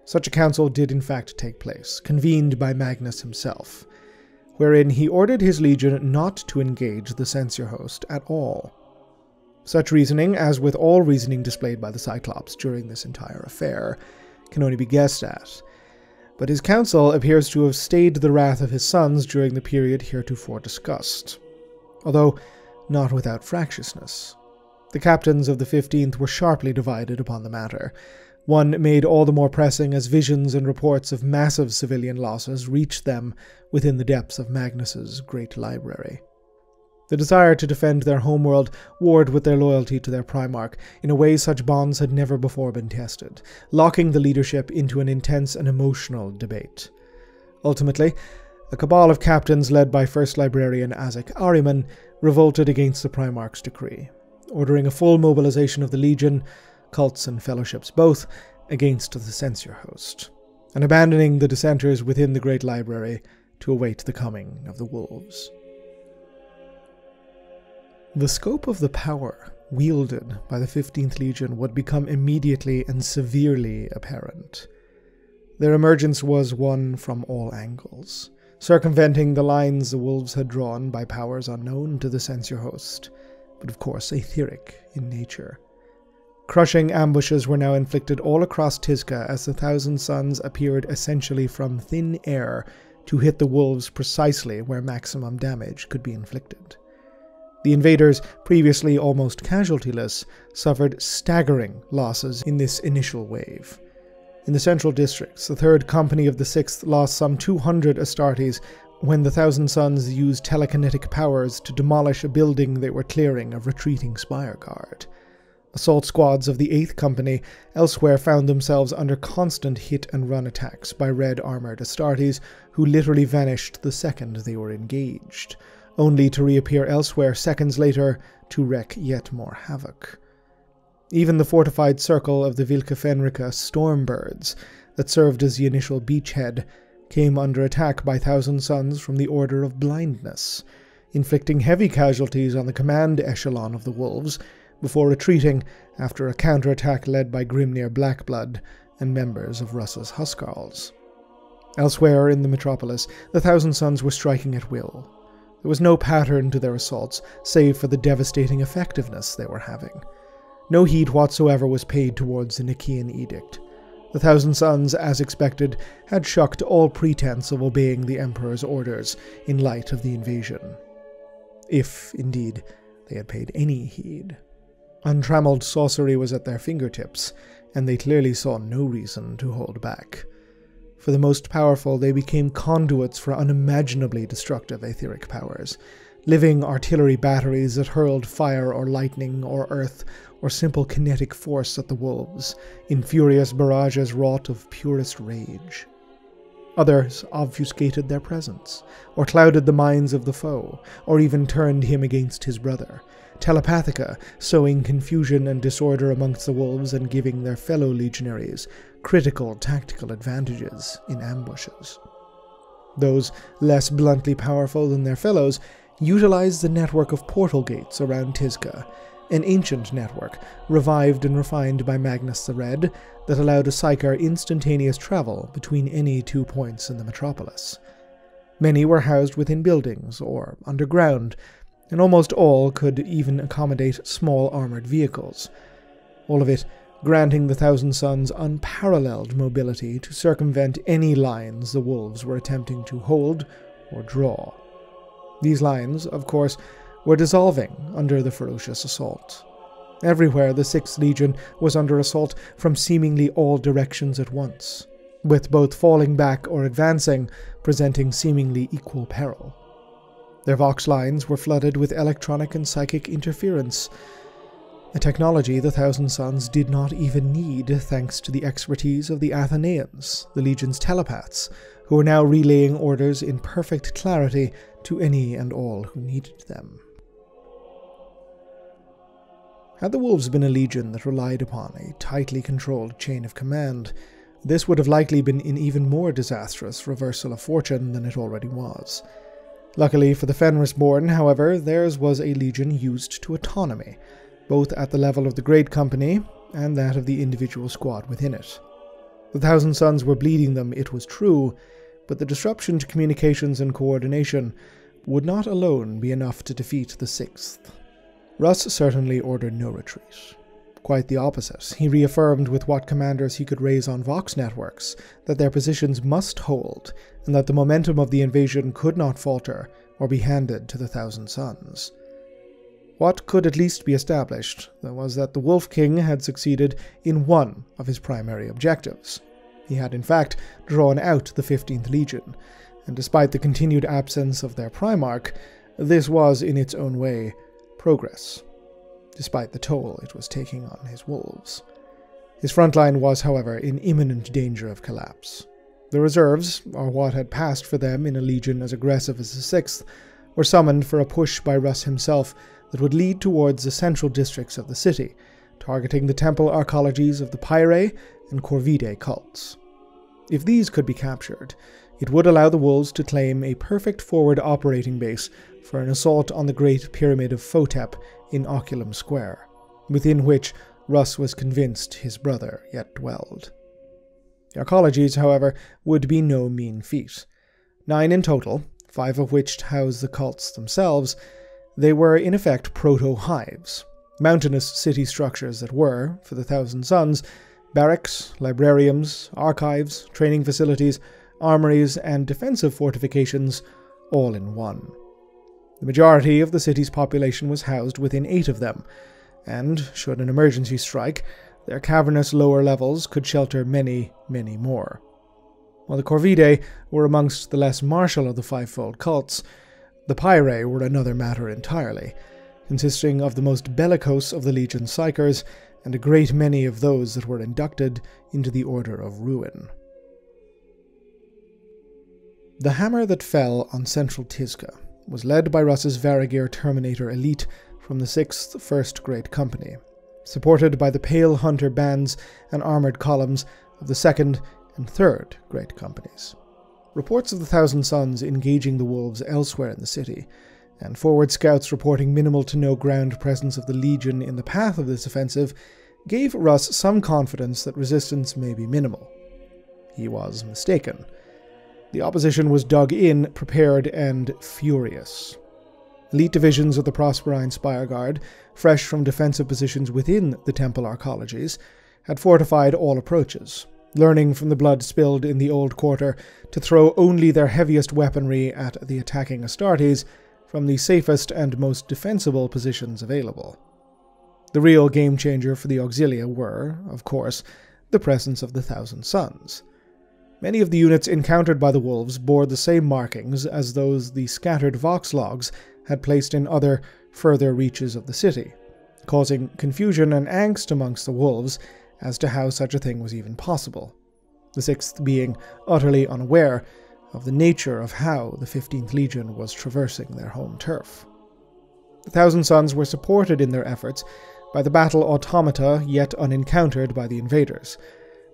Such a council did in fact take place, convened by Magnus himself, wherein he ordered his legion not to engage the censure host at all. Such reasoning, as with all reasoning displayed by the Cyclops during this entire affair, can only be guessed at. But his counsel appears to have stayed the wrath of his sons during the period heretofore discussed, although not without fractiousness. The captains of the Fifteenth were sharply divided upon the matter, one made all the more pressing as visions and reports of massive civilian losses reached them within the depths of Magnus's great library. The desire to defend their homeworld warred with their loyalty to their Primarch in a way such bonds had never before been tested, locking the leadership into an intense and emotional debate. Ultimately, a cabal of captains led by First Librarian Azek Ahriman revolted against the Primarch's decree, ordering a full mobilization of the Legion, cults and fellowships both, against the censure host, and abandoning the dissenters within the Great Library to await the coming of the wolves. The scope of the power wielded by the 15th Legion would become immediately and severely apparent. Their emergence was one from all angles, circumventing the lines the wolves had drawn by powers unknown to the censure host, but of course etheric in nature. Crushing ambushes were now inflicted all across Tizca as the Thousand Sons appeared essentially from thin air to hit the wolves precisely where maximum damage could be inflicted. The invaders, previously almost casualtyless, suffered staggering losses in this initial wave. In the central districts, the 3rd Company of the 6th lost some 200 Astartes when the Thousand Sons used telekinetic powers to demolish a building they were clearing of retreating Spire Guard. Assault squads of the 8th Company elsewhere found themselves under constant hit and run attacks by red armored Astartes who literally vanished the second they were engaged, only to reappear elsewhere seconds later to wreak yet more havoc. Even the fortified circle of the Vlka Fenryka Stormbirds, that served as the initial beachhead, came under attack by Thousand Sons from the Order of Blindness, inflicting heavy casualties on the command echelon of the Wolves before retreating after a counterattack led by Grimnir Blackblood and members of Russ's Huskarls. Elsewhere in the metropolis, the Thousand Sons were striking at will. There was no pattern to their assaults, save for the devastating effectiveness they were having. No heed whatsoever was paid towards the Nicaean edict. The Thousand Sons, as expected, had shucked all pretense of obeying the Emperor's orders in light of the invasion. If, indeed, they had paid any heed. Untrammeled sorcery was at their fingertips, and they clearly saw no reason to hold back. For the most powerful, they became conduits for unimaginably destructive etheric powers, living artillery batteries that hurled fire or lightning or earth or simple kinetic force at the wolves, in furious barrages wrought of purest rage. Others obfuscated their presence, or clouded the minds of the foe, or even turned him against his brother, Telepathica, sowing confusion and disorder amongst the wolves and giving their fellow legionaries critical tactical advantages in ambushes. Those less bluntly powerful than their fellows utilized the network of portal gates around Tizca, an ancient network revived and refined by Magnus the Red that allowed a Psyker instantaneous travel between any two points in the metropolis. Many were housed within buildings or underground, and almost all could even accommodate small armored vehicles. All of it granting the Thousand Sons unparalleled mobility to circumvent any lines the wolves were attempting to hold or draw. These lines, of course, were dissolving under the ferocious assault. Everywhere the Sixth Legion was under assault from seemingly all directions at once, with both falling back or advancing presenting seemingly equal peril. Their Vox lines were flooded with electronic and psychic interference, a technology the Thousand Sons did not even need thanks to the expertise of the Athenians, the Legion's telepaths, who were now relaying orders in perfect clarity to any and all who needed them. Had the Wolves been a legion that relied upon a tightly controlled chain of command, this would have likely been an even more disastrous reversal of fortune than it already was. Luckily for the Fenrisborn, however, theirs was a legion used to autonomy, both at the level of the Great Company and that of the individual squad within it. The Thousand Sons were bleeding them, it was true, but the disruption to communications and coordination would not alone be enough to defeat the Sixth. Russ certainly ordered no retreat. Quite the opposite. He reaffirmed with what commanders he could raise on Vox networks that their positions must hold, and that the momentum of the invasion could not falter or be handed to the Thousand Sons. What could at least be established was that the Wolf King had succeeded in one of his primary objectives. He had, in fact, drawn out the 15th Legion, and despite the continued absence of their Primarch, this was, in its own way, progress despite the toll it was taking on his wolves. His front line was, however, in imminent danger of collapse. The reserves, or what had passed for them in a legion as aggressive as the Sixth, were summoned for a push by Russ himself that would lead towards the central districts of the city, targeting the temple arcologies of the Pyre and Corvide cults. If these could be captured, it would allow the wolves to claim a perfect forward operating base for an assault on the Great Pyramid of Photep in Oculum Square, within which Russ was convinced his brother yet dwelled. The arcologies, however, would be no mean feat. Nine in total, five of which housed the cults themselves, they were in effect proto hives, mountainous city structures that were, for the Thousand Sons, barracks, librariums, archives, training facilities, armories, and defensive fortifications all in one. The majority of the city's population was housed within eight of them, and, should an emergency strike, their cavernous lower levels could shelter many, many more. While the Corvidae were amongst the less martial of the fivefold cults, the Pyre were another matter entirely, consisting of the most bellicose of the Legion psykers and a great many of those that were inducted into the Order of Ruin. The hammer that fell on Central Tizca was led by Russ's Varagyr Terminator elite from the 6th 1st Great Company, supported by the Pale Hunter bands and armoured columns of the 2nd and 3rd Great Companies. Reports of the Thousand Sons engaging the wolves elsewhere in the city, and forward scouts reporting minimal to no ground presence of the Legion in the path of this offensive, gave Russ some confidence that resistance may be minimal. He was mistaken. The opposition was dug in, prepared, and furious. Elite divisions of the Prosperine Spire Guard, fresh from defensive positions within the Temple Arcologies, had fortified all approaches, learning from the blood spilled in the Old Quarter to throw only their heaviest weaponry at the attacking Astartes from the safest and most defensible positions available. The real game changer for the Auxilia were, of course, the presence of the Thousand Sons. Many of the units encountered by the wolves bore the same markings as those the scattered Vox logs had placed in other, further reaches of the city, causing confusion and angst amongst the wolves as to how such a thing was even possible, the Sixth being utterly unaware of the nature of how the 15th Legion was traversing their home turf. The Thousand Sons were supported in their efforts by the battle automata yet unencountered by the invaders,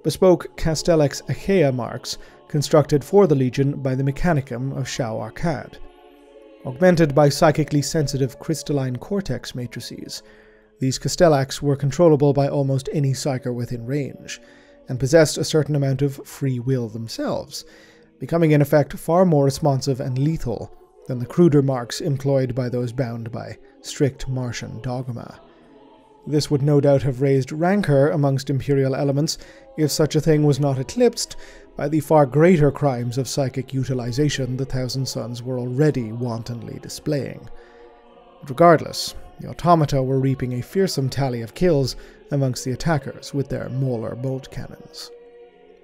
bespoke Castellax Achaea marks constructed for the Legion by the Mechanicum of Shao Arkad. Augmented by psychically sensitive crystalline cortex matrices, these Castellax were controllable by almost any psyker within range, and possessed a certain amount of free will themselves, becoming in effect far more responsive and lethal than the cruder marks employed by those bound by strict Martian dogma. This would no doubt have raised rancor amongst Imperial elements if such a thing was not eclipsed by the far greater crimes of psychic utilization the Thousand Sons were already wantonly displaying. Regardless, the automata were reaping a fearsome tally of kills amongst the attackers with their Mauler bolt cannons.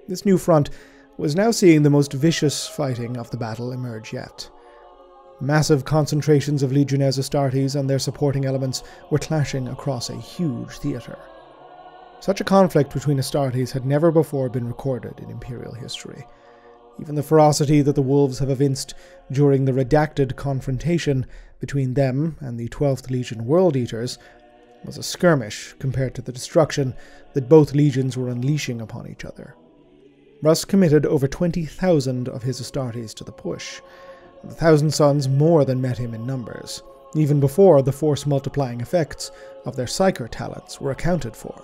This new front was now seeing the most vicious fighting of the battle emerge yet. Massive concentrations of Legiones Astartes and their supporting elements were clashing across a huge theatre. Such a conflict between Astartes had never before been recorded in Imperial history. Even the ferocity that the wolves have evinced during the redacted confrontation between them and the 12th Legion World Eaters was a skirmish compared to the destruction that both legions were unleashing upon each other. Russ committed over 20,000 of his Astartes to the push. The Thousand Sons more than met him in numbers, even before the force multiplying effects of their psyker talents were accounted for.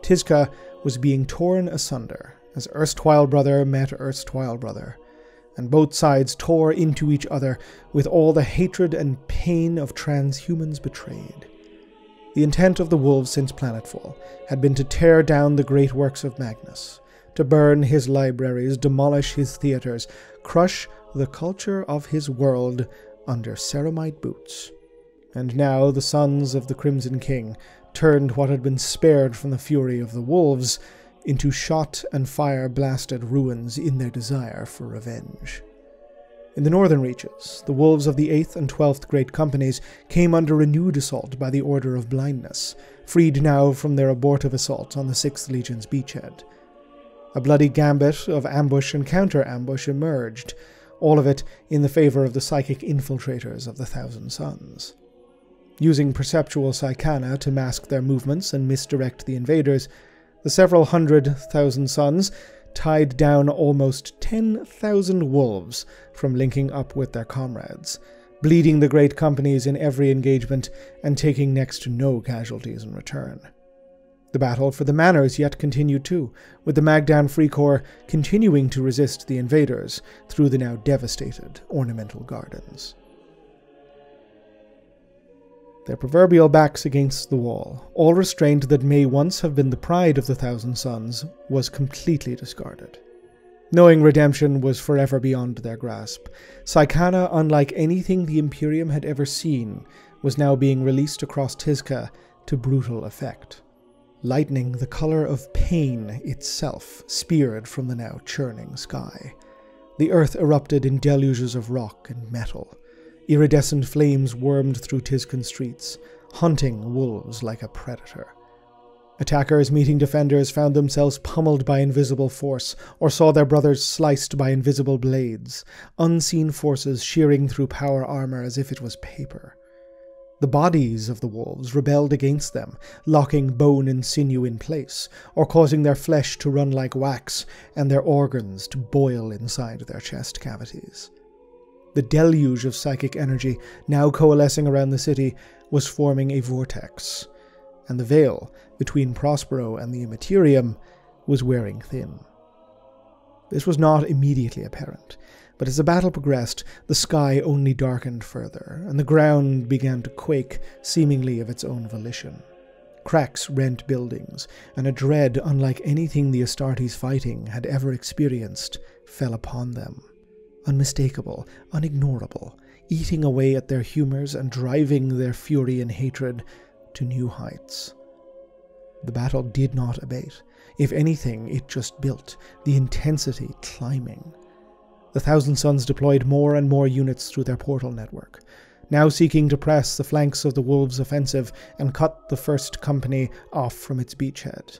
Tizca was being torn asunder as erstwhile brother met erstwhile brother, and both sides tore into each other with all the hatred and pain of transhumans betrayed. The intent of the wolves since planetfall had been to tear down the great works of Magnus, to burn his libraries, demolish his theaters, crush the culture of his world under ceramite boots. And now the sons of the Crimson King turned what had been spared from the fury of the wolves into shot and fire blasted ruins in their desire for revenge. In the northern reaches, the wolves of the 8th and 12th Great Companies came under renewed assault by the Order of Blindness, freed now from their abortive assault on the 6th Legion's beachhead. A bloody gambit of ambush and counter ambush emerged, all of it in the favor of the psychic infiltrators of the Thousand Sons. Using perceptual psykana to mask their movements and misdirect the invaders, the several hundred thousand sons tied down almost 10,000 wolves from linking up with their comrades, bleeding the great companies in every engagement and taking next to no casualties in return. The battle for the manors yet continued too, with the Magdan Free Corps continuing to resist the invaders through the now devastated ornamental gardens their proverbial backs against the wall, all restraint that may once have been the pride of the Thousand Sons was completely discarded. Knowing redemption was forever beyond their grasp, Psykana, unlike anything the Imperium had ever seen, was now being released across Tizca to brutal effect. Lightning the color of pain itself speared from the now churning sky. The earth erupted in deluges of rock and metal, iridescent flames wormed through Tizcan streets, hunting wolves like a predator. Attackers meeting defenders found themselves pummeled by invisible force, or saw their brothers sliced by invisible blades, unseen forces shearing through power armor as if it was paper. The bodies of the wolves rebelled against them, locking bone and sinew in place, or causing their flesh to run like wax and their organs to boil inside their chest cavities. The deluge of psychic energy now coalescing around the city was forming a vortex, and the veil between Prospero and the Immaterium was wearing thin. This was not immediately apparent, but as the battle progressed, the sky only darkened further, and the ground began to quake, seemingly of its own volition. Cracks rent buildings, and a dread unlike anything the Astartes fighting had ever experienced fell upon them. Unmistakable, unignorable, eating away at their humors and driving their fury and hatred to new heights. The battle did not abate. If anything, it just built, the intensity climbing. The Thousand Sons deployed more and more units through their portal network, now seeking to press the flanks of the Wolves' offensive and cut the First Company off from its beachhead,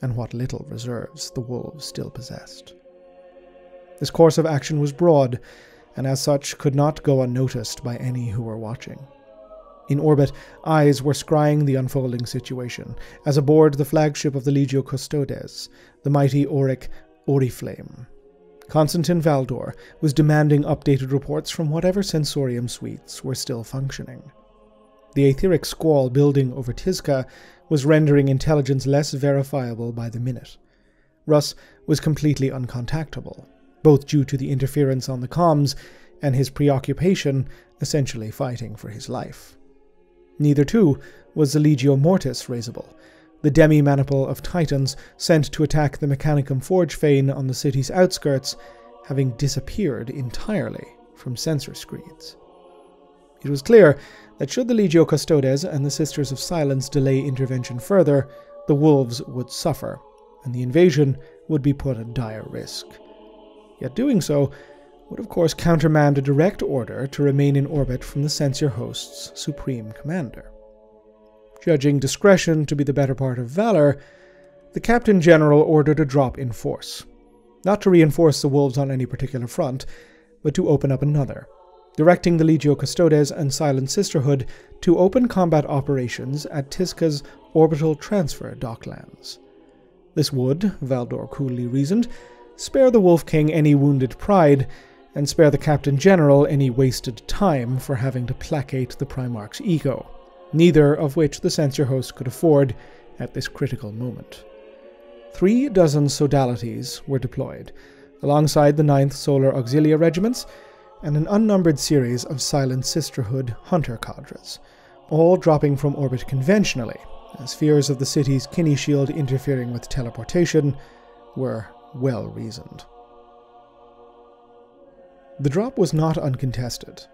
and what little reserves the Wolves still possessed. This course of action was broad, and as such could not go unnoticed by any who were watching. In orbit, eyes were scrying the unfolding situation, as aboard the flagship of the Legio Custodes, the mighty Auric Oriflamme. Constantin Valdor was demanding updated reports from whatever sensorium suites were still functioning. The aetheric squall building over Tizca was rendering intelligence less verifiable by the minute. Russ was completely uncontactable, both due to the interference on the comms and his preoccupation essentially fighting for his life. Neither, too, was the Legio Mortis raisable, the demi maniple of Titans sent to attack the Mechanicum Forge Fane on the city's outskirts, having disappeared entirely from sensor screens. It was clear that should the Legio Custodes and the Sisters of Silence delay intervention further, the wolves would suffer, and the invasion would be put at dire risk. Yet doing so would of course countermand a direct order to remain in orbit from the Censure host's supreme commander. Judging discretion to be the better part of valor, the Captain General ordered a drop in force, not to reinforce the wolves on any particular front, but to open up another, directing the Legio Custodes and Silent Sisterhood to open combat operations at Tizca's orbital transfer docklands. This would, Valdor coolly reasoned, spare the Wolf King any wounded pride, and spare the Captain General any wasted time for having to placate the Primarch's ego, neither of which the censure host could afford at this critical moment. Three dozen sodalities were deployed, alongside the 9th Solar Auxilia regiments and an unnumbered series of Silent Sisterhood hunter cadres, all dropping from orbit conventionally, as fears of the city's kine shield interfering with teleportation were well reasoned. The drop was not uncontested.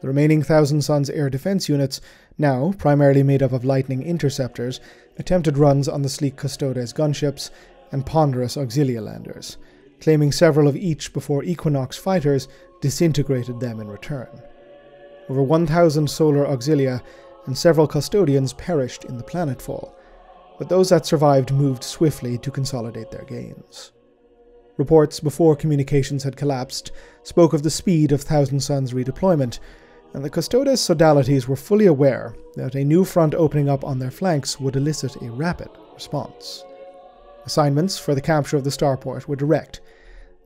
The remaining Thousand Sons air defense units, now primarily made up of Lightning interceptors, attempted runs on the sleek Custodes gunships and ponderous Auxilia landers, claiming several of each before Equinox fighters disintegrated them in return. Over 1,000 solar Auxilia and several custodians perished in the planetfall, but those that survived moved swiftly to consolidate their gains. Reports before communications had collapsed spoke of the speed of Thousand Sons redeployment, and the Custodes Sodalities were fully aware that a new front opening up on their flanks would elicit a rapid response. Assignments for the capture of the starport were direct.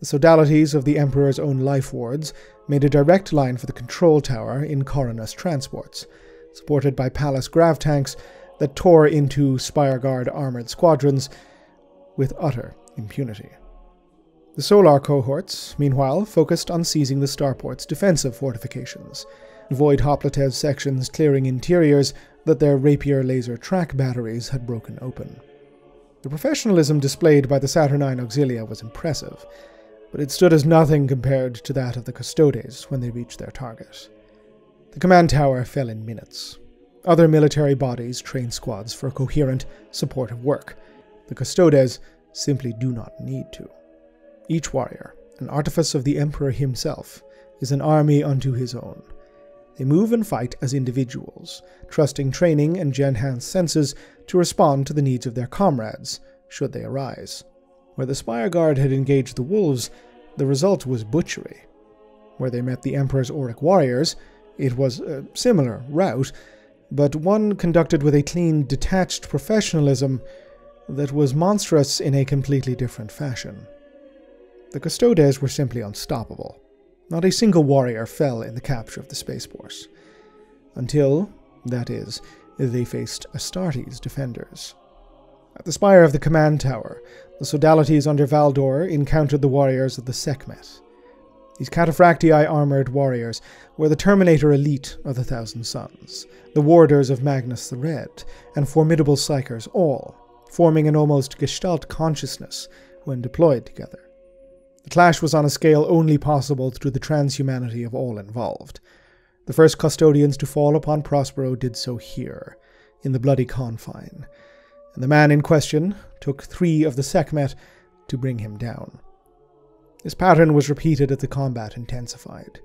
The Sodalities of the Emperor's own life wards made a direct line for the control tower in Coronus transports, supported by Pallas grav tanks that tore into Spireguard armored squadrons with utter impunity. The Solar cohorts, meanwhile, focused on seizing the starport's defensive fortifications, Void Hoplitev sections clearing interiors that their rapier laser track batteries had broken open. The professionalism displayed by the Saturnine Auxilia was impressive, but it stood as nothing compared to that of the Custodes when they reached their target. The command tower fell in minutes. Other military bodies trained squads for coherent, supportive work. The Custodes simply do not need to. Each warrior, an artifice of the Emperor himself, is an army unto his own, They move and fight as individuals, trusting training and Gen senses to respond to the needs of their comrades, should they arise. Where the Spire Guard had engaged the wolves, the result was butchery. Where they met the Emperor's Auric warriors, it was a similar route, but one conducted with a clean, detached professionalism that was monstrous in a completely different fashion. The Custodes were simply unstoppable. Not a single warrior fell in the capture of the Space Force. Until, that is, they faced Astartes' defenders. At the spire of the command tower, the Sodalities under Valdor encountered the warriors of the Sekhmet. These cataphractii armored warriors were the Terminator elite of the Thousand Sons, the warders of Magnus the Red, and formidable psykers all, forming an almost gestalt consciousness when deployed together. The clash was on a scale only possible through the transhumanity of all involved. The first custodians to fall upon Prospero did so here, in the bloody confine, and the man in question took three of the Sekhmet to bring him down. This pattern was repeated as the combat intensified.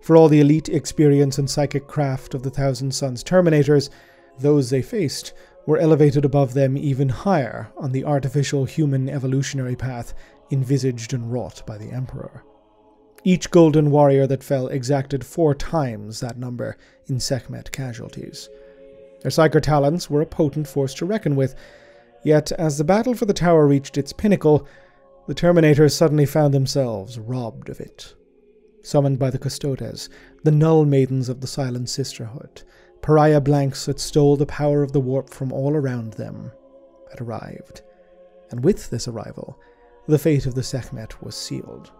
For all the elite experience and psychic craft of the Thousand Sons Terminators, those they faced were elevated above them even higher on the artificial human evolutionary path envisaged and wrought by the Emperor. Each golden warrior that fell exacted four times that number in Sekhmet casualties. Their psyker talents were a potent force to reckon with, yet as the battle for the tower reached its pinnacle, the Terminators suddenly found themselves robbed of it. Summoned by the Custodes, the Null Maidens of the Silent Sisterhood, pariah blanks that stole the power of the warp from all around them, had arrived. And with this arrival, the fate of the Sekhmet was sealed.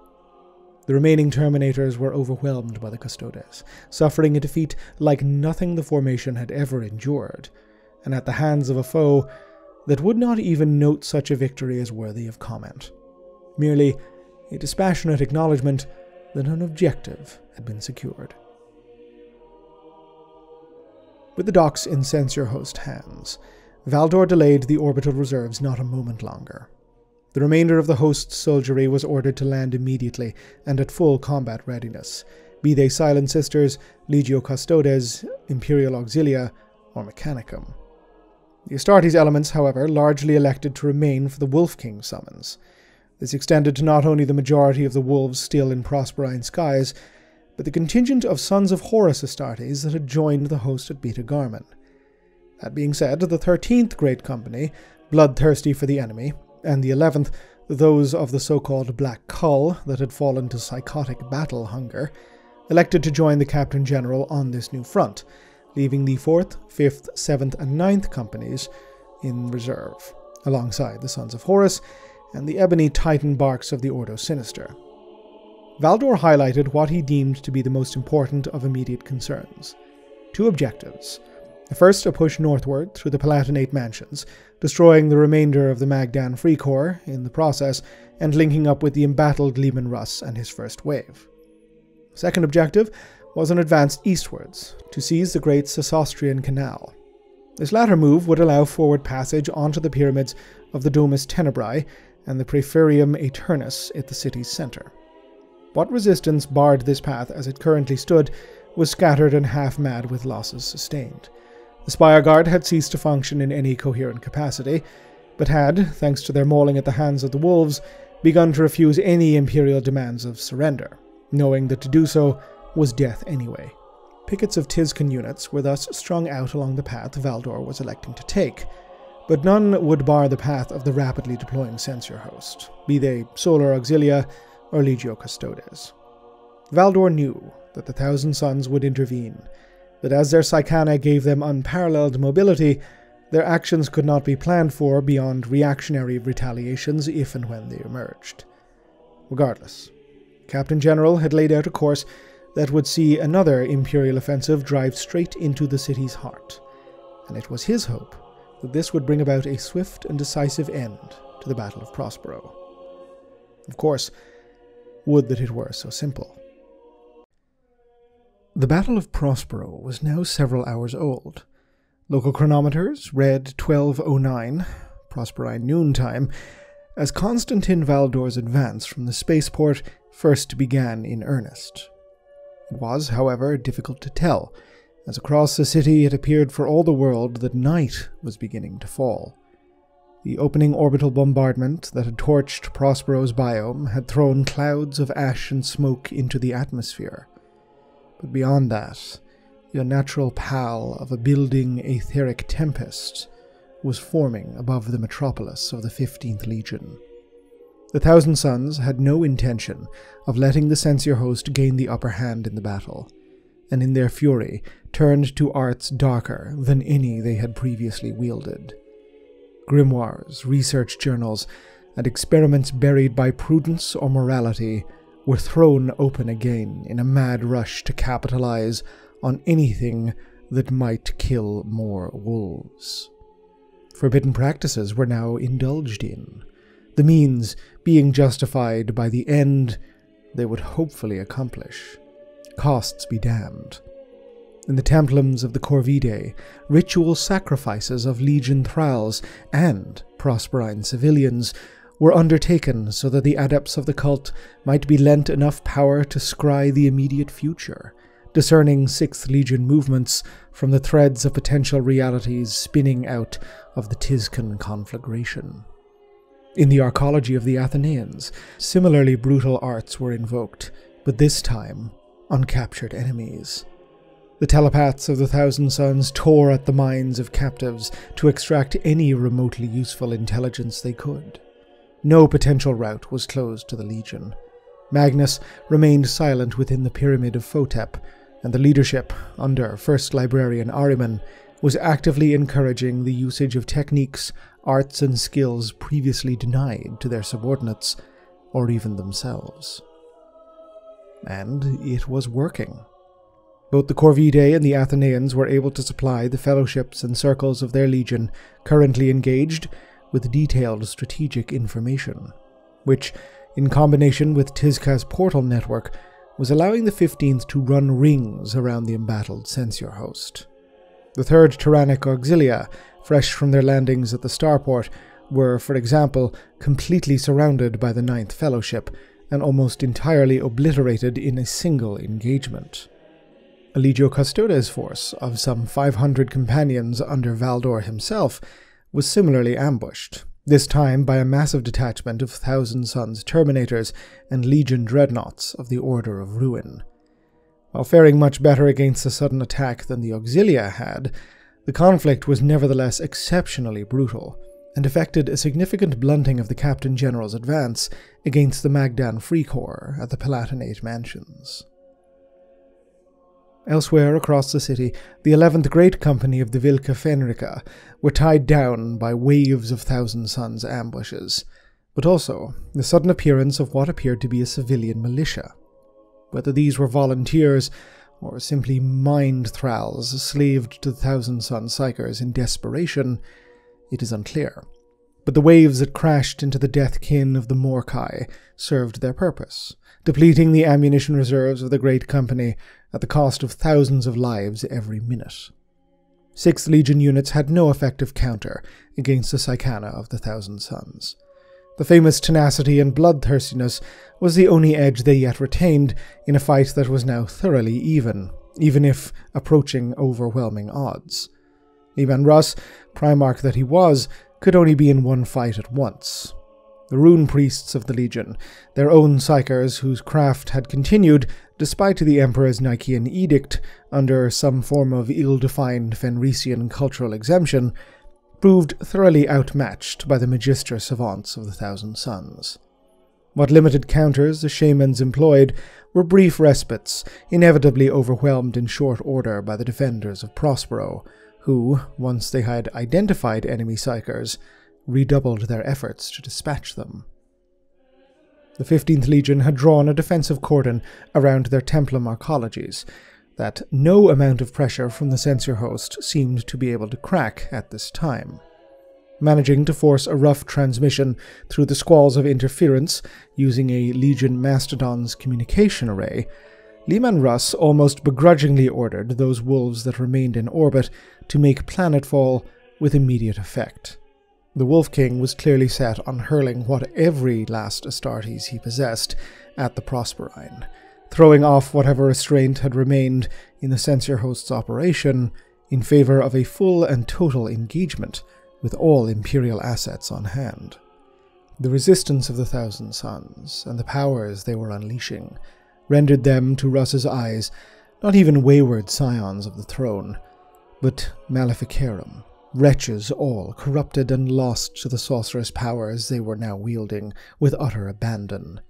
The remaining Terminators were overwhelmed by the Custodes, suffering a defeat like nothing the formation had ever endured, and at the hands of a foe that would not even note such a victory as worthy of comment merely a dispassionate acknowledgement that an objective had been secured. With the docks in Censure Host hands, Valdor delayed the orbital reserves not a moment longer. The remainder of the host's soldiery was ordered to land immediately and at full combat readiness, be they Silent Sisters, Legio Custodes, Imperial Auxilia, or Mechanicum. The Astartes elements, however, largely elected to remain for the Wolf King summons, this extended to not only the majority of the wolves still in Prosperine skies, but the contingent of sons of Horus Astartes that had joined the host at Beta Garmon. That being said, the thirteenth Great Company, bloodthirsty for the enemy, and the eleventh, those of the so called Black Cull that had fallen to psychotic battle hunger, elected to join the Captain General on this new front, leaving the 4th, 5th, 7th, and ninth companies in reserve, alongside the Sons of Horus and the ebony titan barks of the Ordo Sinister. Valdor highlighted what he deemed to be the most important of immediate concerns. Two objectives. First, a push northward through the Palatinate mansions, destroying the remainder of the Magdan Free Corps in the process, and linking up with the embattled Leman Russ and his first wave. Second objective was an advance eastwards, to seize the Great Sesostris Canal. This latter move would allow forward passage onto the pyramids of the Domus Tenebrae and the Praeferium Aeternus at the city's center. What resistance barred this path as it currently stood was scattered and half mad with losses sustained. The Spire Guard had ceased to function in any coherent capacity, but had, thanks to their mauling at the hands of the wolves, begun to refuse any Imperial demands of surrender, knowing that to do so was death anyway. Pickets of Tizcan units were thus strung out along the path Valdor was electing to take, but none would bar the path of the rapidly deploying Censure host, be they Solar Auxilia or Legio Custodes. Valdor knew that the Thousand Sons would intervene, but as their Psykana gave them unparalleled mobility, their actions could not be planned for beyond reactionary retaliations if and when they emerged. Regardless, Captain General had laid out a course that would see another Imperial offensive drive straight into the city's heart, and it was his hope that this would bring about a swift and decisive end to the Battle of Prospero. Of course, would that it were so simple. The Battle of Prospero was now several hours old. Local chronometers read 1209, Prosperine noontime, as Constantin Valdor's advance from the spaceport first began in earnest. It was, however, difficult to tell, as across the city it appeared for all the world that night was beginning to fall. The opening orbital bombardment that had torched Prospero's biome had thrown clouds of ash and smoke into the atmosphere. But beyond that, the unnatural pall of a building etheric tempest was forming above the metropolis of the 15th Legion. The Thousand Sons had no intention of letting the censure host gain the upper hand in the battle, and in their fury turned to arts darker than any they had previously wielded. Grimoires, research journals, and experiments buried by prudence or morality were thrown open again in a mad rush to capitalize on anything that might kill more wolves. Forbidden practices were now indulged in, the means being justified by the end they would hopefully accomplish. Costs be damned. In the templums of the Corvidae, ritual sacrifices of legion thralls and prosperine civilians were undertaken so that the adepts of the cult might be lent enough power to scry the immediate future, discerning Sixth Legion movements from the threads of potential realities spinning out of the Tizcan conflagration. In the arcology of the Athanaeans, similarly brutal arts were invoked, but this time on captured enemies. The telepaths of the Thousand Sons tore at the minds of captives to extract any remotely useful intelligence they could. No potential route was closed to the Legion. Magnus remained silent within the Pyramid of Photep, and the leadership, under First Librarian Ahriman, was actively encouraging the usage of techniques, arts, and skills previously denied to their subordinates, or even themselves. And it was working. Both the Corvidae and the Athanaeans were able to supply the fellowships and circles of their legion currently engaged with detailed strategic information, which, in combination with Tizca's portal network, was allowing the 15th to run rings around the embattled censure host. The 3rd Terranic Auxilia, fresh from their landings at the starport, were, for example, completely surrounded by the Ninth Fellowship and almost entirely obliterated in a single engagement. A Custodes force of some 500 companions under Valdor himself was similarly ambushed, this time by a massive detachment of Thousand Sons Terminators and Legion Dreadnoughts of the Order of Ruin. While faring much better against a sudden attack than the Auxilia had, the conflict was nevertheless exceptionally brutal, and effected a significant blunting of the Captain General's advance against the Magdan Free Corps at the Palatinate Mansions. Elsewhere across the city, the 11th Great Company of the Vlka Fenryka were tied down by waves of Thousand Sons ambushes, but also the sudden appearance of what appeared to be a civilian militia. Whether these were volunteers or simply mind thralls slaved to the Thousand Son psykers in desperation, it is unclear. But the waves that crashed into the death kin of the Morkai served their purpose, depleting the ammunition reserves of the Great Company at the cost of thousands of lives every minute. Sixth Legion units had no effective counter against the Psykana of the Thousand Sons. The famous tenacity and bloodthirstiness was the only edge they yet retained in a fight that was now thoroughly even, even if approaching overwhelming odds. Leman Russ, Primarch that he was, could only be in one fight at once, the rune priests of the Legion, their own psykers whose craft had continued despite the Emperor's Nikaean edict under some form of ill defined Fenrisian cultural exemption, proved thoroughly outmatched by the magister savants of the Thousand Sons. What limited counters the shamans employed were brief respites, inevitably overwhelmed in short order by the defenders of Prospero, who, once they had identified enemy psykers, redoubled their efforts to dispatch them. The 15th Legion had drawn a defensive cordon around their templum arcologies that no amount of pressure from the censure host seemed to be able to crack at this time. Managing to force a rough transmission through the squalls of interference using a Legion Mastodon's communication array, Leman Russ almost begrudgingly ordered those wolves that remained in orbit to make planetfall with immediate effect. The Wolf King was clearly set on hurling what every last Astartes he possessed at the Prosperine, throwing off whatever restraint had remained in the censure host's operation in favor of a full and total engagement with all Imperial assets on hand. The resistance of the Thousand Sons and the powers they were unleashing rendered them, to Russ's eyes, not even wayward scions of the throne, but maleficarum, wretches all, corrupted and lost to the sorcerous powers they were now wielding with utter abandon.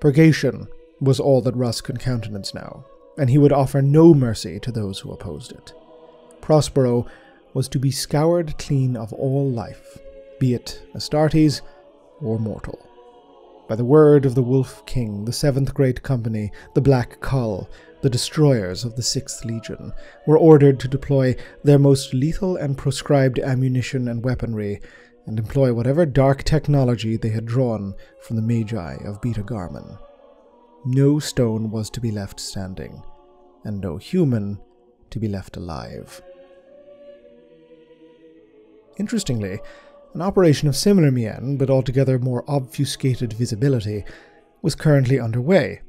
Purgation was all that Russ could countenance now, and he would offer no mercy to those who opposed it. Prospero was to be scoured clean of all life, be it Astartes or mortal. By the word of the Wolf King, the Seventh Great Company, the Black Kull, the destroyers of the Sixth Legion, were ordered to deploy their most lethal and proscribed ammunition and weaponry, and employ whatever dark technology they had drawn from the Magi of Beta Garmon. No stone was to be left standing, and no human to be left alive. Interestingly, an operation of similar mien, but altogether more obfuscated visibility, was currently underway,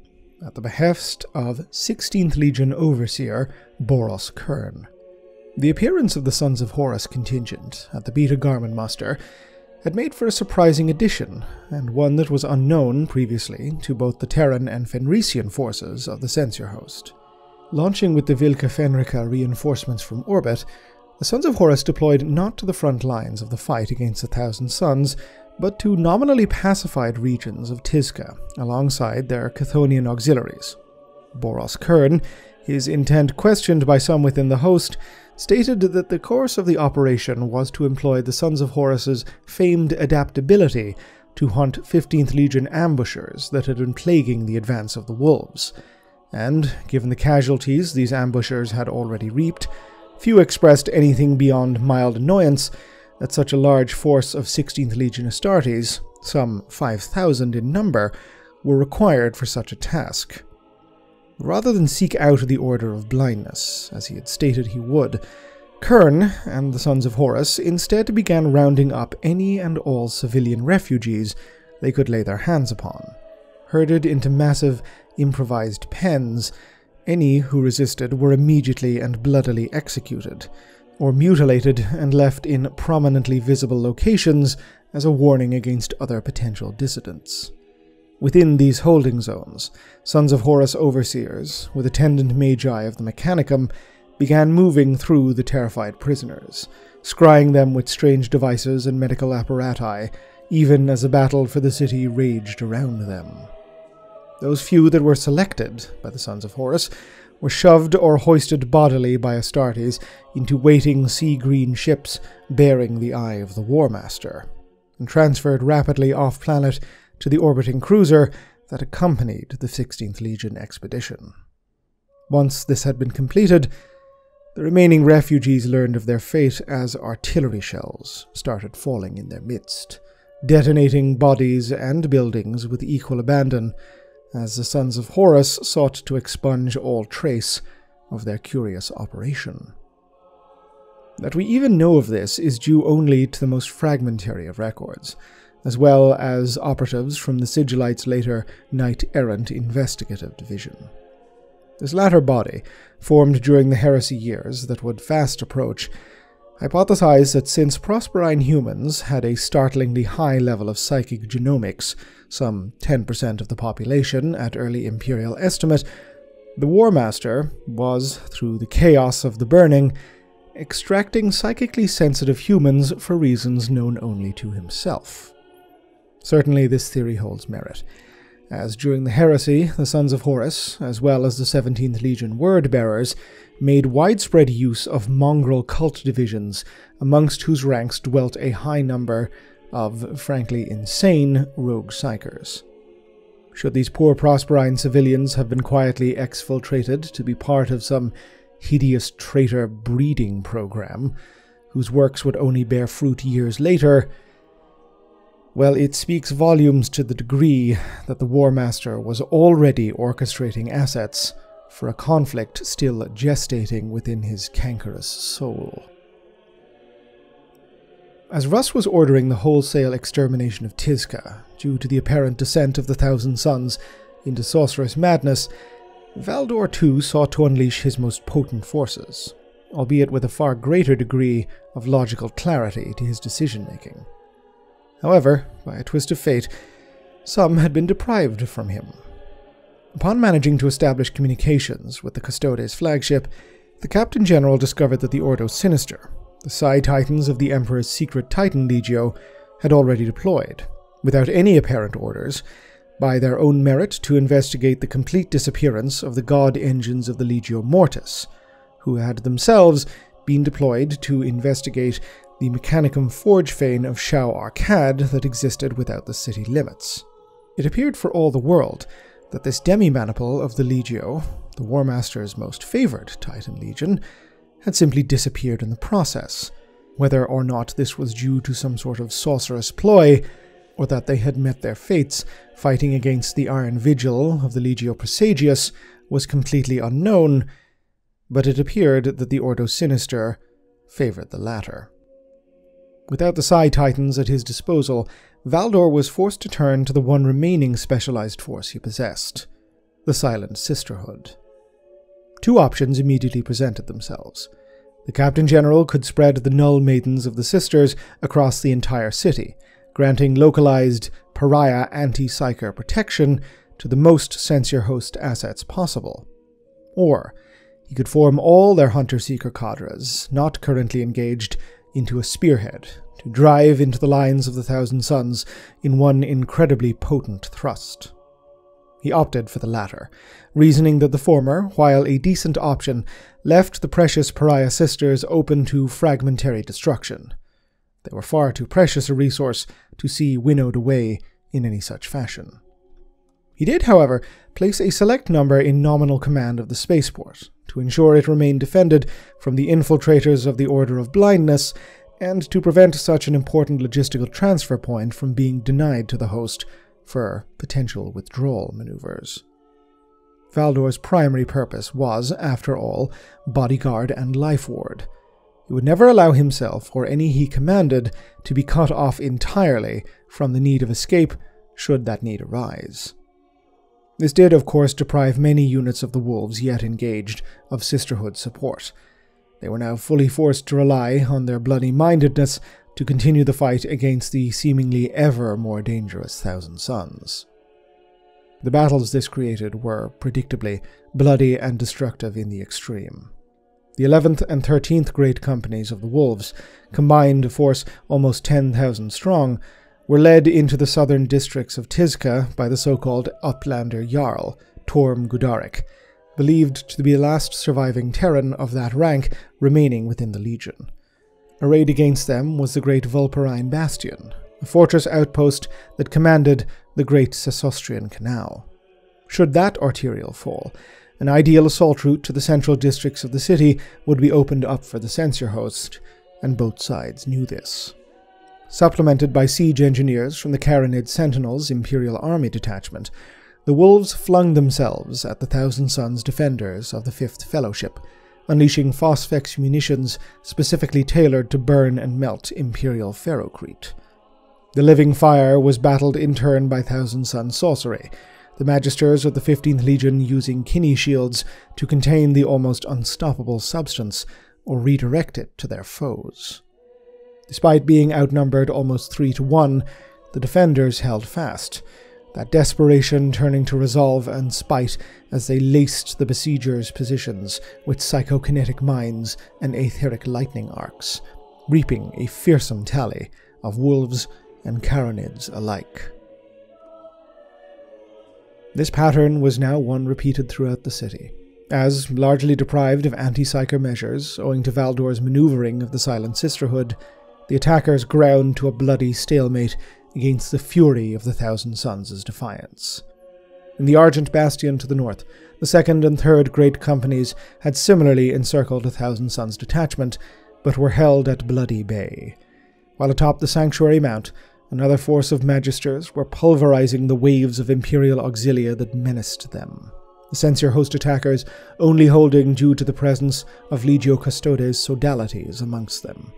at the behest of 16th Legion Overseer Boros Kern. The appearance of the Sons of Horus contingent at the Beta Garmon muster had made for a surprising addition, and one that was unknown previously to both the Terran and Fenrisian forces of the Censure host. Launching with the Vlka Fenryka reinforcements from orbit, the Sons of Horus deployed not to the front lines of the fight against the Thousand Sons, but to nominally pacified regions of Tizca, alongside their Chthonian auxiliaries. Boros Kern, his intent questioned by some within the host, stated that the course of the operation was to employ the Sons of Horus's famed adaptability to hunt 15th Legion ambushers that had been plaguing the advance of the wolves. And, given the casualties these ambushers had already reaped, few expressed anything beyond mild annoyance that such a large force of 16th Legion Astartes, some 5,000 in number, were required for such a task. Rather than seek out the Order of Blindness, as he had stated he would, Kern and the Sons of Horus instead began rounding up any and all civilian refugees they could lay their hands upon. Herded into massive, improvised pens, any who resisted were immediately and bloodily executed, or mutilated and left in prominently visible locations as a warning against other potential dissidents. Within these holding zones, Sons of Horus overseers, with attendant magi of the Mechanicum, began moving through the terrified prisoners, scrying them with strange devices and medical apparati, even as a battle for the city raged around them. Those few that were selected by the Sons of Horus were shoved or hoisted bodily by Astartes into waiting sea green ships bearing the eye of the War Master, and transferred rapidly off planet to the orbiting cruiser that accompanied the 16th Legion expedition. Once this had been completed, the remaining refugees learned of their fate as artillery shells started falling in their midst, detonating bodies and buildings with equal abandon as the Sons of Horus sought to expunge all trace of their curious operation. That we even know of this is due only to the most fragmentary of records, as well as operatives from the Sigillite's later Knight Errant Investigative Division. This latter body, formed during the heresy years that would fast approach, hypothesized that since Prosperine humans had a startlingly high level of psychic genomics, some 10% of the population at early imperial estimate, the War Master was, through the chaos of the burning, extracting psychically sensitive humans for reasons known only to himself. Certainly, this theory holds merit, as during the heresy, the Sons of Horus, as well as the 17th Legion word bearers, made widespread use of mongrel cult divisions, amongst whose ranks dwelt a high number of, frankly, insane rogue psykers. Should these poor Prosperine civilians have been quietly exfiltrated to be part of some hideous traitor breeding program, whose works would only bear fruit years later, well, it speaks volumes to the degree that the War Master was already orchestrating assets for a conflict still gestating within his cankerous soul. As Russ was ordering the wholesale extermination of Tizca, due to the apparent descent of the Thousand Sons into sorcerous madness, Valdor too sought to unleash his most potent forces, albeit with a far greater degree of logical clarity to his decision making. However, by a twist of fate, some had been deprived from him. Upon managing to establish communications with the Custodes flagship, the Captain General discovered that the Ordo Sinister, the Psi Titans of the Emperor's secret Titan Legio, had already deployed, without any apparent orders, by their own merit to investigate the complete disappearance of the god engines of the Legio Mortis, who had themselves been deployed to investigate the Mechanicum forge fane of Shao Arcad that existed without the city limits. It appeared for all the world that this demi-maniple of the Legio, the War Master's most favored Titan Legion, had simply disappeared in the process. Whether or not this was due to some sort of sorcerous ploy, or that they had met their fates fighting against the Iron Vigil of the Legio Praesagius, was completely unknown, but it appeared that the Ordo Sinister favored the latter. Without the Psi Titans at his disposal, Valdor was forced to turn to the one remaining specialized force he possessed the Silent Sisterhood. Two options immediately presented themselves. The Captain General could spread the Null Maidens of the Sisters across the entire city, granting localized pariah anti psyker protection to the most Censure Host assets possible. Or he could form all their Hunter Seeker cadres, not currently engaged, into a spearhead to drive into the lines of the Thousand Sons in one incredibly potent thrust. He opted for the latter, reasoning that the former, while a decent option, left the precious pariah sisters open to fragmentary destruction. They were far too precious a resource to see winnowed away in any such fashion. He did, however, place a select number in nominal command of the spaceport to ensure it remained defended from the infiltrators of the Order of Blindness and to prevent such an important logistical transfer point from being denied to the host for potential withdrawal maneuvers. Valdor's primary purpose was, after all, bodyguard and life ward. He would never allow himself or any he commanded to be cut off entirely from the need of escape should that need arise. This did, of course, deprive many units of the wolves yet engaged of sisterhood support. They were now fully forced to rely on their bloody mindedness to continue the fight against the seemingly ever more dangerous Thousand Sons. The battles this created were, predictably, bloody and destructive in the extreme. The 11th and 13th Great Companies of the Wolves, combined to force almost 10,000 strong, were led into the southern districts of Tizca by the so-called Uplander Jarl, Torm Gudaric, believed to be the last surviving Terran of that rank remaining within the Legion. Arrayed against them was the great Vulperine Bastion, a fortress outpost that commanded the great Sesostrian Canal. Should that arterial fall, an ideal assault route to the central districts of the city would be opened up for the censure host, and both sides knew this supplemented by siege engineers from the Carinid Sentinels Imperial Army Detachment, the Wolves flung themselves at the Thousand Sons defenders of the Fifth Fellowship, unleashing Phosphex munitions specifically tailored to burn and melt Imperial ferrocrete. The living fire was battled in turn by Thousand Son sorcery, the Magisters of the 15th Legion using kine shields to contain the almost unstoppable substance or redirect it to their foes. Despite being outnumbered almost three to one, the defenders held fast, that desperation turning to resolve and spite as they laced the besiegers' positions with psychokinetic mines and aetheric lightning arcs, reaping a fearsome tally of wolves and caronids alike. This pattern was now one repeated throughout the city, as, largely deprived of anti-psyker measures owing to Valdor's maneuvering of the Silent Sisterhood, the attackers ground to a bloody stalemate against the fury of the Thousand Sons' defiance. In the Argent Bastion to the north, the second and third great companies had similarly encircled the Thousand Sons detachment, but were held at Bloody Bay. While atop the Sanctuary Mount, another force of Magisters were pulverizing the waves of Imperial auxilia that menaced them. The censure host attackers only holding due to the presence of Legio Custodes sodalities amongst them.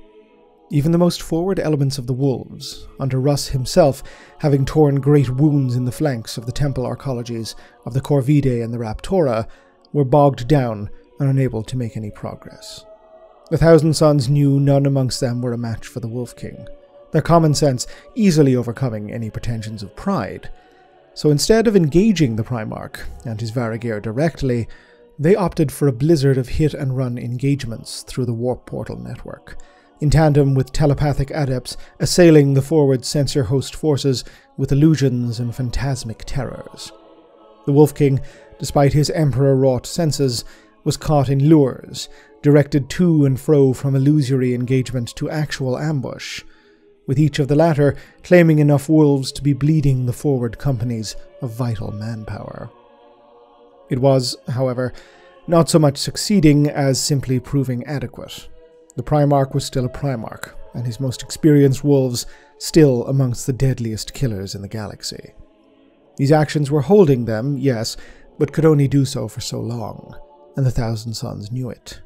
Even the most forward elements of the wolves, under Russ himself having torn great wounds in the flanks of the temple arcologies of the Corvidae and the Raptora, were bogged down and unable to make any progress. The Thousand Sons knew none amongst them were a match for the Wolf King, their common sense easily overcoming any pretensions of pride. So instead of engaging the Primarch and his Varagyr directly, they opted for a blizzard of hit and run engagements through the Warp Portal network, in tandem with telepathic adepts assailing the forward censure host forces with illusions and phantasmic terrors. The Wolf King, despite his Emperor wrought senses, was caught in lures, directed to and fro from illusory engagement to actual ambush, with each of the latter claiming enough wolves to be bleeding the forward companies of vital manpower. It was, however, not so much succeeding as simply proving adequate. The Primarch was still a Primarch, and his most experienced wolves still amongst the deadliest killers in the galaxy. These actions were holding them, yes, but could only do so for so long, and the Thousand Sons knew it.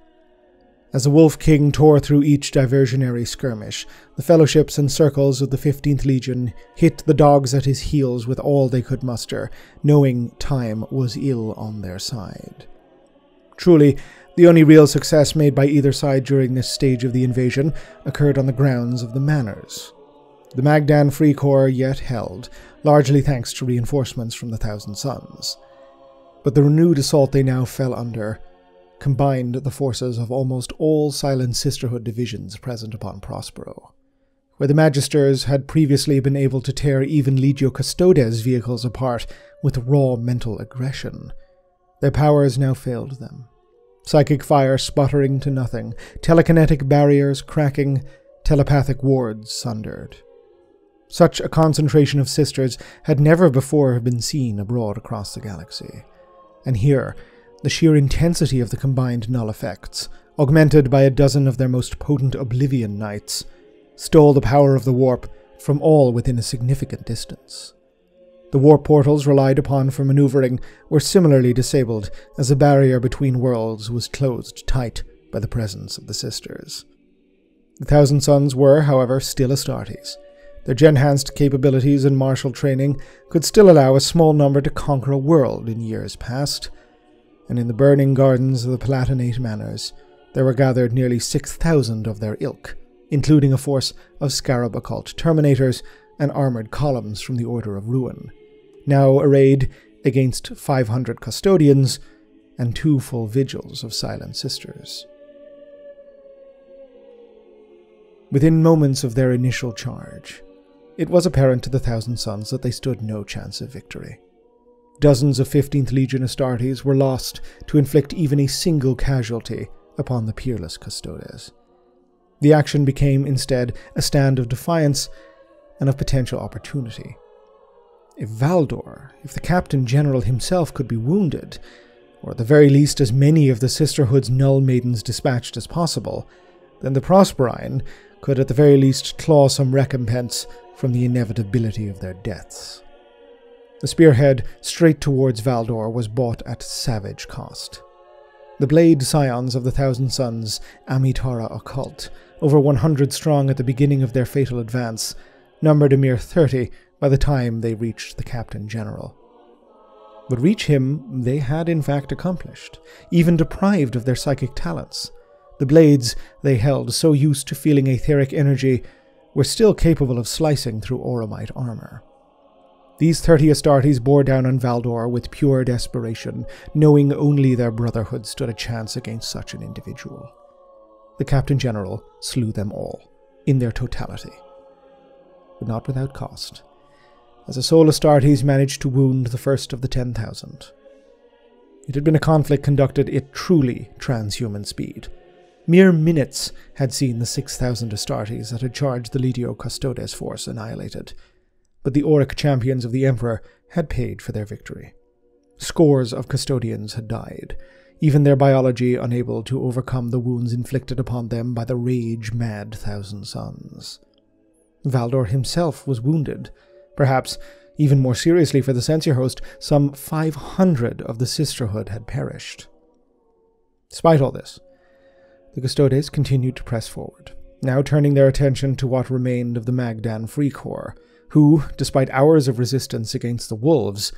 As the Wolf King tore through each diversionary skirmish, the fellowships and circles of the 15th Legion hit the dogs at his heels with all they could muster, knowing time was ill on their side. Truly, the only real success made by either side during this stage of the invasion occurred on the grounds of the manors. The Magdan Free Corps yet held, largely thanks to reinforcements from the Thousand Sons. But the renewed assault they now fell under combined the forces of almost all Silent Sisterhood divisions present upon Prospero. Where the Magisters had previously been able to tear even Legio Custodes vehicles apart with raw mental aggression, their powers now failed them. Psychic fire sputtering to nothing, telekinetic barriers cracking, telepathic wards sundered. Such a concentration of sisters had never before been seen abroad across the galaxy. And here, the sheer intensity of the combined null effects, augmented by a dozen of their most potent Oblivion Knights, stole the power of the warp from all within a significant distance. The warp portals relied upon for maneuvering were similarly disabled, as the barrier between worlds was closed tight by the presence of the Sisters. The Thousand Sons were, however, still Astartes. Their gen-enhanced capabilities and martial training could still allow a small number to conquer a world in years past, and in the burning gardens of the Palatinate manors, there were gathered nearly 6,000 of their ilk, including a force of scarab occult terminators and armoured columns from the Order of Ruin, now arrayed against 500 custodians and two full vigils of Silent Sisters. Within moments of their initial charge, it was apparent to the Thousand Sons that they stood no chance of victory. Dozens of 15th Legion Astartes were lost to inflict even a single casualty upon the peerless Custodes. The action became instead a stand of defiance and of potential opportunity. If Valdor, if the Captain General himself could be wounded, or at the very least as many of the Sisterhood's Null Maidens dispatched as possible, then the Prosperine could at the very least claw some recompense from the inevitability of their deaths. The spearhead straight towards Valdor was bought at savage cost. The blade scions of the Thousand Sons, Ammitara Occult, over 100 strong at the beginning of their fatal advance, numbered a mere 30 by the time they reached the Captain General. But reach him they had in fact accomplished, even deprived of their psychic talents. The blades they held, so used to feeling etheric energy, were still capable of slicing through auramite armor. These thirty Astartes bore down on Valdor with pure desperation, knowing only their brotherhood stood a chance against such an individual. The Captain General slew them all, in their totality. But not without cost, as a sole Astartes managed to wound the first of the ten thousand. It had been a conflict conducted at truly transhuman speed. Mere minutes had seen the 6,000 Astartes that had charged the Legio Custodes force annihilated, but the Auric champions of the Emperor had paid for their victory. Scores of custodians had died, even their biology unable to overcome the wounds inflicted upon them by the rage mad Thousand Sons. Valdor himself was wounded, perhaps even more seriously for the censure host, some 500 of the sisterhood had perished. Despite all this, the Custodes continued to press forward, now turning their attention to what remained of the Magdan Free Corps, who, despite hours of resistance against the wolves,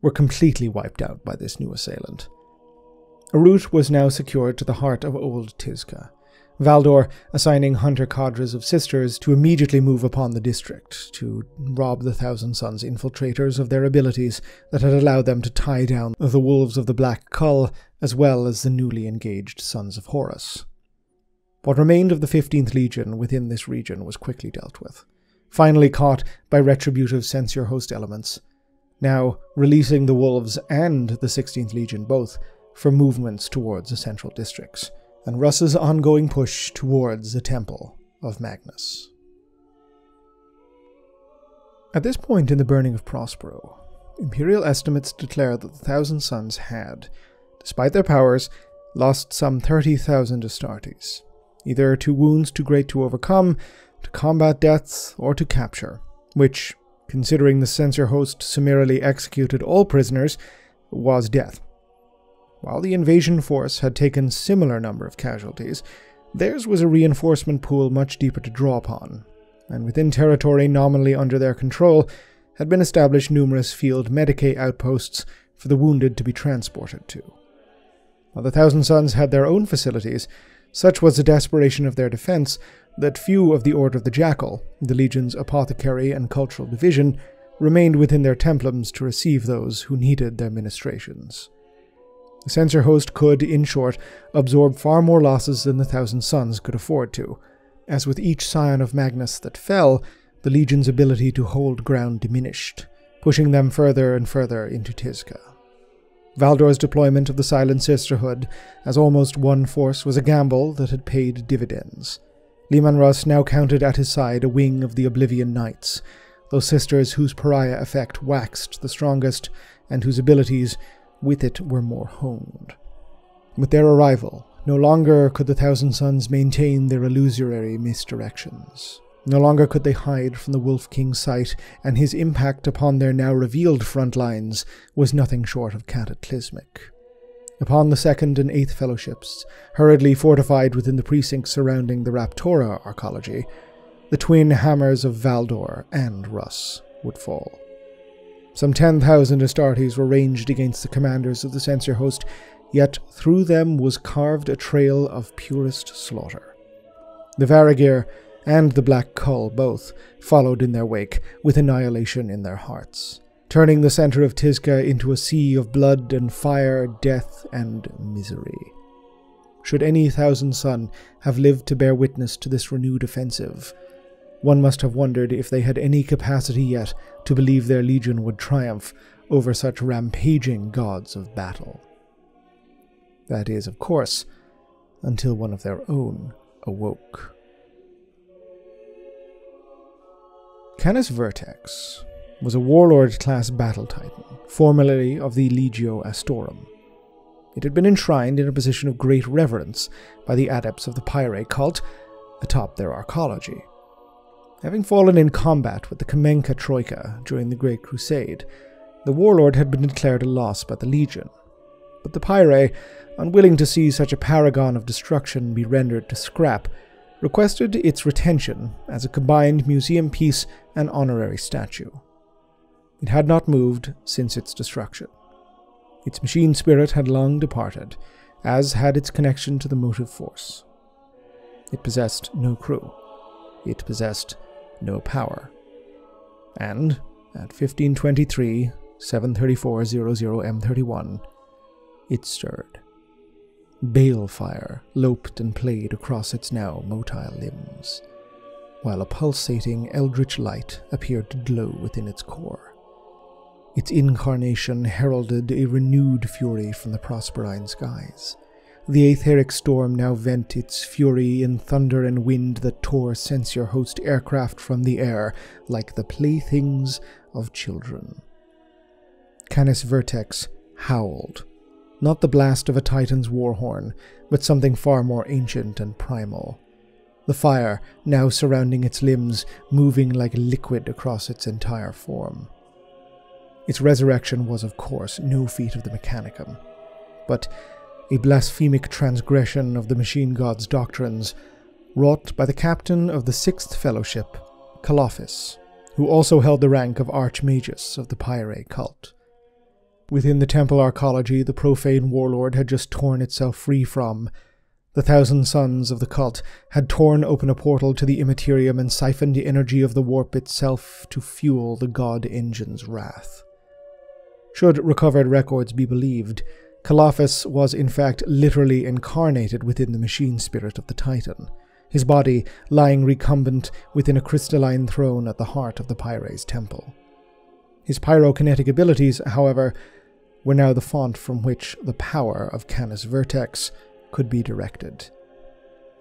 were completely wiped out by this new assailant. A route was now secured to the heart of Old Tizca, Valdor assigning hunter cadres of sisters to immediately move upon the district to rob the Thousand Sons infiltrators of their abilities that had allowed them to tie down the wolves of the Black Cull as well as the newly engaged Sons of Horus. What remained of the 15th Legion within this region was quickly dealt with, finally caught by retributive censure host elements, now releasing the wolves and the 16th Legion both for movements towards the central districts and Russ's ongoing push towards the Temple of Magnus. At this point in the burning of Prospero, Imperial estimates declare that the Thousand Sons had, despite their powers, lost some 30,000 Astartes, either to wounds too great to overcome, to combat deaths, or to capture, which, considering the censure host summarily executed all prisoners, was death. While the invasion force had taken similar number of casualties, theirs was a reinforcement pool much deeper to draw upon, and within territory nominally under their control had been established numerous field Medicae outposts for the wounded to be transported to. While the Thousand Sons had their own facilities, such was the desperation of their defense that few of the Order of the Jackal, the Legion's apothecary and cultural division, remained within their templums to receive those who needed their ministrations. The censure host could, in short, absorb far more losses than the Thousand Sons could afford to, as with each scion of Magnus that fell, the Legion's ability to hold ground diminished, pushing them further and further into Tizca. Valdor's deployment of the Silent Sisterhood as almost one force was a gamble that had paid dividends. Leman Russ now counted at his side a wing of the Oblivion Knights, those sisters whose pariah effect waxed the strongest and whose abilities with it were more honed. With their arrival, no longer could the Thousand Sons maintain their illusory misdirections. No longer could they hide from the Wolf King's sight, and his impact upon their now revealed front lines was nothing short of cataclysmic. Upon the second and eighth fellowships, hurriedly fortified within the precincts surrounding the Raptora arcology, the twin hammers of Valdor and Russ would fall. Some 10,000 Astartes were ranged against the commanders of the censure host, yet through them was carved a trail of purest slaughter. The Varagyr and the Black Cull both followed in their wake, with annihilation in their hearts, turning the center of Tizca into a sea of blood and fire, death and misery. Should any Thousand Son have lived to bear witness to this renewed offensive, one must have wondered if they had any capacity yet to believe their legion would triumph over such rampaging gods of battle. That is, of course, until one of their own awoke. Canis Vertex was a warlord class battle titan, formerly of the Legio Astorum. It had been enshrined in a position of great reverence by the adepts of the Pyre cult atop their arcology. Having fallen in combat with the Kamenka Troika during the Great Crusade, the warlord had been declared a loss by the Legion. But the Pyre, unwilling to see such a paragon of destruction be rendered to scrap, requested its retention as a combined museum piece and honorary statue. It had not moved since its destruction. Its machine spirit had long departed, as had its connection to the motive force. It possessed no crew. It possessed no power. And at 1523, 73400M31, it stirred. Balefire loped and played across its now motile limbs, while a pulsating eldritch light appeared to glow within its core. Its incarnation heralded a renewed fury from the Prosperine skies. The aetheric storm now vent its fury in thunder and wind that tore censure host aircraft from the air like the playthings of children. Canis Vertex howled, not the blast of a titan's war horn, but something far more ancient and primal. The fire, now surrounding its limbs, moving like liquid across its entire form. Its resurrection was, of course, no feat of the Mechanicum, but a blasphemic transgression of the machine god's doctrines, wrought by the captain of the Sixth Fellowship, Kalophis, who also held the rank of Archmagus of the Pyre cult. Within the temple arcology, the profane warlord had just torn itself free from. The thousand sons of the cult had torn open a portal to the immaterium and siphoned the energy of the warp itself to fuel the god engine's wrath. Should recovered records be believed, Kalophis was in fact literally incarnated within the machine spirit of the Titan, his body lying recumbent within a crystalline throne at the heart of the Pyre's temple. His pyrokinetic abilities, however, were now the font from which the power of Canis Vertex could be directed.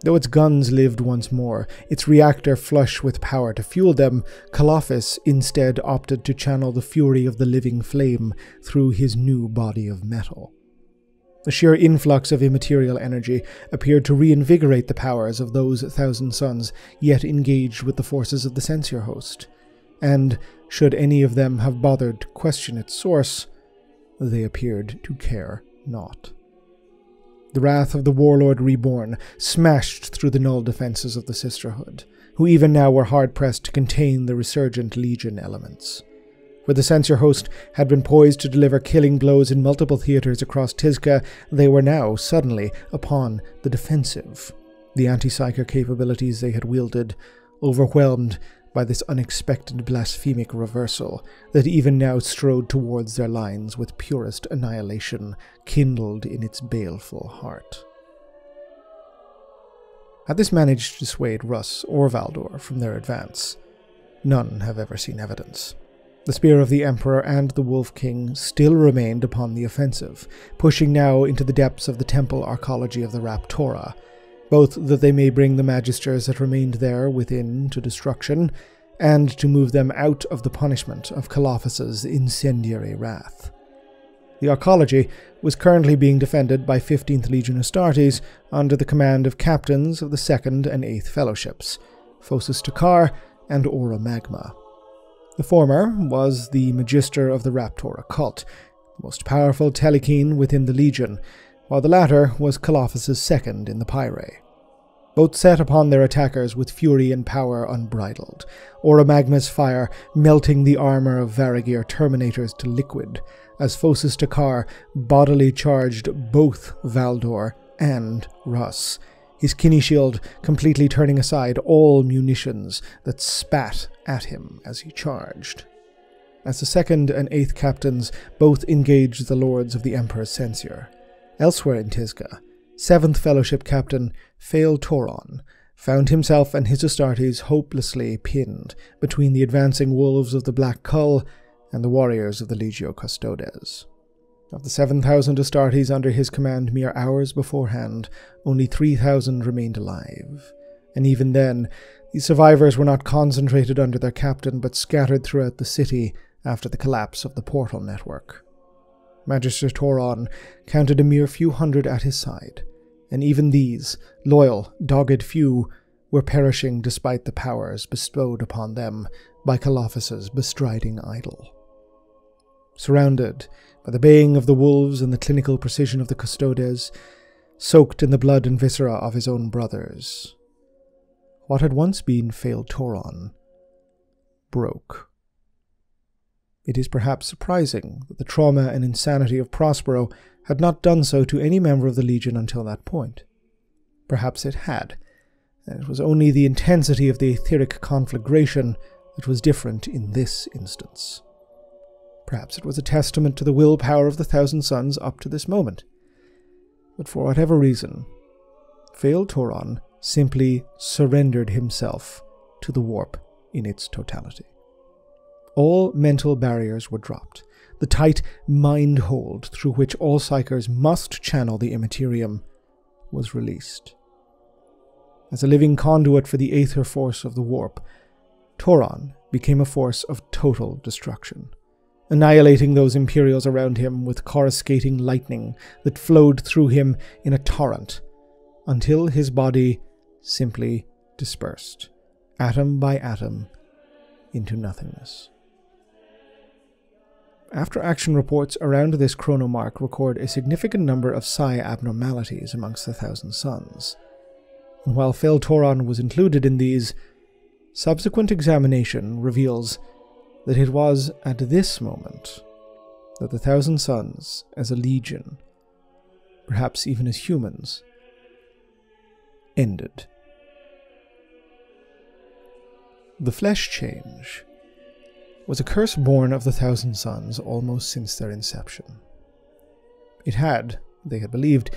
Though its guns lived once more, its reactor flush with power to fuel them, Kalophis instead opted to channel the fury of the living flame through his new body of metal. The sheer influx of immaterial energy appeared to reinvigorate the powers of those thousand sons yet engaged with the forces of the censure host, and, should any of them have bothered to question its source, they appeared to care not. The wrath of the warlord reborn smashed through the null defenses of the Sisterhood, who even now were hard pressed to contain the resurgent Legion elements. Where the censure host had been poised to deliver killing blows in multiple theaters across Tizca, they were now suddenly upon the defensive. The anti psyker capabilities they had wielded, overwhelmed by this unexpected blasphemic reversal that even now strode towards their lines with purest annihilation kindled in its baleful heart. Had this managed to dissuade Russ or Valdor from their advance? None have ever seen evidence. The spear of the Emperor and the Wolf King still remained upon the offensive, pushing now into the depths of the temple arcology of the Raptora, both that they may bring the magisters that remained there within to destruction, and to move them out of the punishment of Kalophis's incendiary wrath. The arcology was currently being defended by 15th Legion Astartes under the command of captains of the 2nd and 8th Fellowships, Phosis T'kar and Aura Magma. The former was the Magister of the Raptor cult, the most powerful Telekine within the Legion, while the latter was Kalophis's second in the Pyre. Both set upon their attackers with fury and power unbridled, Aura Magma's fire melting the armor of Varagyr Terminators to liquid, as Phosis T'kar bodily charged both Valdor and Russ, his kidney shield completely turning aside all munitions that spat at him as he charged as the second and eighth captains both engaged the lords of the Emperor's censure. Elsewhere in Tizca, Seventh Fellowship Captain Phael Toron found himself and his Astartes hopelessly pinned between the advancing wolves of the Black Cull and the warriors of the Legio Custodes. Of the 7,000 Astartes under his command mere hours beforehand, only 3,000 remained alive. And even then, these survivors were not concentrated under their captain, but scattered throughout the city after the collapse of the portal network. Magister Toron counted a mere few hundred at his side, and even these, loyal, dogged few, were perishing despite the powers bestowed upon them by Kalophis's bestriding idol. Surrounded by the baying of the wolves and the clinical precision of the custodes, soaked in the blood and viscera of his own brothers, what had once been Phael Toron broke. It is perhaps surprising that the trauma and insanity of Prospero had not done so to any member of the Legion until that point. Perhaps it had, and it was only the intensity of the etheric conflagration that was different in this instance. Perhaps it was a testament to the willpower of the Thousand Sons up to this moment. But for whatever reason, Phael Toron simply surrendered himself to the warp in its totality. All mental barriers were dropped. The tight mind hold through which all psykers must channel the immaterium was released. As a living conduit for the aether force of the warp, Toron became a force of total destruction, annihilating those Imperials around him with coruscating lightning that flowed through him in a torrent until his body simply dispersed, atom by atom, into nothingness. After action reports around this chronomark record a significant number of psi abnormalities amongst the Thousand Sons. And while Phael Toron was included in these, subsequent examination reveals that it was at this moment that the Thousand Sons, as a legion, perhaps even as humans, ended. The flesh change was a curse born of the Thousand Sons almost since their inception. It had, they had believed,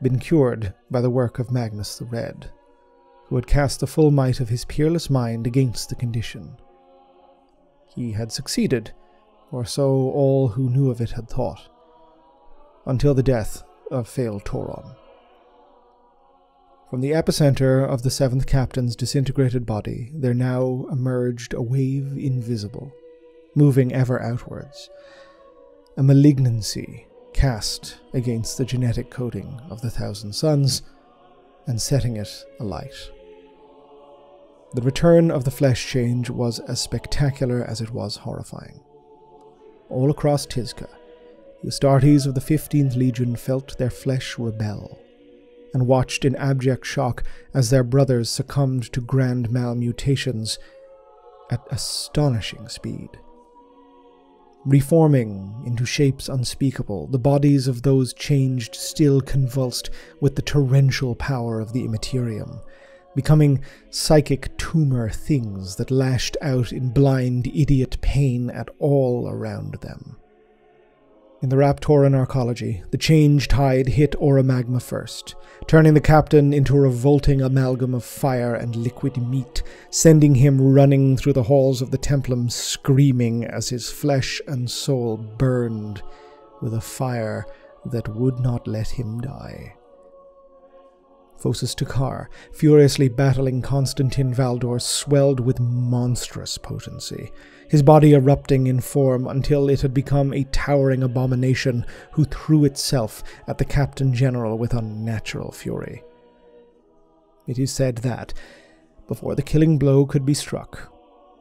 been cured by the work of Magnus the Red, who had cast the full might of his peerless mind against the condition. He had succeeded, or so all who knew of it had thought, until the death of Phael Toron. From the epicenter of the seventh captain's disintegrated body, there now emerged a wave invisible, moving ever outwards, a malignancy cast against the genetic coding of the Thousand Sons and setting it alight. The return of the flesh change was as spectacular as it was horrifying. All across Tizca, the Astartes of the 15th Legion felt their flesh rebel, and watched in abject shock as their brothers succumbed to grand malmutations at astonishing speed. Reforming into shapes unspeakable, the bodies of those changed still convulsed with the torrential power of the immaterium, becoming psychic tumor things that lashed out in blind idiot pain at all around them. In the Raptoran arcology, the change tide hit Oromagma first, turning the captain into a revolting amalgam of fire and liquid meat, sending him running through the halls of the Templum screaming as his flesh and soul burned with a fire that would not let him die. Phosis T'kar, furiously battling Constantin Valdor, swelled with monstrous potency, his body erupting in form until it had become a towering abomination who threw itself at the Captain General with unnatural fury. It is said that, before the killing blow could be struck,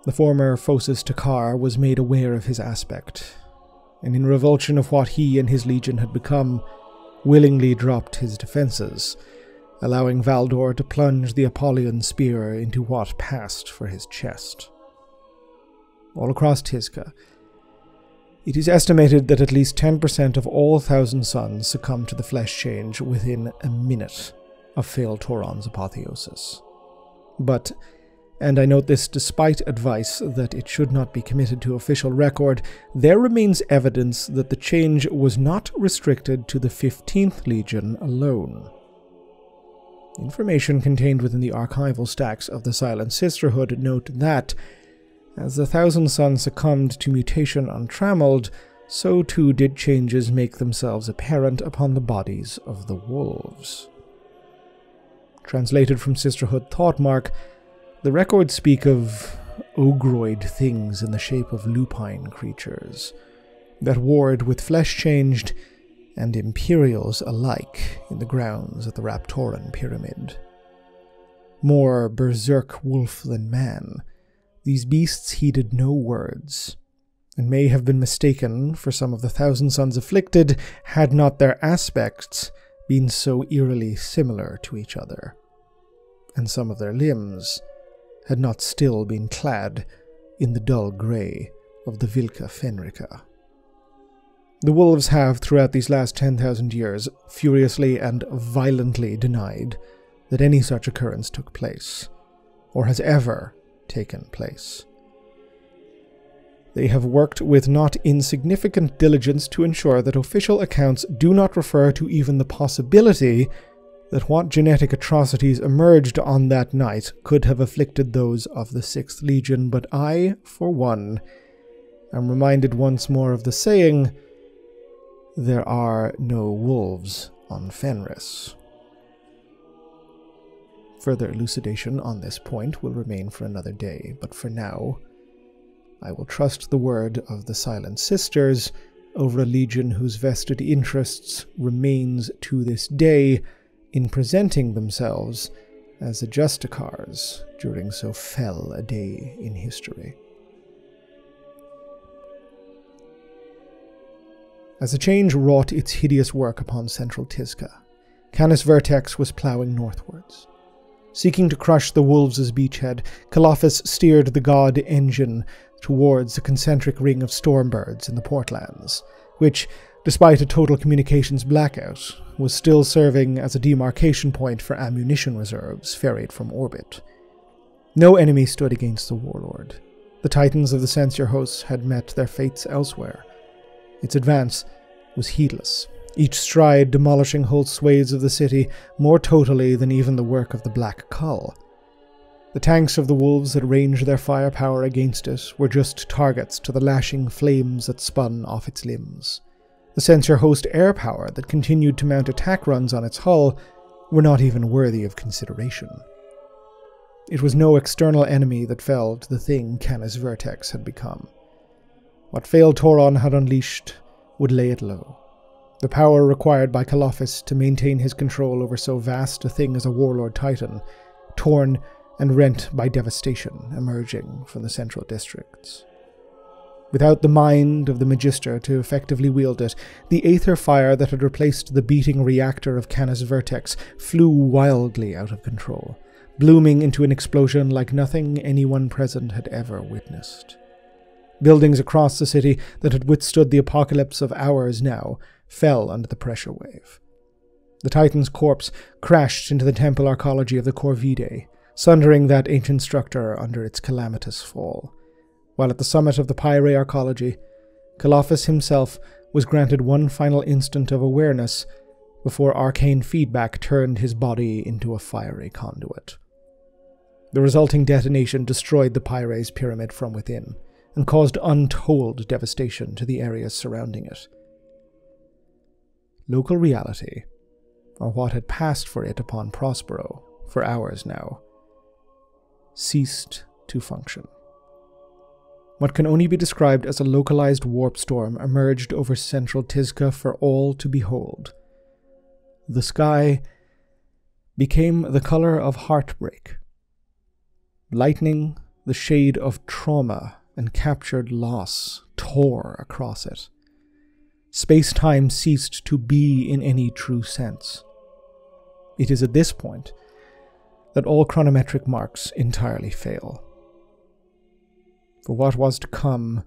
the former Phosis T'kar was made aware of his aspect, and in revulsion of what he and his legion had become, willingly dropped his defenses allowing Valdor to plunge the Apollyon spear into what passed for his chest. All across Tizca, it is estimated that at least 10% of all Thousand Sons succumb to the flesh change within a minute of Phael Toron's apotheosis. But, and I note this despite advice that it should not be committed to official record, there remains evidence that the change was not restricted to the 15th Legion alone. Information contained within the archival stacks of the Silent Sisterhood note that, as the Thousand Sons succumbed to mutation untrammeled, so too did changes make themselves apparent upon the bodies of the wolves. Translated from Sisterhood Thoughtmark, the records speak of ogroid things in the shape of lupine creatures that warred with flesh changed and Imperials alike in the grounds of the Raptoran Pyramid. More berserk wolf than man, these beasts heeded no words, and may have been mistaken for some of the Thousand Sons afflicted had not their aspects been so eerily similar to each other, and some of their limbs had not still been clad in the dull grey of the Vlka Fenryka. The wolves have, throughout these last 10,000 years, furiously and violently denied that any such occurrence took place, or has ever taken place. They have worked with not insignificant diligence to ensure that official accounts do not refer to even the possibility that what genetic atrocities emerged on that night could have afflicted those of the Sixth Legion, but I, for one, am reminded once more of the saying there are no wolves on Fenris. Further elucidation on this point will remain for another day, but for now, I will trust the word of the Silent Sisters over a legion whose vested interests remains to this day in presenting themselves as the Justicars during so fell a day in history. As the change wrought its hideous work upon central Tizca, Canis Vertex was ploughing northwards. Seeking to crush the wolves' beachhead, Kalophis steered the god engine towards the concentric ring of stormbirds in the portlands, which, despite a total communications blackout, was still serving as a demarcation point for ammunition reserves ferried from orbit. No enemy stood against the warlord. The titans of the censure hosts had met their fates elsewhere. Its advance was heedless, each stride demolishing whole swathes of the city more totally than even the work of the Black Cull. The tanks of the wolves that ranged their firepower against it were just targets to the lashing flames that spun off its limbs. The censure host air power that continued to mount attack runs on its hull were not even worthy of consideration. It was no external enemy that felled the thing Canis Vertex had become. What Phael Toron had unleashed would lay it low. The power required by Kalophis to maintain his control over so vast a thing as a warlord titan, torn and rent by devastation emerging from the central districts. Without the mind of the Magister to effectively wield it, the aether fire that had replaced the beating reactor of Canis Vertex flew wildly out of control, blooming into an explosion like nothing anyone present had ever witnessed. Buildings across the city that had withstood the apocalypse of hours now fell under the pressure wave. The Titan's corpse crashed into the temple arcology of the Corvidae, sundering that ancient structure under its calamitous fall. While at the summit of the Pyre arcology, Kalophis himself was granted one final instant of awareness before arcane feedback turned his body into a fiery conduit. The resulting detonation destroyed the Pyre's pyramid from within and caused untold devastation to the areas surrounding it. Local reality, or what had passed for it upon Prospero for hours now, ceased to function. What can only be described as a localized warp storm emerged over central Tizca for all to behold. The sky became the color of heartbreak. Lightning, the shade of trauma and captured loss, tore across it. Space time ceased to be in any true sense. It is at this point that all chronometric marks entirely fail. For what was to come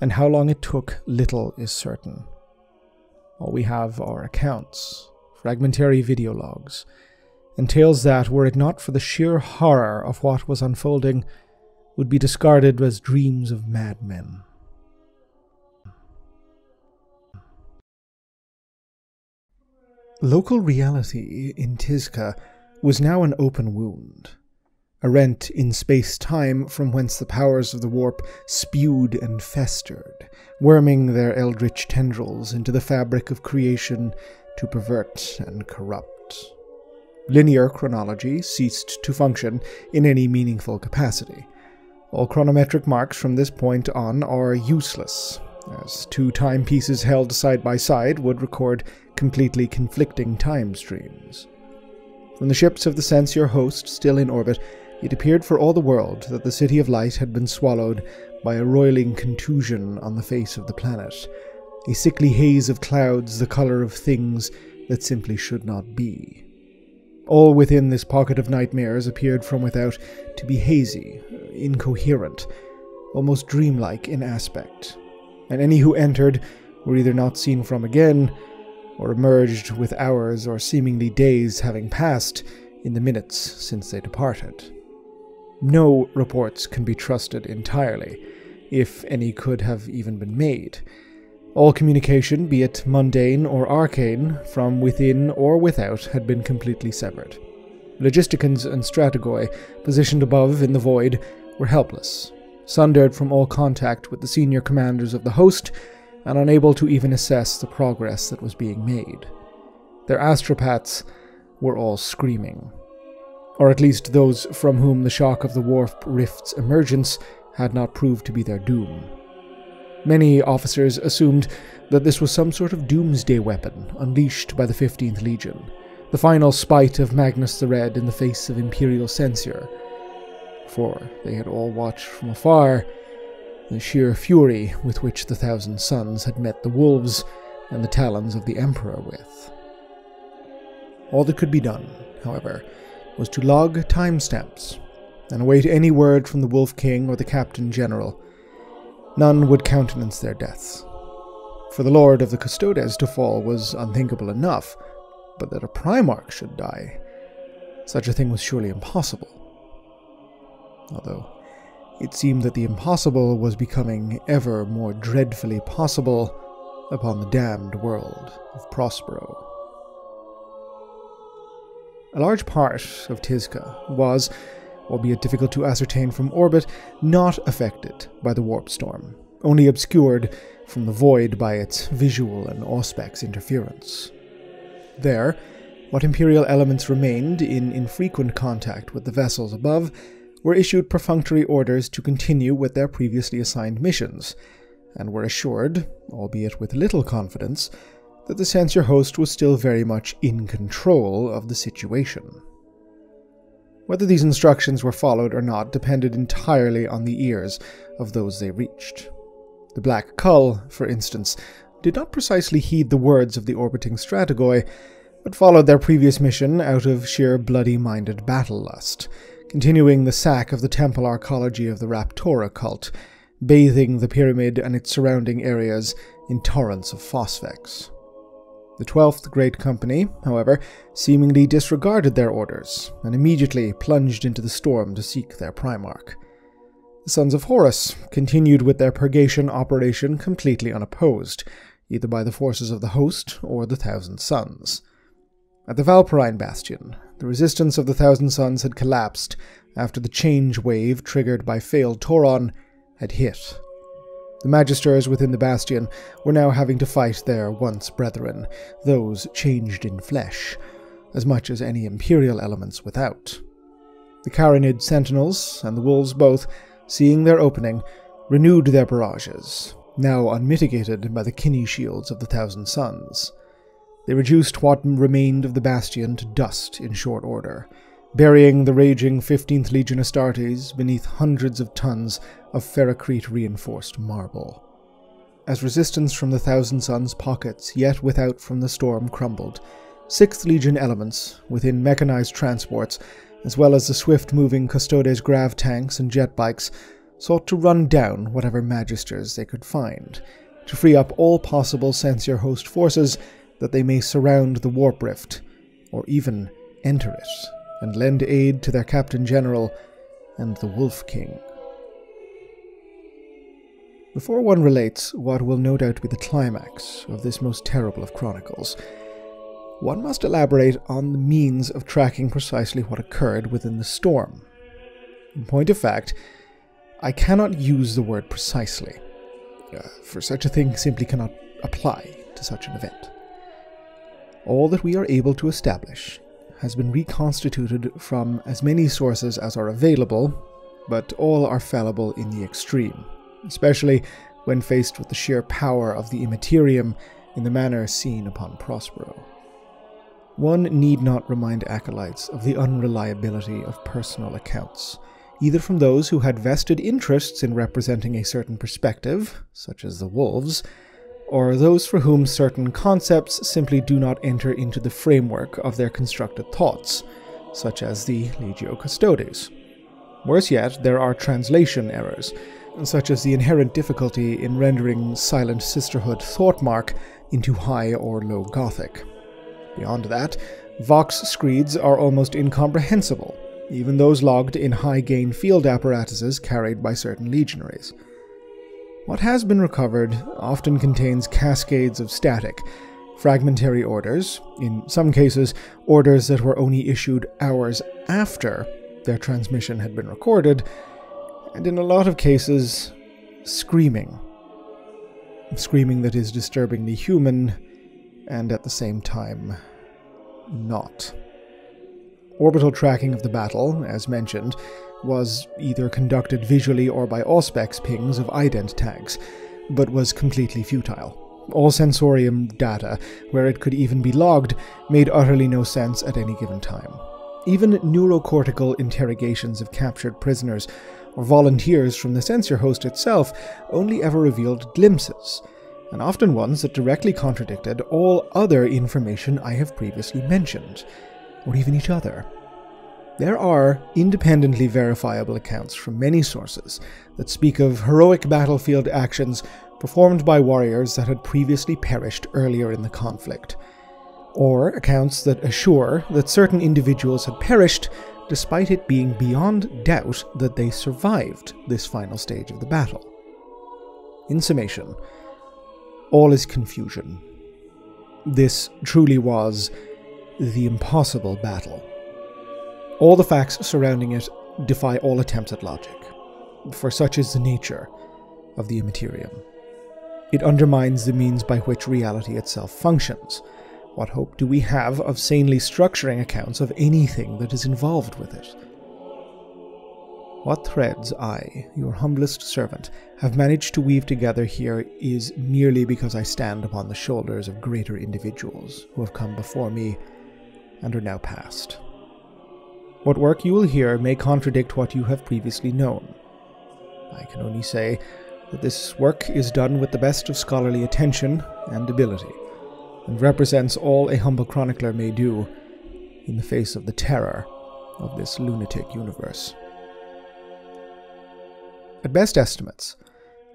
and how long it took, little is certain. All we have are accounts, fragmentary video logs, and tales that, were it not for the sheer horror of what was unfolding, would be discarded as dreams of madmen. Local reality in Tizca was now an open wound, a rent in space time from whence the powers of the warp spewed and festered, worming their eldritch tendrils into the fabric of creation to pervert and corrupt. Linear chronology ceased to function in any meaningful capacity. All chronometric marks from this point on are useless, as two timepieces held side by side would record completely conflicting time streams. From the ships of the Censure host still in orbit, it appeared for all the world that the City of Light had been swallowed by a roiling contusion on the face of the planet, a sickly haze of clouds the color of things that simply should not be. All within this pocket of nightmares appeared from without to be hazy, incoherent, almost dreamlike in aspect, and any who entered were either not seen from again or emerged with hours or seemingly days having passed in the minutes since they departed. No reports can be trusted entirely, if any could have even been made. All communication, be it mundane or arcane, from within or without, had been completely severed. Logisticans and strategoi, positioned above in the void, were helpless, sundered from all contact with the senior commanders of the host, and unable to even assess the progress that was being made. Their astropaths were all screaming, or at least those from whom the shock of the warp rift's emergence had not proved to be their doom. Many officers assumed that this was some sort of doomsday weapon unleashed by the 15th Legion, the final spite of Magnus the Red in the face of Imperial censure. For they had all watched from afar the sheer fury with which the Thousand Sons had met the wolves and the talons of the Emperor with. All that could be done, however, was to log timestamps and await any word from the Wolf King or the Captain General. None would countenance their deaths. For the Lord of the Custodes to fall was unthinkable enough, but that a Primarch should die, such a thing was surely impossible. Although it seemed that the impossible was becoming ever more dreadfully possible upon the damned world of Prospero. A large part of Tizca was, albeit difficult to ascertain from orbit, not affected by the warp storm, only obscured from the void by its visual and auspex interference. There, what Imperial elements remained in infrequent contact with the vessels above were issued perfunctory orders to continue with their previously assigned missions, and were assured, albeit with little confidence, that the censure host was still very much in control of the situation. Whether these instructions were followed or not depended entirely on the ears of those they reached. The Black Cull, for instance, did not precisely heed the words of the orbiting Strategoi, but followed their previous mission out of sheer bloody minded battle lust, continuing the sack of the temple arcology of the Raptora cult, bathing the pyramid and its surrounding areas in torrents of phosphex. The Twelfth Great Company, however, seemingly disregarded their orders and immediately plunged into the storm to seek their Primarch. The Sons of Horus continued with their purgation operation completely unopposed, either by the forces of the host or the Thousand Sons. At the Valpyrine Bastion, the resistance of the Thousand Sons had collapsed after the change wave triggered by Phael Toron had hit. The Magisters within the Bastion were now having to fight their once brethren, those changed in flesh, as much as any Imperial elements without. The Carinid Sentinels and the Wolves both, seeing their opening, renewed their barrages, now unmitigated by the Kine shields of the Thousand Sons. They reduced what remained of the bastion to dust in short order, burying the raging 15th Legion Astartes beneath hundreds of tons of ferrocrete reinforced marble. As resistance from the Thousand Sons' pockets, yet without from the storm, crumbled, 6th Legion elements, within mechanized transports, as well as the swift moving Custodes grav tanks and jet bikes, sought to run down whatever magisters they could find, to free up all possible Censure host forces that they may surround the warp rift, or even enter it, and lend aid to their Captain General and the Wolf King. Before one relates what will no doubt be the climax of this most terrible of chronicles, one must elaborate on the means of tracking precisely what occurred within the storm. In point of fact, I cannot use the word precisely, uh, for such a thing simply cannot apply to such an event. All that we are able to establish has been reconstituted from as many sources as are available, but all are fallible in the extreme, especially when faced with the sheer power of the Immaterium in the manner seen upon Prospero. One need not remind acolytes of the unreliability of personal accounts, either from those who had vested interests in representing a certain perspective, such as the wolves, or those for whom certain concepts simply do not enter into the framework of their constructed thoughts, such as the Legio Custodes. Worse yet, there are translation errors, such as the inherent difficulty in rendering Silent Sisterhood Thoughtmark into High or Low Gothic. Beyond that, Vox screeds are almost incomprehensible, even those logged in high gain field apparatuses carried by certain legionaries. What has been recovered often contains cascades of static, fragmentary orders, in some cases, orders that were only issued hours after their transmission had been recorded, and in a lot of cases, screaming. Screaming that is disturbingly human, and at the same time, not. Orbital tracking of the battle, as mentioned, was either conducted visually or by Auspex pings of ident tags, but was completely futile. All sensorium data, where it could even be logged, made utterly no sense at any given time. Even neurocortical interrogations of captured prisoners or volunteers from the censure host itself only ever revealed glimpses, and often ones that directly contradicted all other information I have previously mentioned, or even each other. There are independently verifiable accounts from many sources that speak of heroic battlefield actions performed by warriors that had previously perished earlier in the conflict, or accounts that assure that certain individuals had perished despite it being beyond doubt that they survived this final stage of the battle. In summation, all is confusion. This truly was the impossible battle. All the facts surrounding it defy all attempts at logic, for such is the nature of the Immaterium. It undermines the means by which reality itself functions. What hope do we have of sanely structuring accounts of anything that is involved with it? What threads I, your humblest servant, have managed to weave together here is merely because I stand upon the shoulders of greater individuals who have come before me and are now past. What work you will hear may contradict what you have previously known. I can only say that this work is done with the best of scholarly attention and ability, and represents all a humble chronicler may do in the face of the terror of this lunatic universe. At best estimates,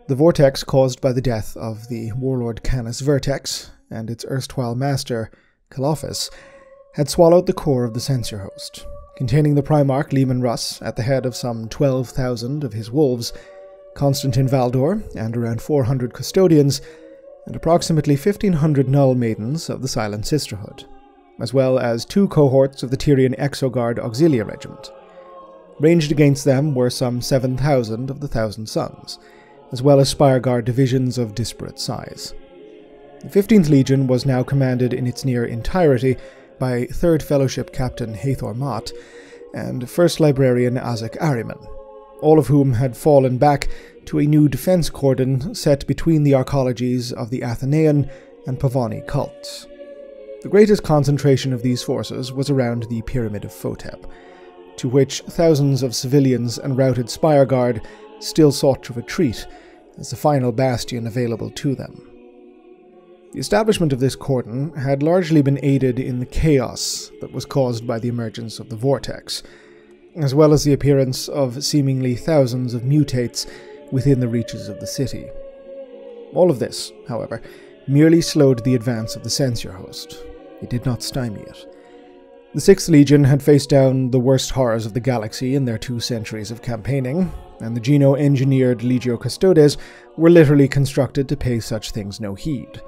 the vortex caused by the death of the warlord Canis Vertex and its erstwhile master, Calophus, had swallowed the core of the censure host, containing the Primarch Leman Russ at the head of some 12,000 of his wolves Constantin Valdor, and around 400 custodians, and approximately 1,500 Null Maidens of the Silent Sisterhood, as well as two cohorts of the Tyrian Exoguard Auxilia Regiment. Ranged against them were some 7,000 of the Thousand Sons, as well as Spireguard divisions of disparate size. The 15th Legion was now commanded in its near entirety by 3rd Fellowship Captain Hathor Maat and 1st Librarian Azek Ahriman, all of whom had fallen back to a new defense cordon set between the arcologies of the Athenaean and Pavoni cults. The greatest concentration of these forces was around the Pyramid of Photep, to which thousands of civilians and routed spire guard still sought to retreat as the final bastion available to them. The establishment of this cordon had largely been aided in the chaos that was caused by the emergence of the vortex, as well as the appearance of seemingly thousands of mutates within the reaches of the city. All of this, however, merely slowed the advance of the censure host. It did not stymie it. The Sixth Legion had faced down the worst horrors of the galaxy in their two centuries of campaigning, and the Geno engineered Legio Custodes were literally constructed to pay such things no heed.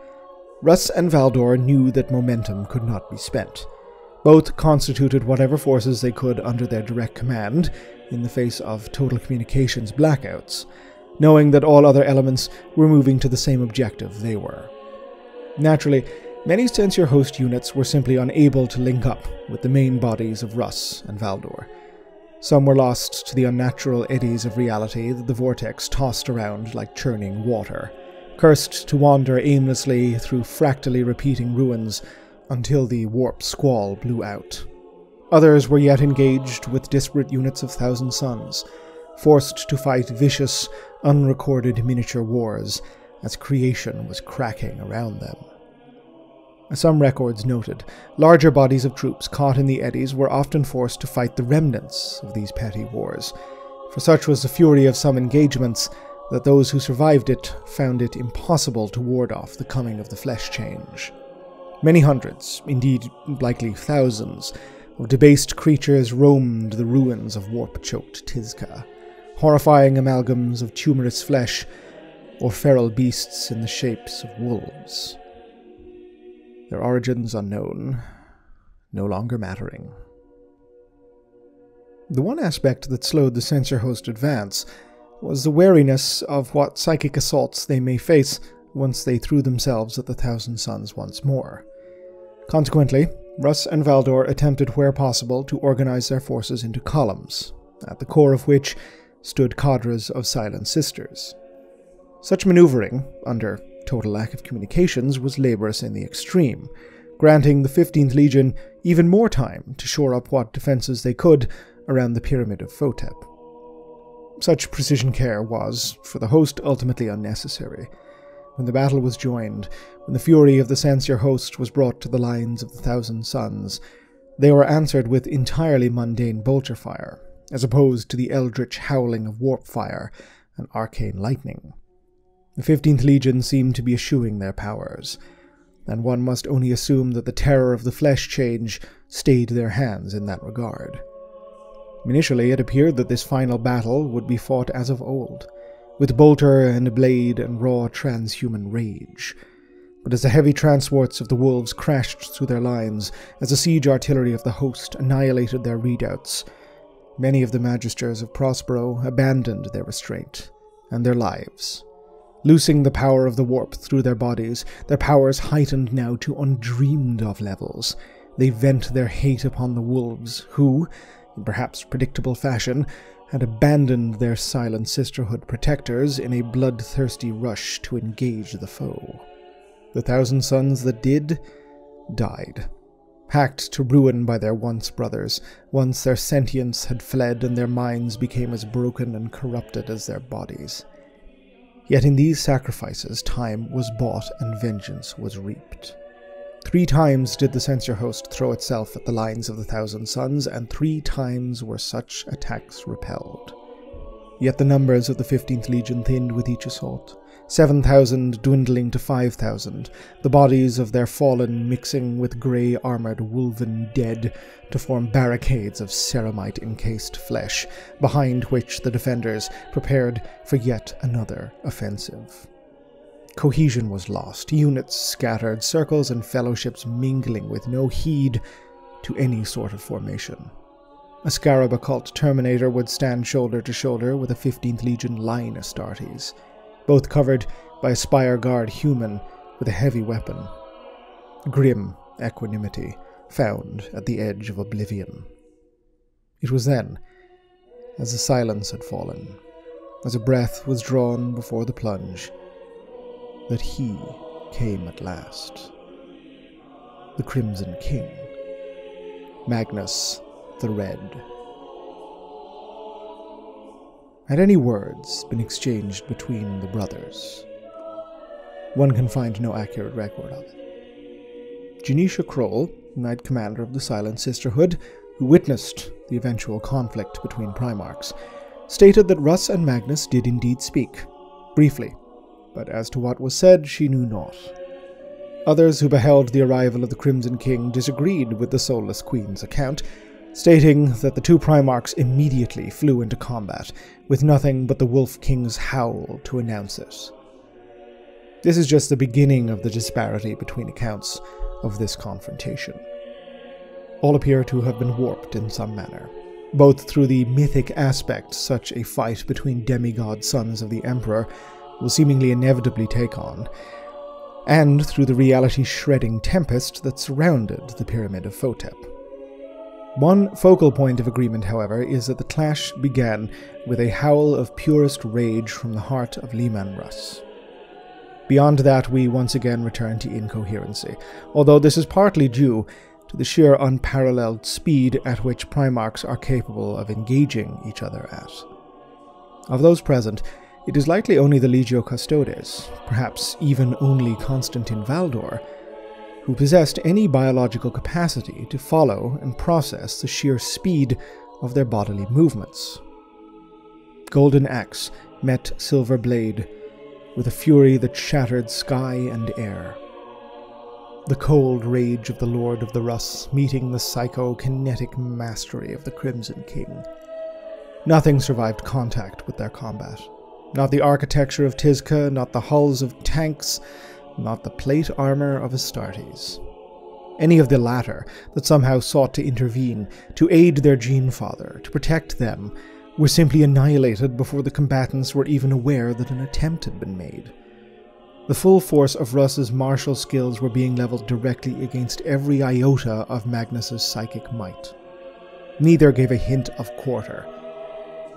Russ and Valdor knew that momentum could not be spent. Both constituted whatever forces they could under their direct command in the face of total communications blackouts, knowing that all other elements were moving to the same objective they were. Naturally, many Censure host units were simply unable to link up with the main bodies of Russ and Valdor. Some were lost to the unnatural eddies of reality that the vortex tossed around like churning water, cursed to wander aimlessly through fractally repeating ruins until the warp squall blew out. Others were yet engaged with disparate units of Thousand Sons, forced to fight vicious, unrecorded miniature wars as creation was cracking around them. As some records noted, larger bodies of troops caught in the eddies were often forced to fight the remnants of these petty wars, for such was the fury of some engagements that those who survived it found it impossible to ward off the coming of the flesh change. Many hundreds, indeed likely thousands, of debased creatures roamed the ruins of warp-choked Tizca, horrifying amalgams of tumorous flesh or feral beasts in the shapes of wolves. Their origins unknown, no longer mattering. The one aspect that slowed the censure host advance was the wariness of what psychic assaults they may face once they threw themselves at the Thousand Sons once more. Consequently, Russ and Valdor attempted where possible to organize their forces into columns, at the core of which stood cadres of Silent Sisters. Such maneuvering, under total lack of communications, was laborious in the extreme, granting the 15th Legion even more time to shore up what defenses they could around the Pyramid of Photep. Such precision care was, for the host, ultimately unnecessary. When the battle was joined, when the fury of the censure host was brought to the lines of the Thousand Sons, They were answered with entirely mundane bolter fire, as opposed to the eldritch howling of warp fire and arcane lightning. The 15th Legion seemed to be eschewing their powers, and one must only assume that the terror of the flesh change stayed their hands in that regard. Initially, it appeared that this final battle would be fought as of old, with bolter and blade and raw transhuman rage. But as the heavy transports of the wolves crashed through their lines, as the siege artillery of the host annihilated their redoubts, many of the magisters of Prospero abandoned their restraint and their lives loosing the power of the warp through their bodies, their powers heightened now to undreamed of levels. They vent their hate upon the wolves, who, in perhaps predictable fashion, had abandoned their silent sisterhood protectors in a bloodthirsty rush to engage the foe. The thousand sons that did, died, hacked to ruin by their once brothers, once their sentience had fled and their minds became as broken and corrupted as their bodies. Yet in these sacrifices, time was bought and vengeance was reaped. Three times did the censure host throw itself at the lines of the Thousand Sons, and three times were such attacks repelled. Yet the numbers of the 15th Legion thinned with each assault, 7,000 dwindling to 5,000, the bodies of their fallen mixing with grey armoured wolven dead to form barricades of ceramite encased flesh, behind which the defenders prepared for yet another offensive. Cohesion was lost, units scattered, circles and fellowships mingling with no heed to any sort of formation. A scarab occult Terminator would stand shoulder to shoulder with a 15th Legion line Astartes both covered by a spire guard human with a heavy weapon. Grim equanimity found at the edge of oblivion. It was then, as the silence had fallen, as a breath was drawn before the plunge, that he came at last. The Crimson King, Magnus the Red. Had any words been exchanged between the brothers? One can find no accurate record of it. Jenetia Krole, Knight Commander of the Silent Sisterhood, who witnessed the eventual conflict between Primarchs, stated that Russ and Magnus did indeed speak, briefly, but as to what was said, she knew not. Others who beheld the arrival of the Crimson King disagreed with the Soulless Queen's account, stating that the two Primarchs immediately flew into combat, with nothing but the Wolf King's howl to announce it. This is just the beginning of the disparity between accounts of this confrontation. All appear to have been warped in some manner, both through the mythic aspect such a fight between demigod sons of the Emperor will seemingly inevitably take on, and through the reality shredding tempest that surrounded the Pyramid of Photep. One focal point of agreement, however, is that the clash began with a howl of purest rage from the heart of Leman Russ. Beyond that, we once again return to incoherency, although this is partly due to the sheer unparalleled speed at which Primarchs are capable of engaging each other at. Of those present, it is likely only the Legio Custodes, perhaps even only Constantin Valdor, who possessed any biological capacity to follow and process the sheer speed of their bodily movements. Golden Axe met Silver Blade with a fury that shattered sky and air. The cold rage of the Lord of the Russ meeting the psychokinetic mastery of the Crimson King. Nothing survived contact with their combat. Not the architecture of Tizca, not the hulls of tanks, not the plate armor of Astartes. Any of the latter that somehow sought to intervene, to aid their gene father, to protect them, were simply annihilated before the combatants were even aware that an attempt had been made. The full force of Russ's martial skills were being leveled directly against every iota of Magnus's psychic might. Neither gave a hint of quarter,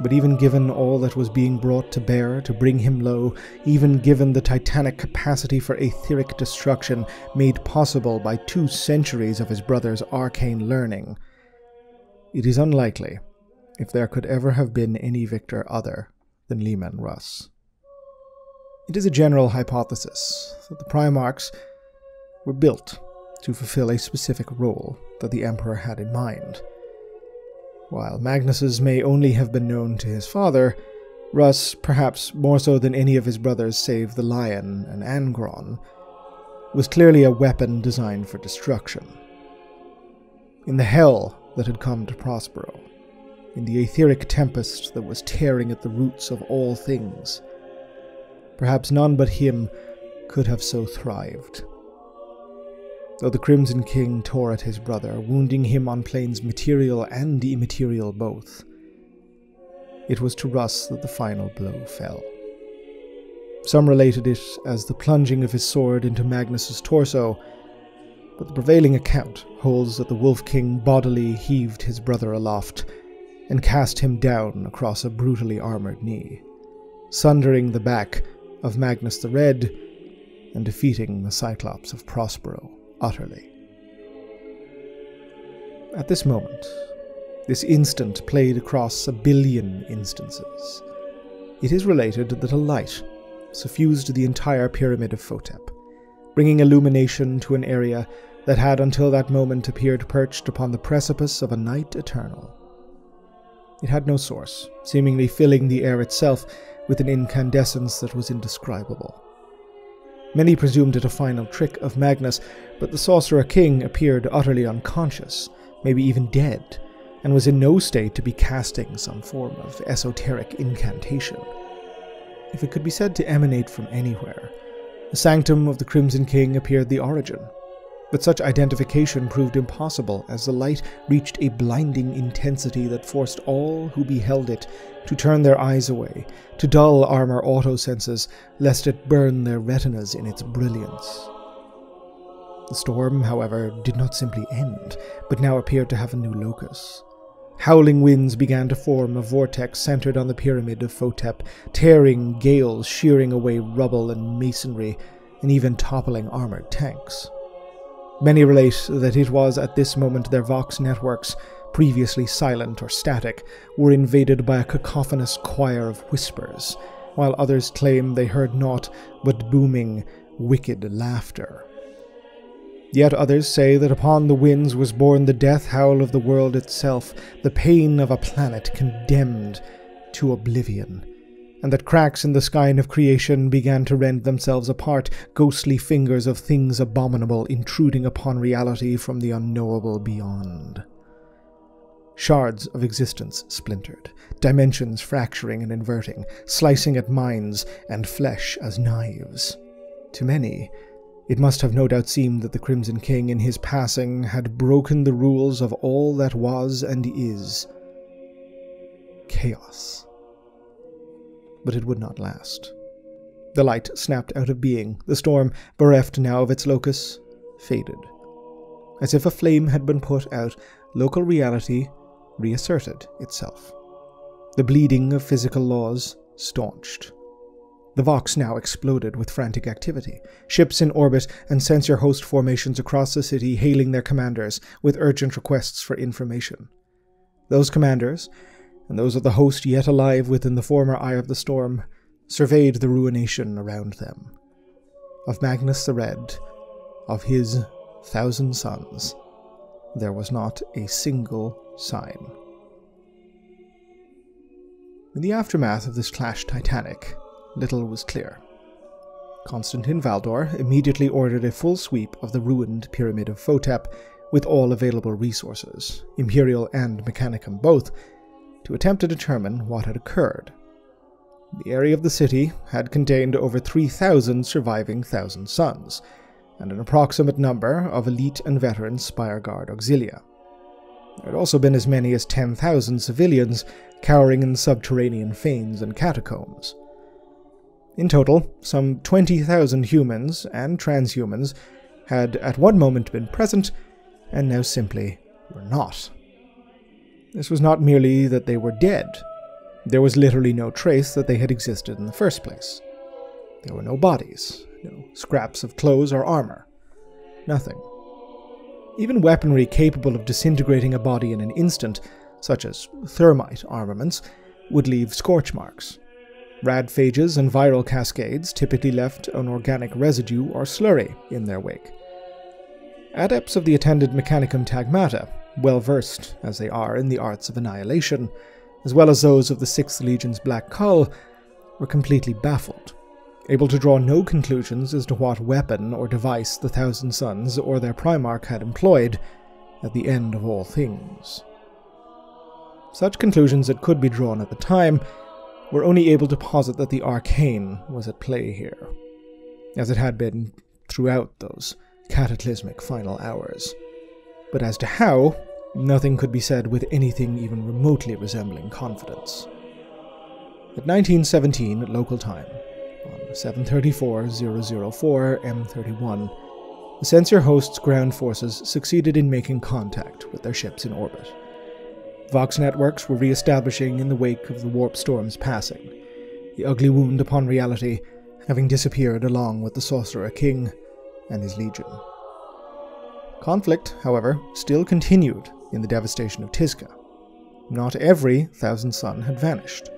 but even given all that was being brought to bear to bring him low, even given the titanic capacity for etheric destruction made possible by two centuries of his brother's arcane learning, it is unlikely if there could ever have been any victor other than Leman Russ. It is a general hypothesis that the Primarchs were built to fulfill a specific role that the Emperor had in mind. While Magnus's may only have been known to his father, Russ, perhaps more so than any of his brothers save the Lion and Angron, was clearly a weapon designed for destruction. In the hell that had come to Prospero, in the etheric tempest that was tearing at the roots of all things, perhaps none but him could have so thrived. Though the Crimson King tore at his brother, wounding him on planes material and immaterial both, it was to Russ that the final blow fell. Some related it as the plunging of his sword into Magnus's torso, but the prevailing account holds that the Wolf King bodily heaved his brother aloft and cast him down across a brutally armored knee, sundering the back of Magnus the Red and defeating the Cyclops of Prospero utterly. At this moment, this instant played across a billion instances. It is related that a light suffused the entire pyramid of Photep, bringing illumination to an area that had until that moment appeared perched upon the precipice of a night eternal. It had no source, seemingly filling the air itself with an incandescence that was indescribable. Many presumed it a final trick of Magnus, but the Sorcerer King appeared utterly unconscious, maybe even dead, and was in no state to be casting some form of esoteric incantation. If it could be said to emanate from anywhere, the sanctum of the Crimson King appeared the origin, but such identification proved impossible as the light reached a blinding intensity that forced all who beheld it to turn their eyes away, to dull armor auto senses, lest it burn their retinas in its brilliance. The storm, however, did not simply end, but now appeared to have a new locus. Howling winds began to form a vortex centered on the pyramid of Photep, tearing gales shearing away rubble and masonry, and even toppling armored tanks. Many relate that it was at this moment their Vox networks, previously silent or static, were invaded by a cacophonous choir of whispers, while others claim they heard naught but booming, wicked laughter. Yet others say that upon the winds was born the death howl of the world itself, the pain of a planet condemned to oblivion and that cracks in the skein of creation began to rend themselves apart, ghostly fingers of things abominable intruding upon reality from the unknowable beyond. Shards of existence splintered, dimensions fracturing and inverting, slicing at minds and flesh as knives. To many, it must have no doubt seemed that the Crimson King in his passing had broken the rules of all that was and is. Chaos but it would not last. The light snapped out of being, the storm, bereft now of its locus, faded. As if a flame had been put out, local reality reasserted itself. The bleeding of physical laws staunched. The Vox now exploded with frantic activity, ships in orbit and censure host formations across the city hailing their commanders with urgent requests for information. Those commanders, and those of the host yet alive within the former eye of the storm surveyed the ruination around them. Of Magnus the Red, of his thousand sons, there was not a single sign. In the aftermath of this clash titanic, little was clear. Constantin Valdor immediately ordered a full sweep of the ruined Pyramid of Photep with all available resources, Imperial and Mechanicum both, to attempt to determine what had occurred. The area of the city had contained over 3,000 surviving Thousand Sons, and an approximate number of elite and veteran Spire Guard auxilia. There had also been as many as 10,000 civilians cowering in subterranean fanes and catacombs. In total, some 20,000 humans and transhumans had at one moment been present and now simply were not. This was not merely that they were dead. There was literally no trace that they had existed in the first place. There were no bodies, no scraps of clothes or armor. Nothing. Even weaponry capable of disintegrating a body in an instant, such as thermite armaments, would leave scorch marks. Radphages and viral cascades typically left an organic residue or slurry in their wake. Adepts of the attended Mechanicum Tagmata, well versed as they are in the arts of annihilation, as well as those of the Sixth Legion's Black Cull, were completely baffled, able to draw no conclusions as to what weapon or device the Thousand Sons or their Primarch had employed at the end of all things. Such conclusions that could be drawn at the time were only able to posit that the arcane was at play here, as it had been throughout those cataclysmic final hours. But as to how, nothing could be said with anything even remotely resembling confidence. At 1917 at local time, on 734-004 M31, the Censure host's ground forces succeeded in making contact with their ships in orbit. Vox networks were re-establishing in the wake of the warp storm's passing, the ugly wound upon reality having disappeared along with the Sorcerer King and his legion. Conflict, however, still continued in the devastation of Tizca. Not every Thousand Son had vanished.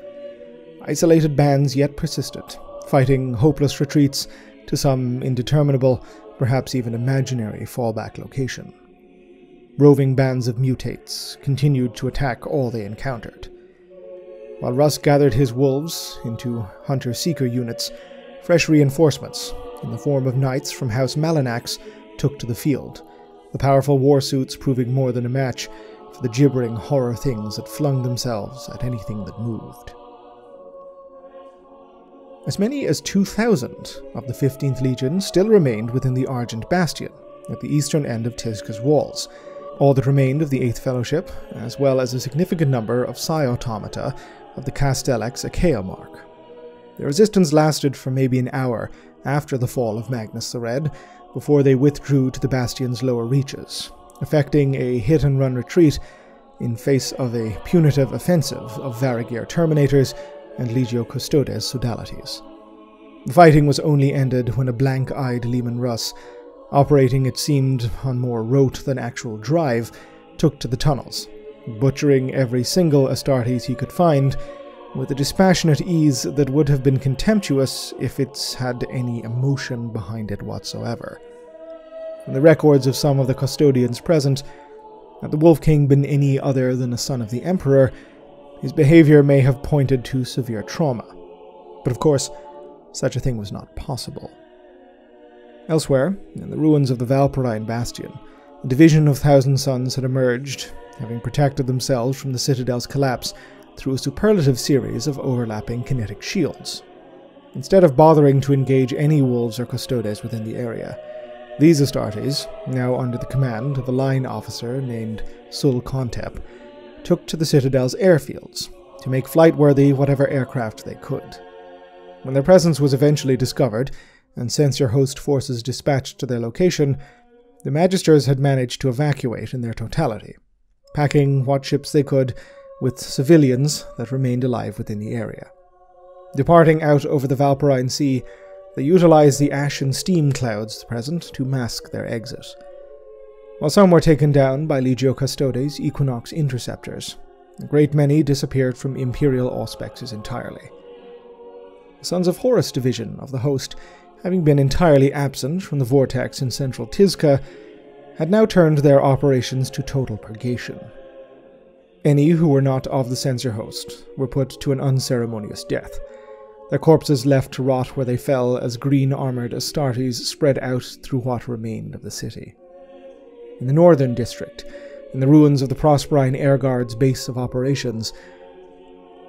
Isolated bands yet persisted, fighting hopeless retreats to some indeterminable, perhaps even imaginary fallback location. Roving bands of mutates continued to attack all they encountered. While Russ gathered his wolves into hunter seeker units, fresh reinforcements, in the form of knights from House Malanax, took to the field, the powerful war suits proving more than a match for the gibbering horror things that flung themselves at anything that moved. As many as 2,000 of the 15th Legion still remained within the Argent Bastion, at the eastern end of Tizca's walls, all that remained of the Eighth Fellowship, as well as a significant number of psi automata of the Castellax Achaea mark. The resistance lasted for maybe an hour after the fall of Magnus the Red, before they withdrew to the Bastion's lower reaches, effecting a hit and run retreat in face of a punitive offensive of Varagyr Terminators and Legio Custodes Sodalities. The fighting was only ended when a blank eyed Leman Russ, operating it seemed on more rote than actual drive, took to the tunnels, butchering every single Astartes he could find with a dispassionate ease that would have been contemptuous if it's had any emotion behind it whatsoever. From the records of some of the custodians present, had the Wolf King been any other than a son of the Emperor, his behavior may have pointed to severe trauma. But of course, such a thing was not possible. Elsewhere, in the ruins of the Valpurine Bastion, a division of Thousand Sons had emerged, having protected themselves from the Citadel's collapse through a superlative series of overlapping kinetic shields. Instead of bothering to engage any wolves or custodes within the area, these Astartes, now under the command of a line officer named Sul Contep, took to the Citadel's airfields to make flight worthy whatever aircraft they could. When their presence was eventually discovered, and censure host forces dispatched to their location, the Magisters had managed to evacuate in their totality, packing what ships they could with civilians that remained alive within the area. Departing out over the Valpurine Sea, they utilized the ash and steam clouds present to mask their exit. While some were taken down by Legio Custodes Equinox interceptors, a great many disappeared from Imperial auspexes entirely. The Sons of Horus division of the host, having been entirely absent from the vortex in central Tizca, had now turned their operations to total purgation. Any who were not of the censure host were put to an unceremonious death, their corpses left to rot where they fell as green armored Astartes spread out through what remained of the city. In the northern district, in the ruins of the Prosperine Air Guard's base of operations,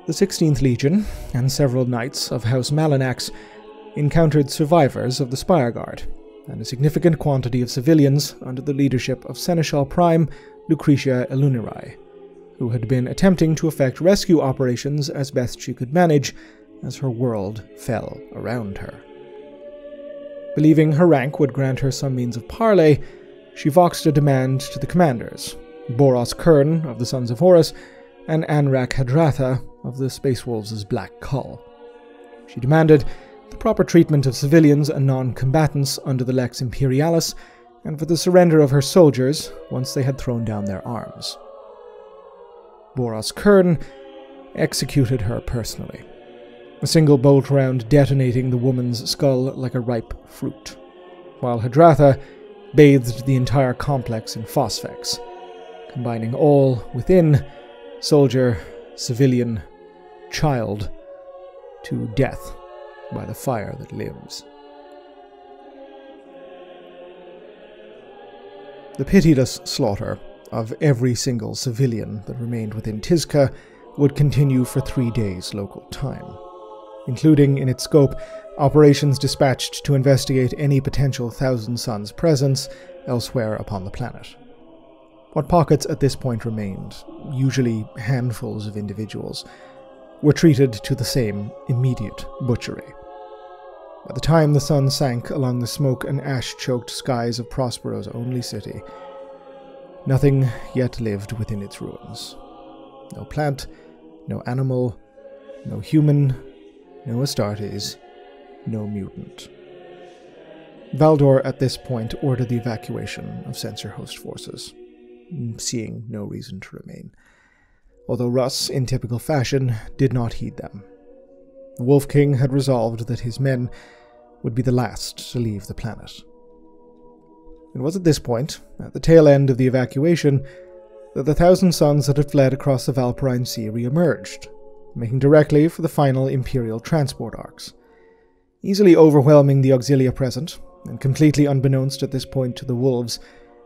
the 16th Legion and several knights of House Malanax encountered survivors of the Spire Guard and a significant quantity of civilians under the leadership of Seneschal Prime Lucretia Elunirai who had been attempting to effect rescue operations as best she could manage as her world fell around her. Believing her rank would grant her some means of parley, she voxed a demand to the commanders, Boros Kern of the Sons of Horus and Anrak Hadratha of the Space Wolves' Black Cull. She demanded the proper treatment of civilians and non combatants under the Lex Imperialis, and for the surrender of her soldiers once they had thrown down their arms. Boros Kern executed her personally, a single bolt round detonating the woman's skull like a ripe fruit, while Hadratha bathed the entire complex in phosphex, combining all within soldier, civilian, child to death by the fire that lives. The pitiless slaughter of every single civilian that remained within Tizca would continue for three days local time, including in its scope operations dispatched to investigate any potential Thousand Sons presence elsewhere upon the planet. What pockets at this point remained, usually handfuls of individuals, were treated to the same immediate butchery. By the time the sun sank along the smoke and ash choked skies of Prospero's only city, nothing yet lived within its ruins. No plant, no animal, no human, no Astartes, no mutant. Valdor at this point ordered the evacuation of censure host forces, mm, seeing no reason to remain. Although Russ, in typical fashion, did not heed them. The Wolf King had resolved that his men would be the last to leave the planet. It was at this point, at the tail end of the evacuation, that the Thousand Sons that had fled across the Valpyrean Sea re-emerged, making directly for the final Imperial transport arcs. Easily overwhelming the auxilia present, and completely unbeknownst at this point to the wolves,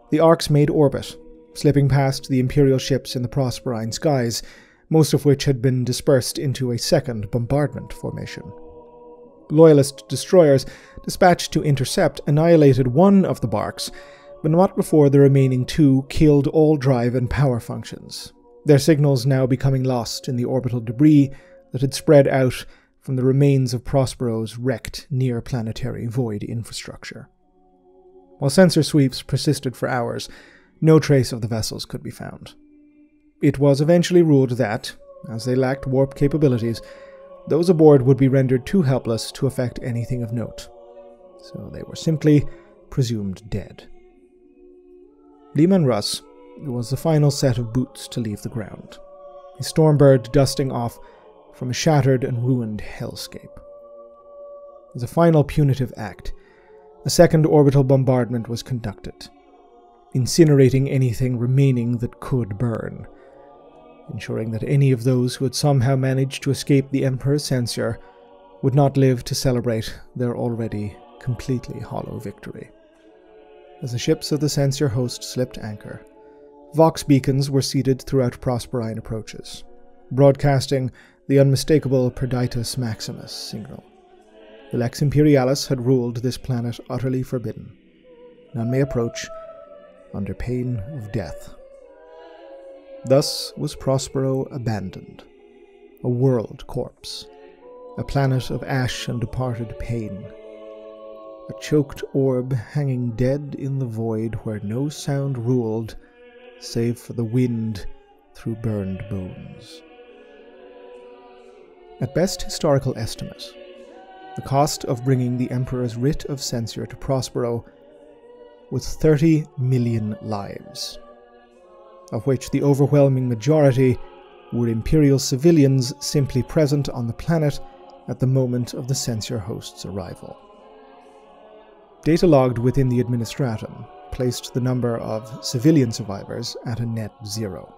the arcs made orbit, slipping past the Imperial ships in the Prosperine skies, most of which had been dispersed into a second bombardment formation. Loyalist destroyers dispatched to intercept annihilated one of the barks, but not before the remaining two killed all drive and power functions, their signals now becoming lost in the orbital debris that had spread out from the remains of Prospero's wrecked near planetary void infrastructure. While sensor sweeps persisted for hours, no trace of the vessels could be found. It was eventually ruled that, as they lacked warp capabilities, those aboard would be rendered too helpless to effect anything of note, so they were simply presumed dead. Leman Russ was the final set of boots to leave the ground, a stormbird dusting off from a shattered and ruined hellscape. As a final punitive act, a second orbital bombardment was conducted, incinerating anything remaining that could burn, ensuring that any of those who had somehow managed to escape the Emperor's censure would not live to celebrate their already completely hollow victory. As the ships of the censure host slipped anchor, Vox beacons were seated throughout Prosperine approaches, broadcasting the unmistakable Perditus Maximus signal. The Lex Imperialis had ruled this planet utterly forbidden. None may approach under pain of death. Thus was Prospero abandoned, a world corpse, a planet of ash and departed pain, a choked orb hanging dead in the void where no sound ruled save for the wind through burned bones. At best historical estimate, the cost of bringing the Emperor's writ of censure to Prospero was 30 million lives of which the overwhelming majority were Imperial civilians simply present on the planet at the moment of the censure host's arrival. Data logged within the Administratum placed the number of civilian survivors at a net zero.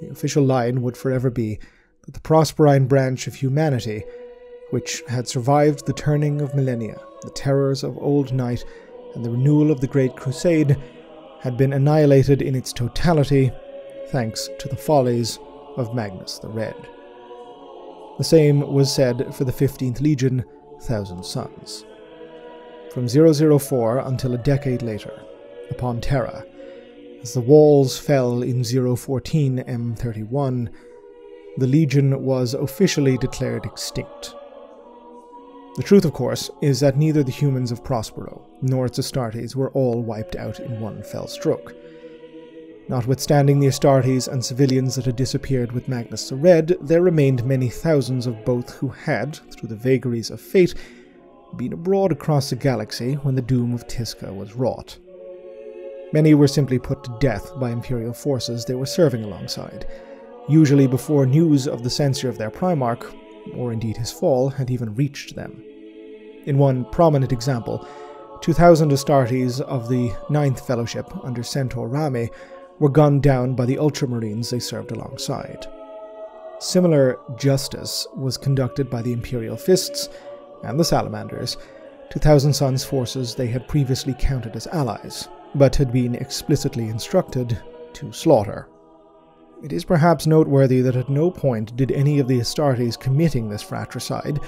The official line would forever be that the Prosperine branch of humanity, which had survived the turning of millennia, the terrors of Old Night, and the renewal of the Great Crusade, had been annihilated in its totality thanks to the follies of Magnus the Red. The same was said for the 15th Legion, Thousand Sons. From 004 until a decade later, upon Terra, as the walls fell in 014 M31, the Legion was officially declared extinct. The truth, of course, is that neither the humans of Prospero nor its Astartes were all wiped out in one fell stroke. Notwithstanding the Astartes and civilians that had disappeared with Magnus the Red, there remained many thousands of both who had, through the vagaries of fate, been abroad across the galaxy when the doom of Tizca was wrought. Many were simply put to death by Imperial forces they were serving alongside, usually before news of the censure of their Primarch, or indeed his fall, had even reached them. In one prominent example, 2,000 Astartes of the Ninth Fellowship under Centaur Rami were gunned down by the Ultramarines they served alongside. Similar justice was conducted by the Imperial Fists and the Salamanders, 2,000 Suns forces they had previously counted as allies, but had been explicitly instructed to slaughter. It is perhaps noteworthy that at no point did any of the Astartes committing this fratricide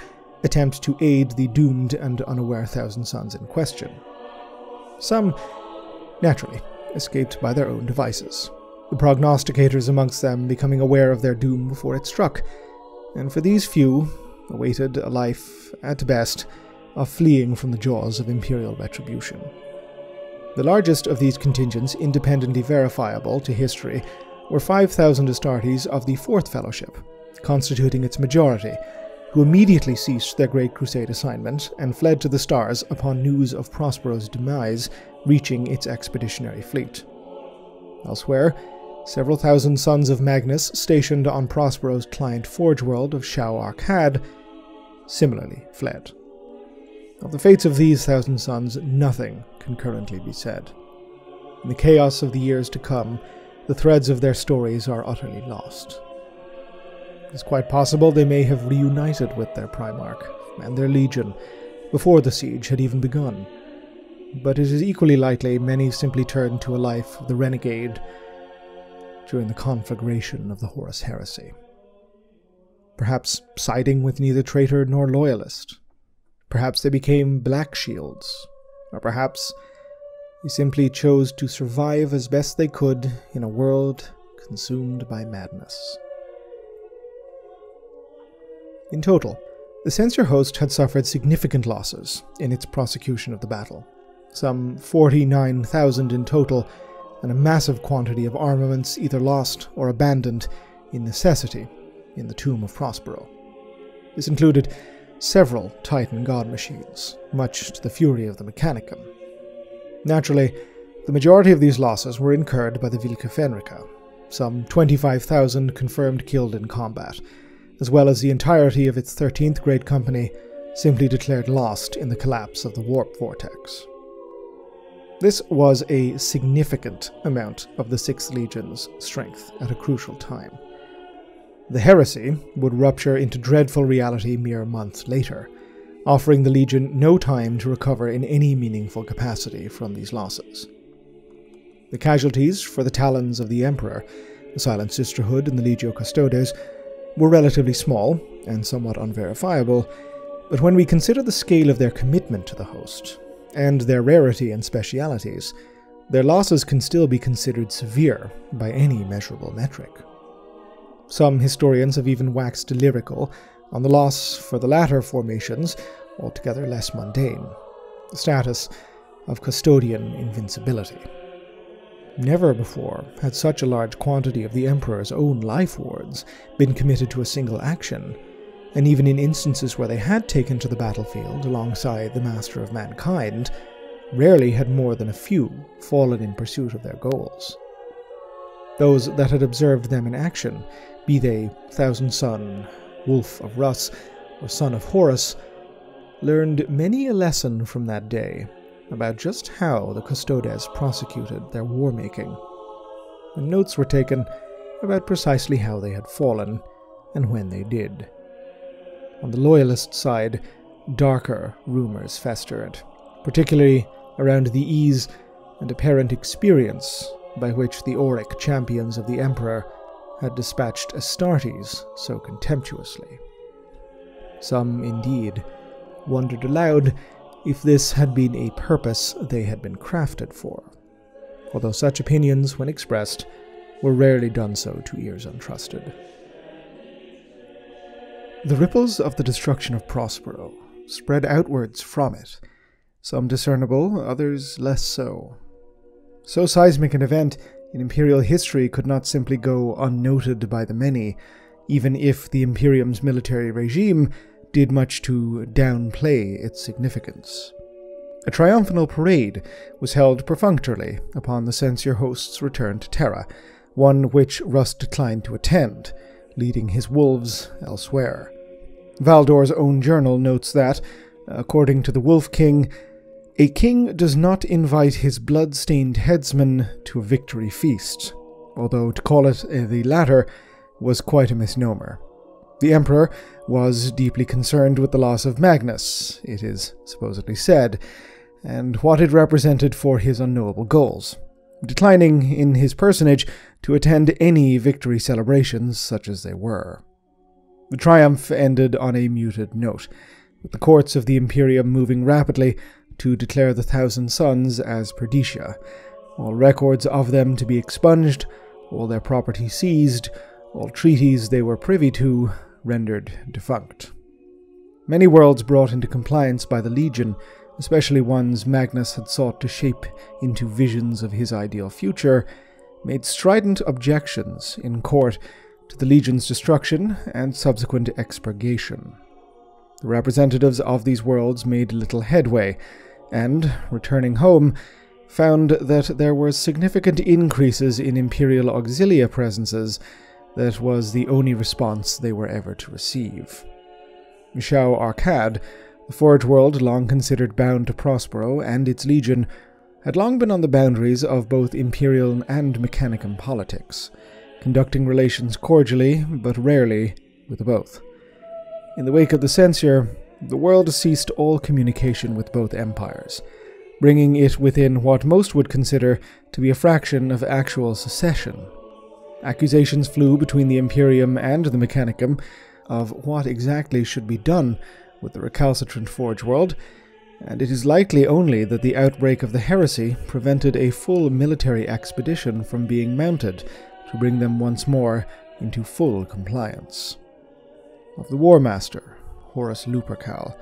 attempt to aid the doomed and unaware Thousand Sons in question. Some, naturally, escaped by their own devices, the prognosticators amongst them becoming aware of their doom before it struck, and for these few, awaited a life, at best, of fleeing from the jaws of imperial retribution. The largest of these contingents, independently verifiable to history, were 5,000 Astartes of the Fourth Fellowship, constituting its majority, who immediately ceased their Great Crusade assignment and fled to the stars upon news of Prospero's demise reaching its expeditionary fleet. Elsewhere, several thousand sons of Magnus stationed on Prospero's client forge world of Shau Arcad similarly fled. Of the fates of these thousand sons, nothing can currently be said. In the chaos of the years to come, the threads of their stories are utterly lost. It's quite possible they may have reunited with their Primarch and their legion before the siege had even begun. But it is equally likely many simply turned to a life of the renegade during the conflagration of the Horus heresy. Perhaps siding with neither traitor nor loyalist. Perhaps they became Black Shields. Or perhaps they simply chose to survive as best they could in a world consumed by madness. In total, the censure host had suffered significant losses in its prosecution of the battle, some 49,000 in total, and a massive quantity of armaments either lost or abandoned in necessity in the tomb of Prospero. This included several Titan god machines, much to the fury of the Mechanicum. Naturally, the majority of these losses were incurred by the Vlka Fenryka, some 25,000 confirmed killed in combat, as well as the entirety of its 13th grade company, simply declared lost in the collapse of the warp vortex. This was a significant amount of the Sixth Legion's strength at a crucial time. The heresy would rupture into dreadful reality mere months later, offering the Legion no time to recover in any meaningful capacity from these losses. The casualties for the talons of the Emperor, the Silent Sisterhood, and the Legio Custodes were relatively small and somewhat unverifiable, but when we consider the scale of their commitment to the host, and their rarity and specialities, their losses can still be considered severe by any measurable metric. Some historians have even waxed lyrical on the loss for the latter formations, altogether less mundane, the status of custodian invincibility. Never before had such a large quantity of the Emperor's own life wards been committed to a single action, and even in instances where they had taken to the battlefield alongside the Master of Mankind, rarely had more than a few fallen in pursuit of their goals. Those that had observed them in action, be they Thousand Son, Wolf of Russ, or Son of Horus, learned many a lesson from that day about just how the Custodes prosecuted their war making, and notes were taken about precisely how they had fallen and when they did. On the Loyalist side, darker rumors festered, particularly around the ease and apparent experience by which the Auric champions of the Emperor had dispatched Astartes so contemptuously. Some, indeed, wondered aloud if this had been a purpose they had been crafted for, although such opinions, when expressed, were rarely done so to ears untrusted. The ripples of the destruction of Prospero spread outwards from it, some discernible, others less so. So seismic an event in imperial history could not simply go unnoted by the many, even if the Imperium's military regime did much to downplay its significance. A triumphal parade was held perfunctorily upon the censure host's return to Terra, one which Russ declined to attend, leading his wolves elsewhere. Valdor's own journal notes that, according to the Wolf King, A king does not invite his blood-stained headsman to a victory feast, although to call it uh, the latter was quite a misnomer. The emperor was deeply concerned with the loss of Magnus, it is supposedly said, and what it represented for his unknowable goals, declining in his personage to attend any victory celebrations such as they were. The triumph ended on a muted note, with the courts of the Imperium moving rapidly to declare the Thousand Sons as Perdicia, all records of them to be expunged, all their property seized, all treaties they were privy to rendered defunct. Many worlds brought into compliance by the Legion, especially ones Magnus had sought to shape into visions of his ideal future, made strident objections in court to the Legion's destruction and subsequent expurgation. The representatives of these worlds made little headway, and, returning home, found that there were significant increases in Imperial Auxilia presences that was the only response they were ever to receive. Shao Arkad, the Forge World long considered bound to Prospero and its legion, had long been on the boundaries of both Imperial and Mechanicum politics, conducting relations cordially, but rarely, with both. In the wake of the censure, the world ceased all communication with both empires, bringing it within what most would consider to be a fraction of actual secession. Accusations flew between the Imperium and the Mechanicum of what exactly should be done with the recalcitrant Forge world, and it is likely only that the outbreak of the heresy prevented a full military expedition from being mounted to bring them once more into full compliance. Of the War Master, Horus Lupercal,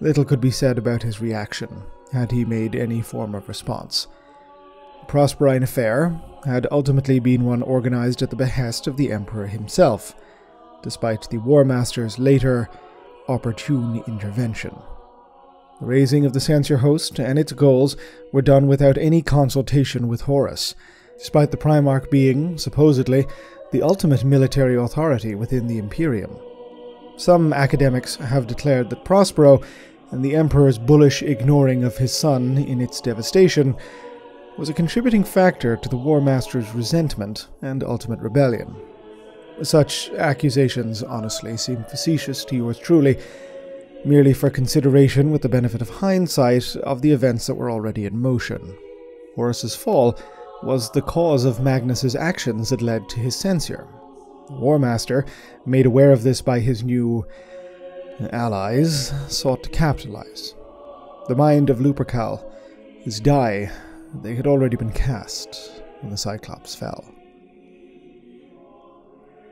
little could be said about his reaction, had he made any form of response. The Prosperine affair had ultimately been one organized at the behest of the Emperor himself, despite the War Master's later opportune intervention. The raising of the censure host and its goals were done without any consultation with Horus, despite the Primarch being, supposedly, the ultimate military authority within the Imperium. Some academics have declared that Prospero and the Emperor's bullish ignoring of his son in its devastation was a contributing factor to the War Master's resentment and ultimate rebellion. Such accusations honestly seem facetious to yours truly, merely for consideration with the benefit of hindsight of the events that were already in motion. Horus's fall was the cause of Magnus's actions that led to his censure. War Master, made aware of this by his new allies, sought to capitalize. The mind of Lupercal, his die, they had already been cast when the Cyclops fell.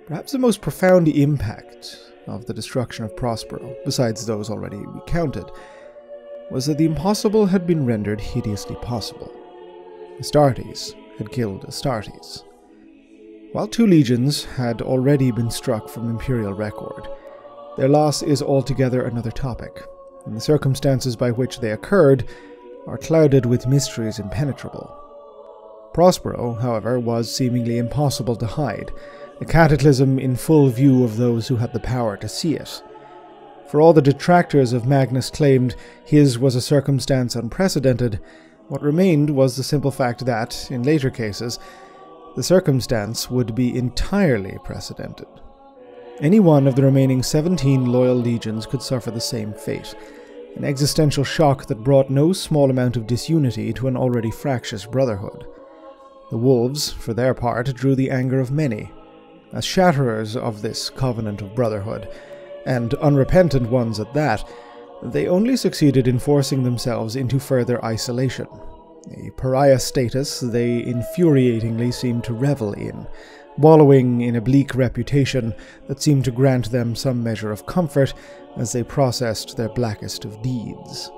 Perhaps the most profound impact of the destruction of Prospero, besides those already recounted, was that the impossible had been rendered hideously possible. Astartes had killed Astartes. While two legions had already been struck from imperial record, their loss is altogether another topic, and the circumstances by which they occurred are clouded with mysteries impenetrable. Prospero, however, was seemingly impossible to hide, a cataclysm in full view of those who had the power to see it. For all the detractors of Magnus claimed his was a circumstance unprecedented, what remained was the simple fact that, in later cases, the circumstance would be entirely precedented. Any one of the remaining 17 loyal legions could suffer the same fate, an existential shock that brought no small amount of disunity to an already fractious brotherhood. The wolves, for their part, drew the anger of many, as shatterers of this covenant of brotherhood, and unrepentant ones at that, they only succeeded in forcing themselves into further isolation, a pariah status they infuriatingly seemed to revel in, wallowing in a bleak reputation that seemed to grant them some measure of comfort as they processed their blackest of deeds.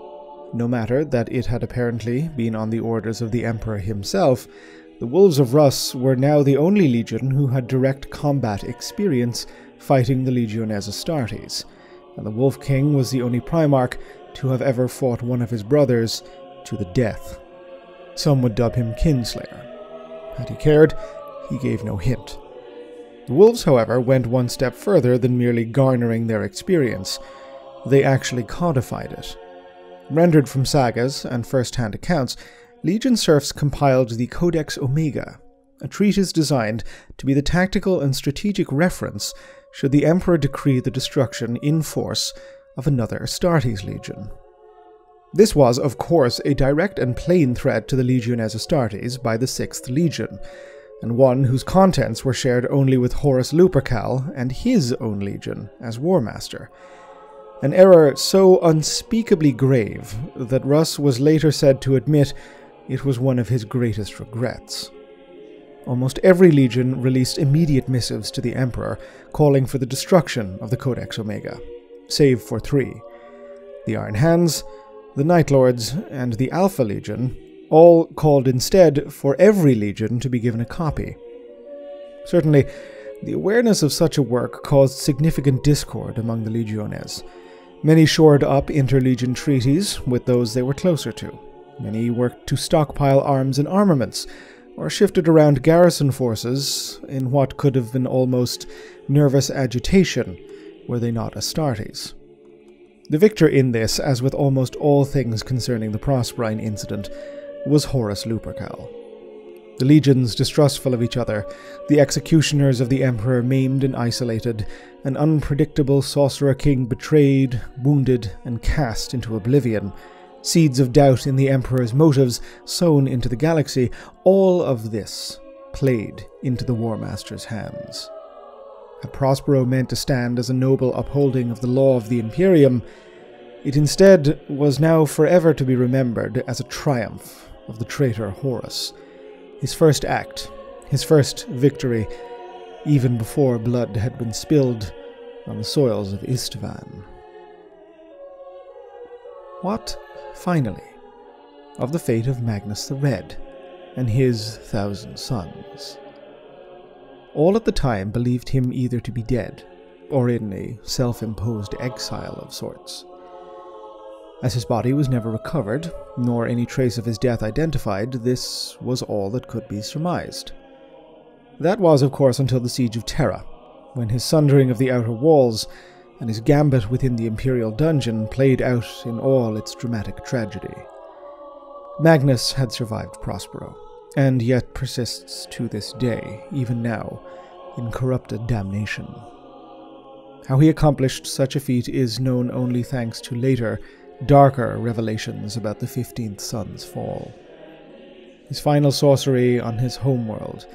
No matter that it had apparently been on the orders of the Emperor himself, the Wolves of Russ were now the only legion who had direct combat experience fighting the Legiones Astartes, and the Wolf King was the only Primarch to have ever fought one of his brothers to the death. Some would dub him Kinslayer. Had he cared, he gave no hint. The Wolves, however, went one step further than merely garnering their experience. They actually codified it. Rendered from sagas and first hand accounts, Legion serfs compiled the Codex Omega, a treatise designed to be the tactical and strategic reference should the Emperor decree the destruction in force of another Astartes legion. This was, of course, a direct and plain threat to the Legiones Astartes by the Sixth Legion, and one whose contents were shared only with Horus Lupercal and his own legion as War Master. An error so unspeakably grave that Russ was later said to admit it was one of his greatest regrets. Almost every legion released immediate missives to the Emperor calling for the destruction of the Codex Omega, save for three the Iron Hands, the Night Lords, and the Alpha Legion, all called instead for every legion to be given a copy. Certainly, the awareness of such a work caused significant discord among the legiones. Many shored up interlegion treaties with those they were closer to. Many worked to stockpile arms and armaments, or shifted around garrison forces in what could have been almost nervous agitation were they not Astartes. The victor in this, as with almost all things concerning the Prosperine incident, was Horus Lupercal. The legions distrustful of each other, the executioners of the Emperor maimed and isolated, an unpredictable sorcerer king betrayed, wounded, and cast into oblivion, seeds of doubt in the Emperor's motives sown into the galaxy, all of this played into the War Master's hands. Prospero meant to stand as a noble upholding of the law of the Imperium, it instead was now forever to be remembered as a triumph of the traitor Horus his first act, his first victory, even before blood had been spilled on the soils of Isstvan. What, finally, of the fate of Magnus the Red and his thousand sons? All at the time believed him either to be dead or in a self imposed exile of sorts. As his body was never recovered, nor any trace of his death identified, this was all that could be surmised. That was, of course, until the Siege of Terra, when his sundering of the outer walls and his gambit within the Imperial dungeon played out in all its dramatic tragedy. Magnus had survived Prospero, and yet persists to this day, even now, in corrupted damnation. How he accomplished such a feat is known only thanks to later darker revelations about the 15th sun's fall. His final sorcery on his homeworld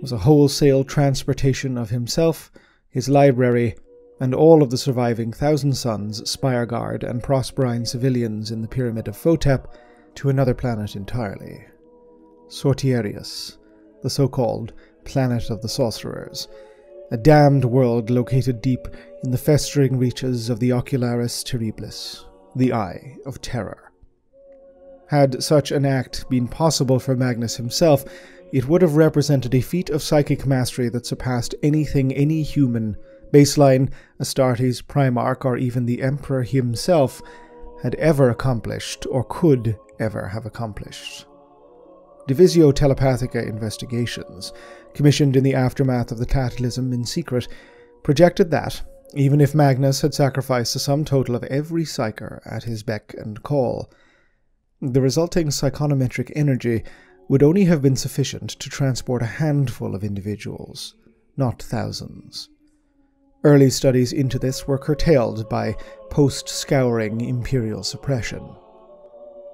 was a wholesale transportation of himself, his library, and all of the surviving Thousand Sons, Spire Guard, and Prosperine civilians in the Pyramid of Photep to another planet entirely. Sortiarius, the so called Planet of the Sorcerers, a damned world located deep in the festering reaches of the Ocularis Terribilis, the Eye of Terror. Had such an act been possible for Magnus himself, it would have represented a feat of psychic mastery that surpassed anything any human, baseline, Astartes, Primarch, or even the Emperor himself had ever accomplished or could ever have accomplished. Divisio Telepathica investigations, commissioned in the aftermath of the Cataclysm in secret, projected that, even if Magnus had sacrificed the sum total of every psyker at his beck and call. The resulting psychonometric energy would only have been sufficient to transport a handful of individuals, not thousands. Early studies into this were curtailed by post scouring imperial suppression.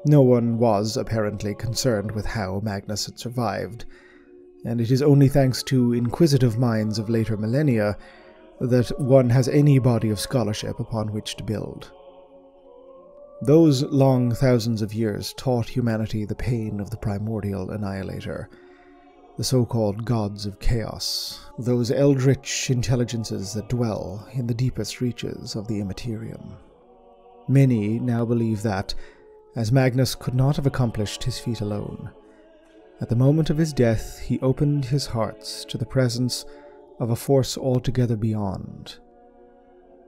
No one was apparently concerned with how Magnus had survived, and it is only thanks to inquisitive minds of later millennia that one has any body of scholarship upon which to build. Those long thousands of years taught humanity the pain of the primordial annihilator, the so called gods of chaos, those eldritch intelligences that dwell in the deepest reaches of the immaterium. Many now believe that, as Magnus could not have accomplished his feat alone, at the moment of his death he opened his hearts to the presence of a force altogether beyond.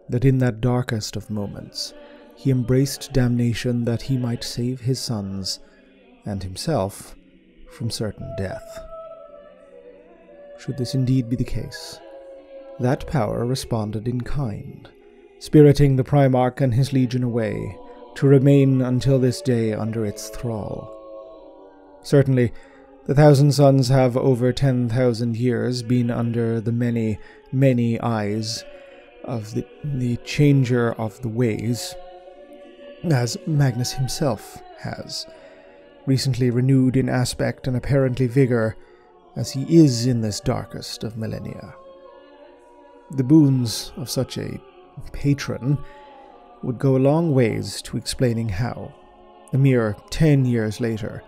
That in that darkest of moments, he embraced damnation that he might save his sons and himself from certain death. Should this indeed be the case, that power responded in kind, spiriting the Primarch and his legion away, to remain until this day under its thrall. Certainly, the Thousand Sons have over 10,000 years been under the many, many eyes of the, the Changer of the Ways, as Magnus himself has, recently renewed in aspect and apparently vigor, as he is in this darkest of millennia. The boons of such a patron would go a long ways to explaining how, a mere ten years later,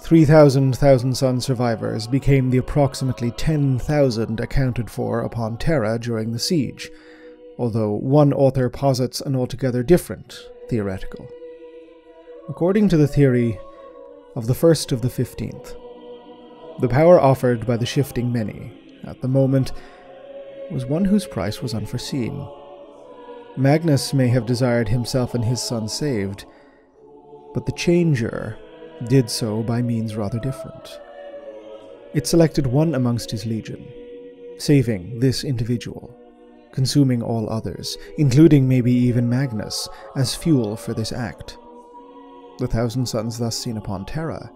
3,000 Thousand Son survivors became the approximately 10,000 accounted for upon Terra during the siege, although one author posits an altogether different theoretical. According to the theory of the first of the 15th, the power offered by the shifting many, at the moment, was one whose price was unforeseen. Magnus may have desired himself and his son saved, but the Changer did so by means rather different. It selected one amongst his legion, saving this individual, consuming all others, including maybe even Magnus, as fuel for this act. The Thousand Sons thus seen upon Terra,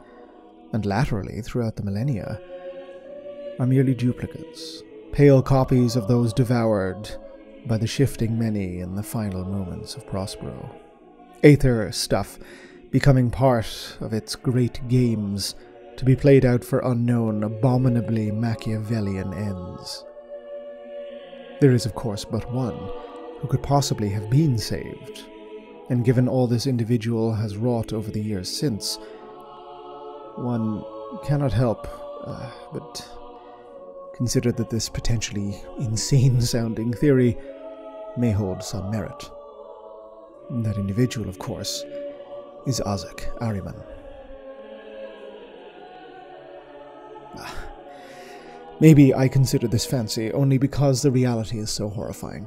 and laterally throughout the millennia, are merely duplicates, pale copies of those devoured by the shifting many in the final moments of Prospero. Aether stuff becoming part of its great games to be played out for unknown, abominably Machiavellian ends. There is, of course, but one who could possibly have been saved, and given all this individual has wrought over the years since, one cannot help uh, but consider that this potentially insane sounding theory may hold some merit. That individual, of course, is Azek Ahriman. Ah. Maybe I consider this fancy only because the reality is so horrifying.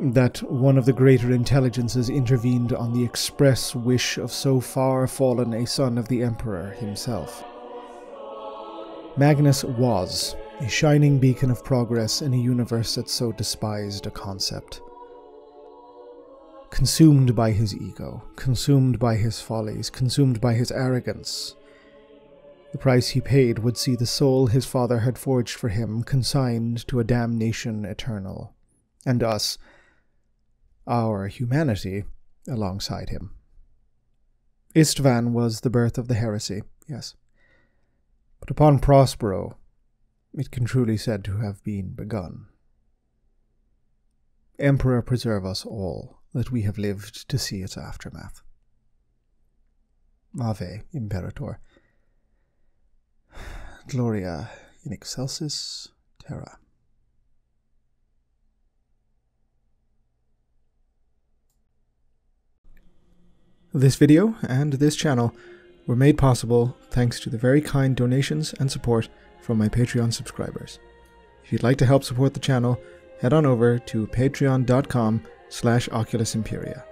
That one of the greater intelligences intervened on the express wish of so far fallen a son of the Emperor himself. Magnus was a shining beacon of progress in a universe that so despised a concept consumed by his ego, consumed by his follies, consumed by his arrogance. The price he paid would see the soul his father had forged for him consigned to a damnation eternal, and us, our humanity, alongside him. Isstvan was the birth of the heresy, yes. But upon Prospero, it can truly said to have been begun. Emperor preserve us all that we have lived to see its aftermath. Ave, Imperator. Gloria in excelsis terra. This video and this channel were made possible thanks to the very kind donations and support from my Patreon subscribers. If you'd like to help support the channel, head on over to patreon.com slash Oculus Imperia.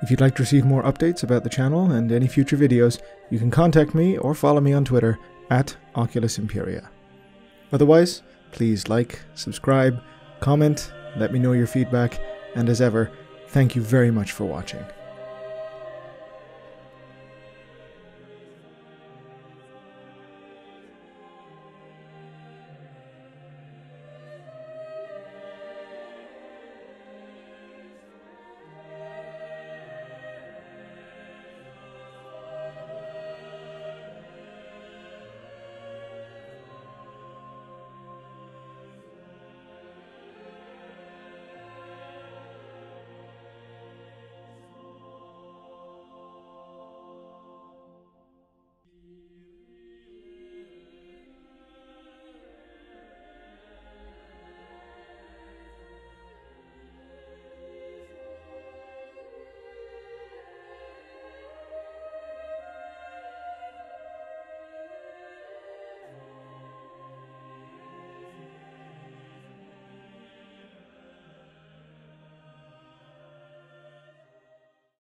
If you'd like to receive more updates about the channel and any future videos, you can contact me or follow me on Twitter at Oculus Imperia. Otherwise, please like, subscribe, comment, let me know your feedback, and as ever, thank you very much for watching.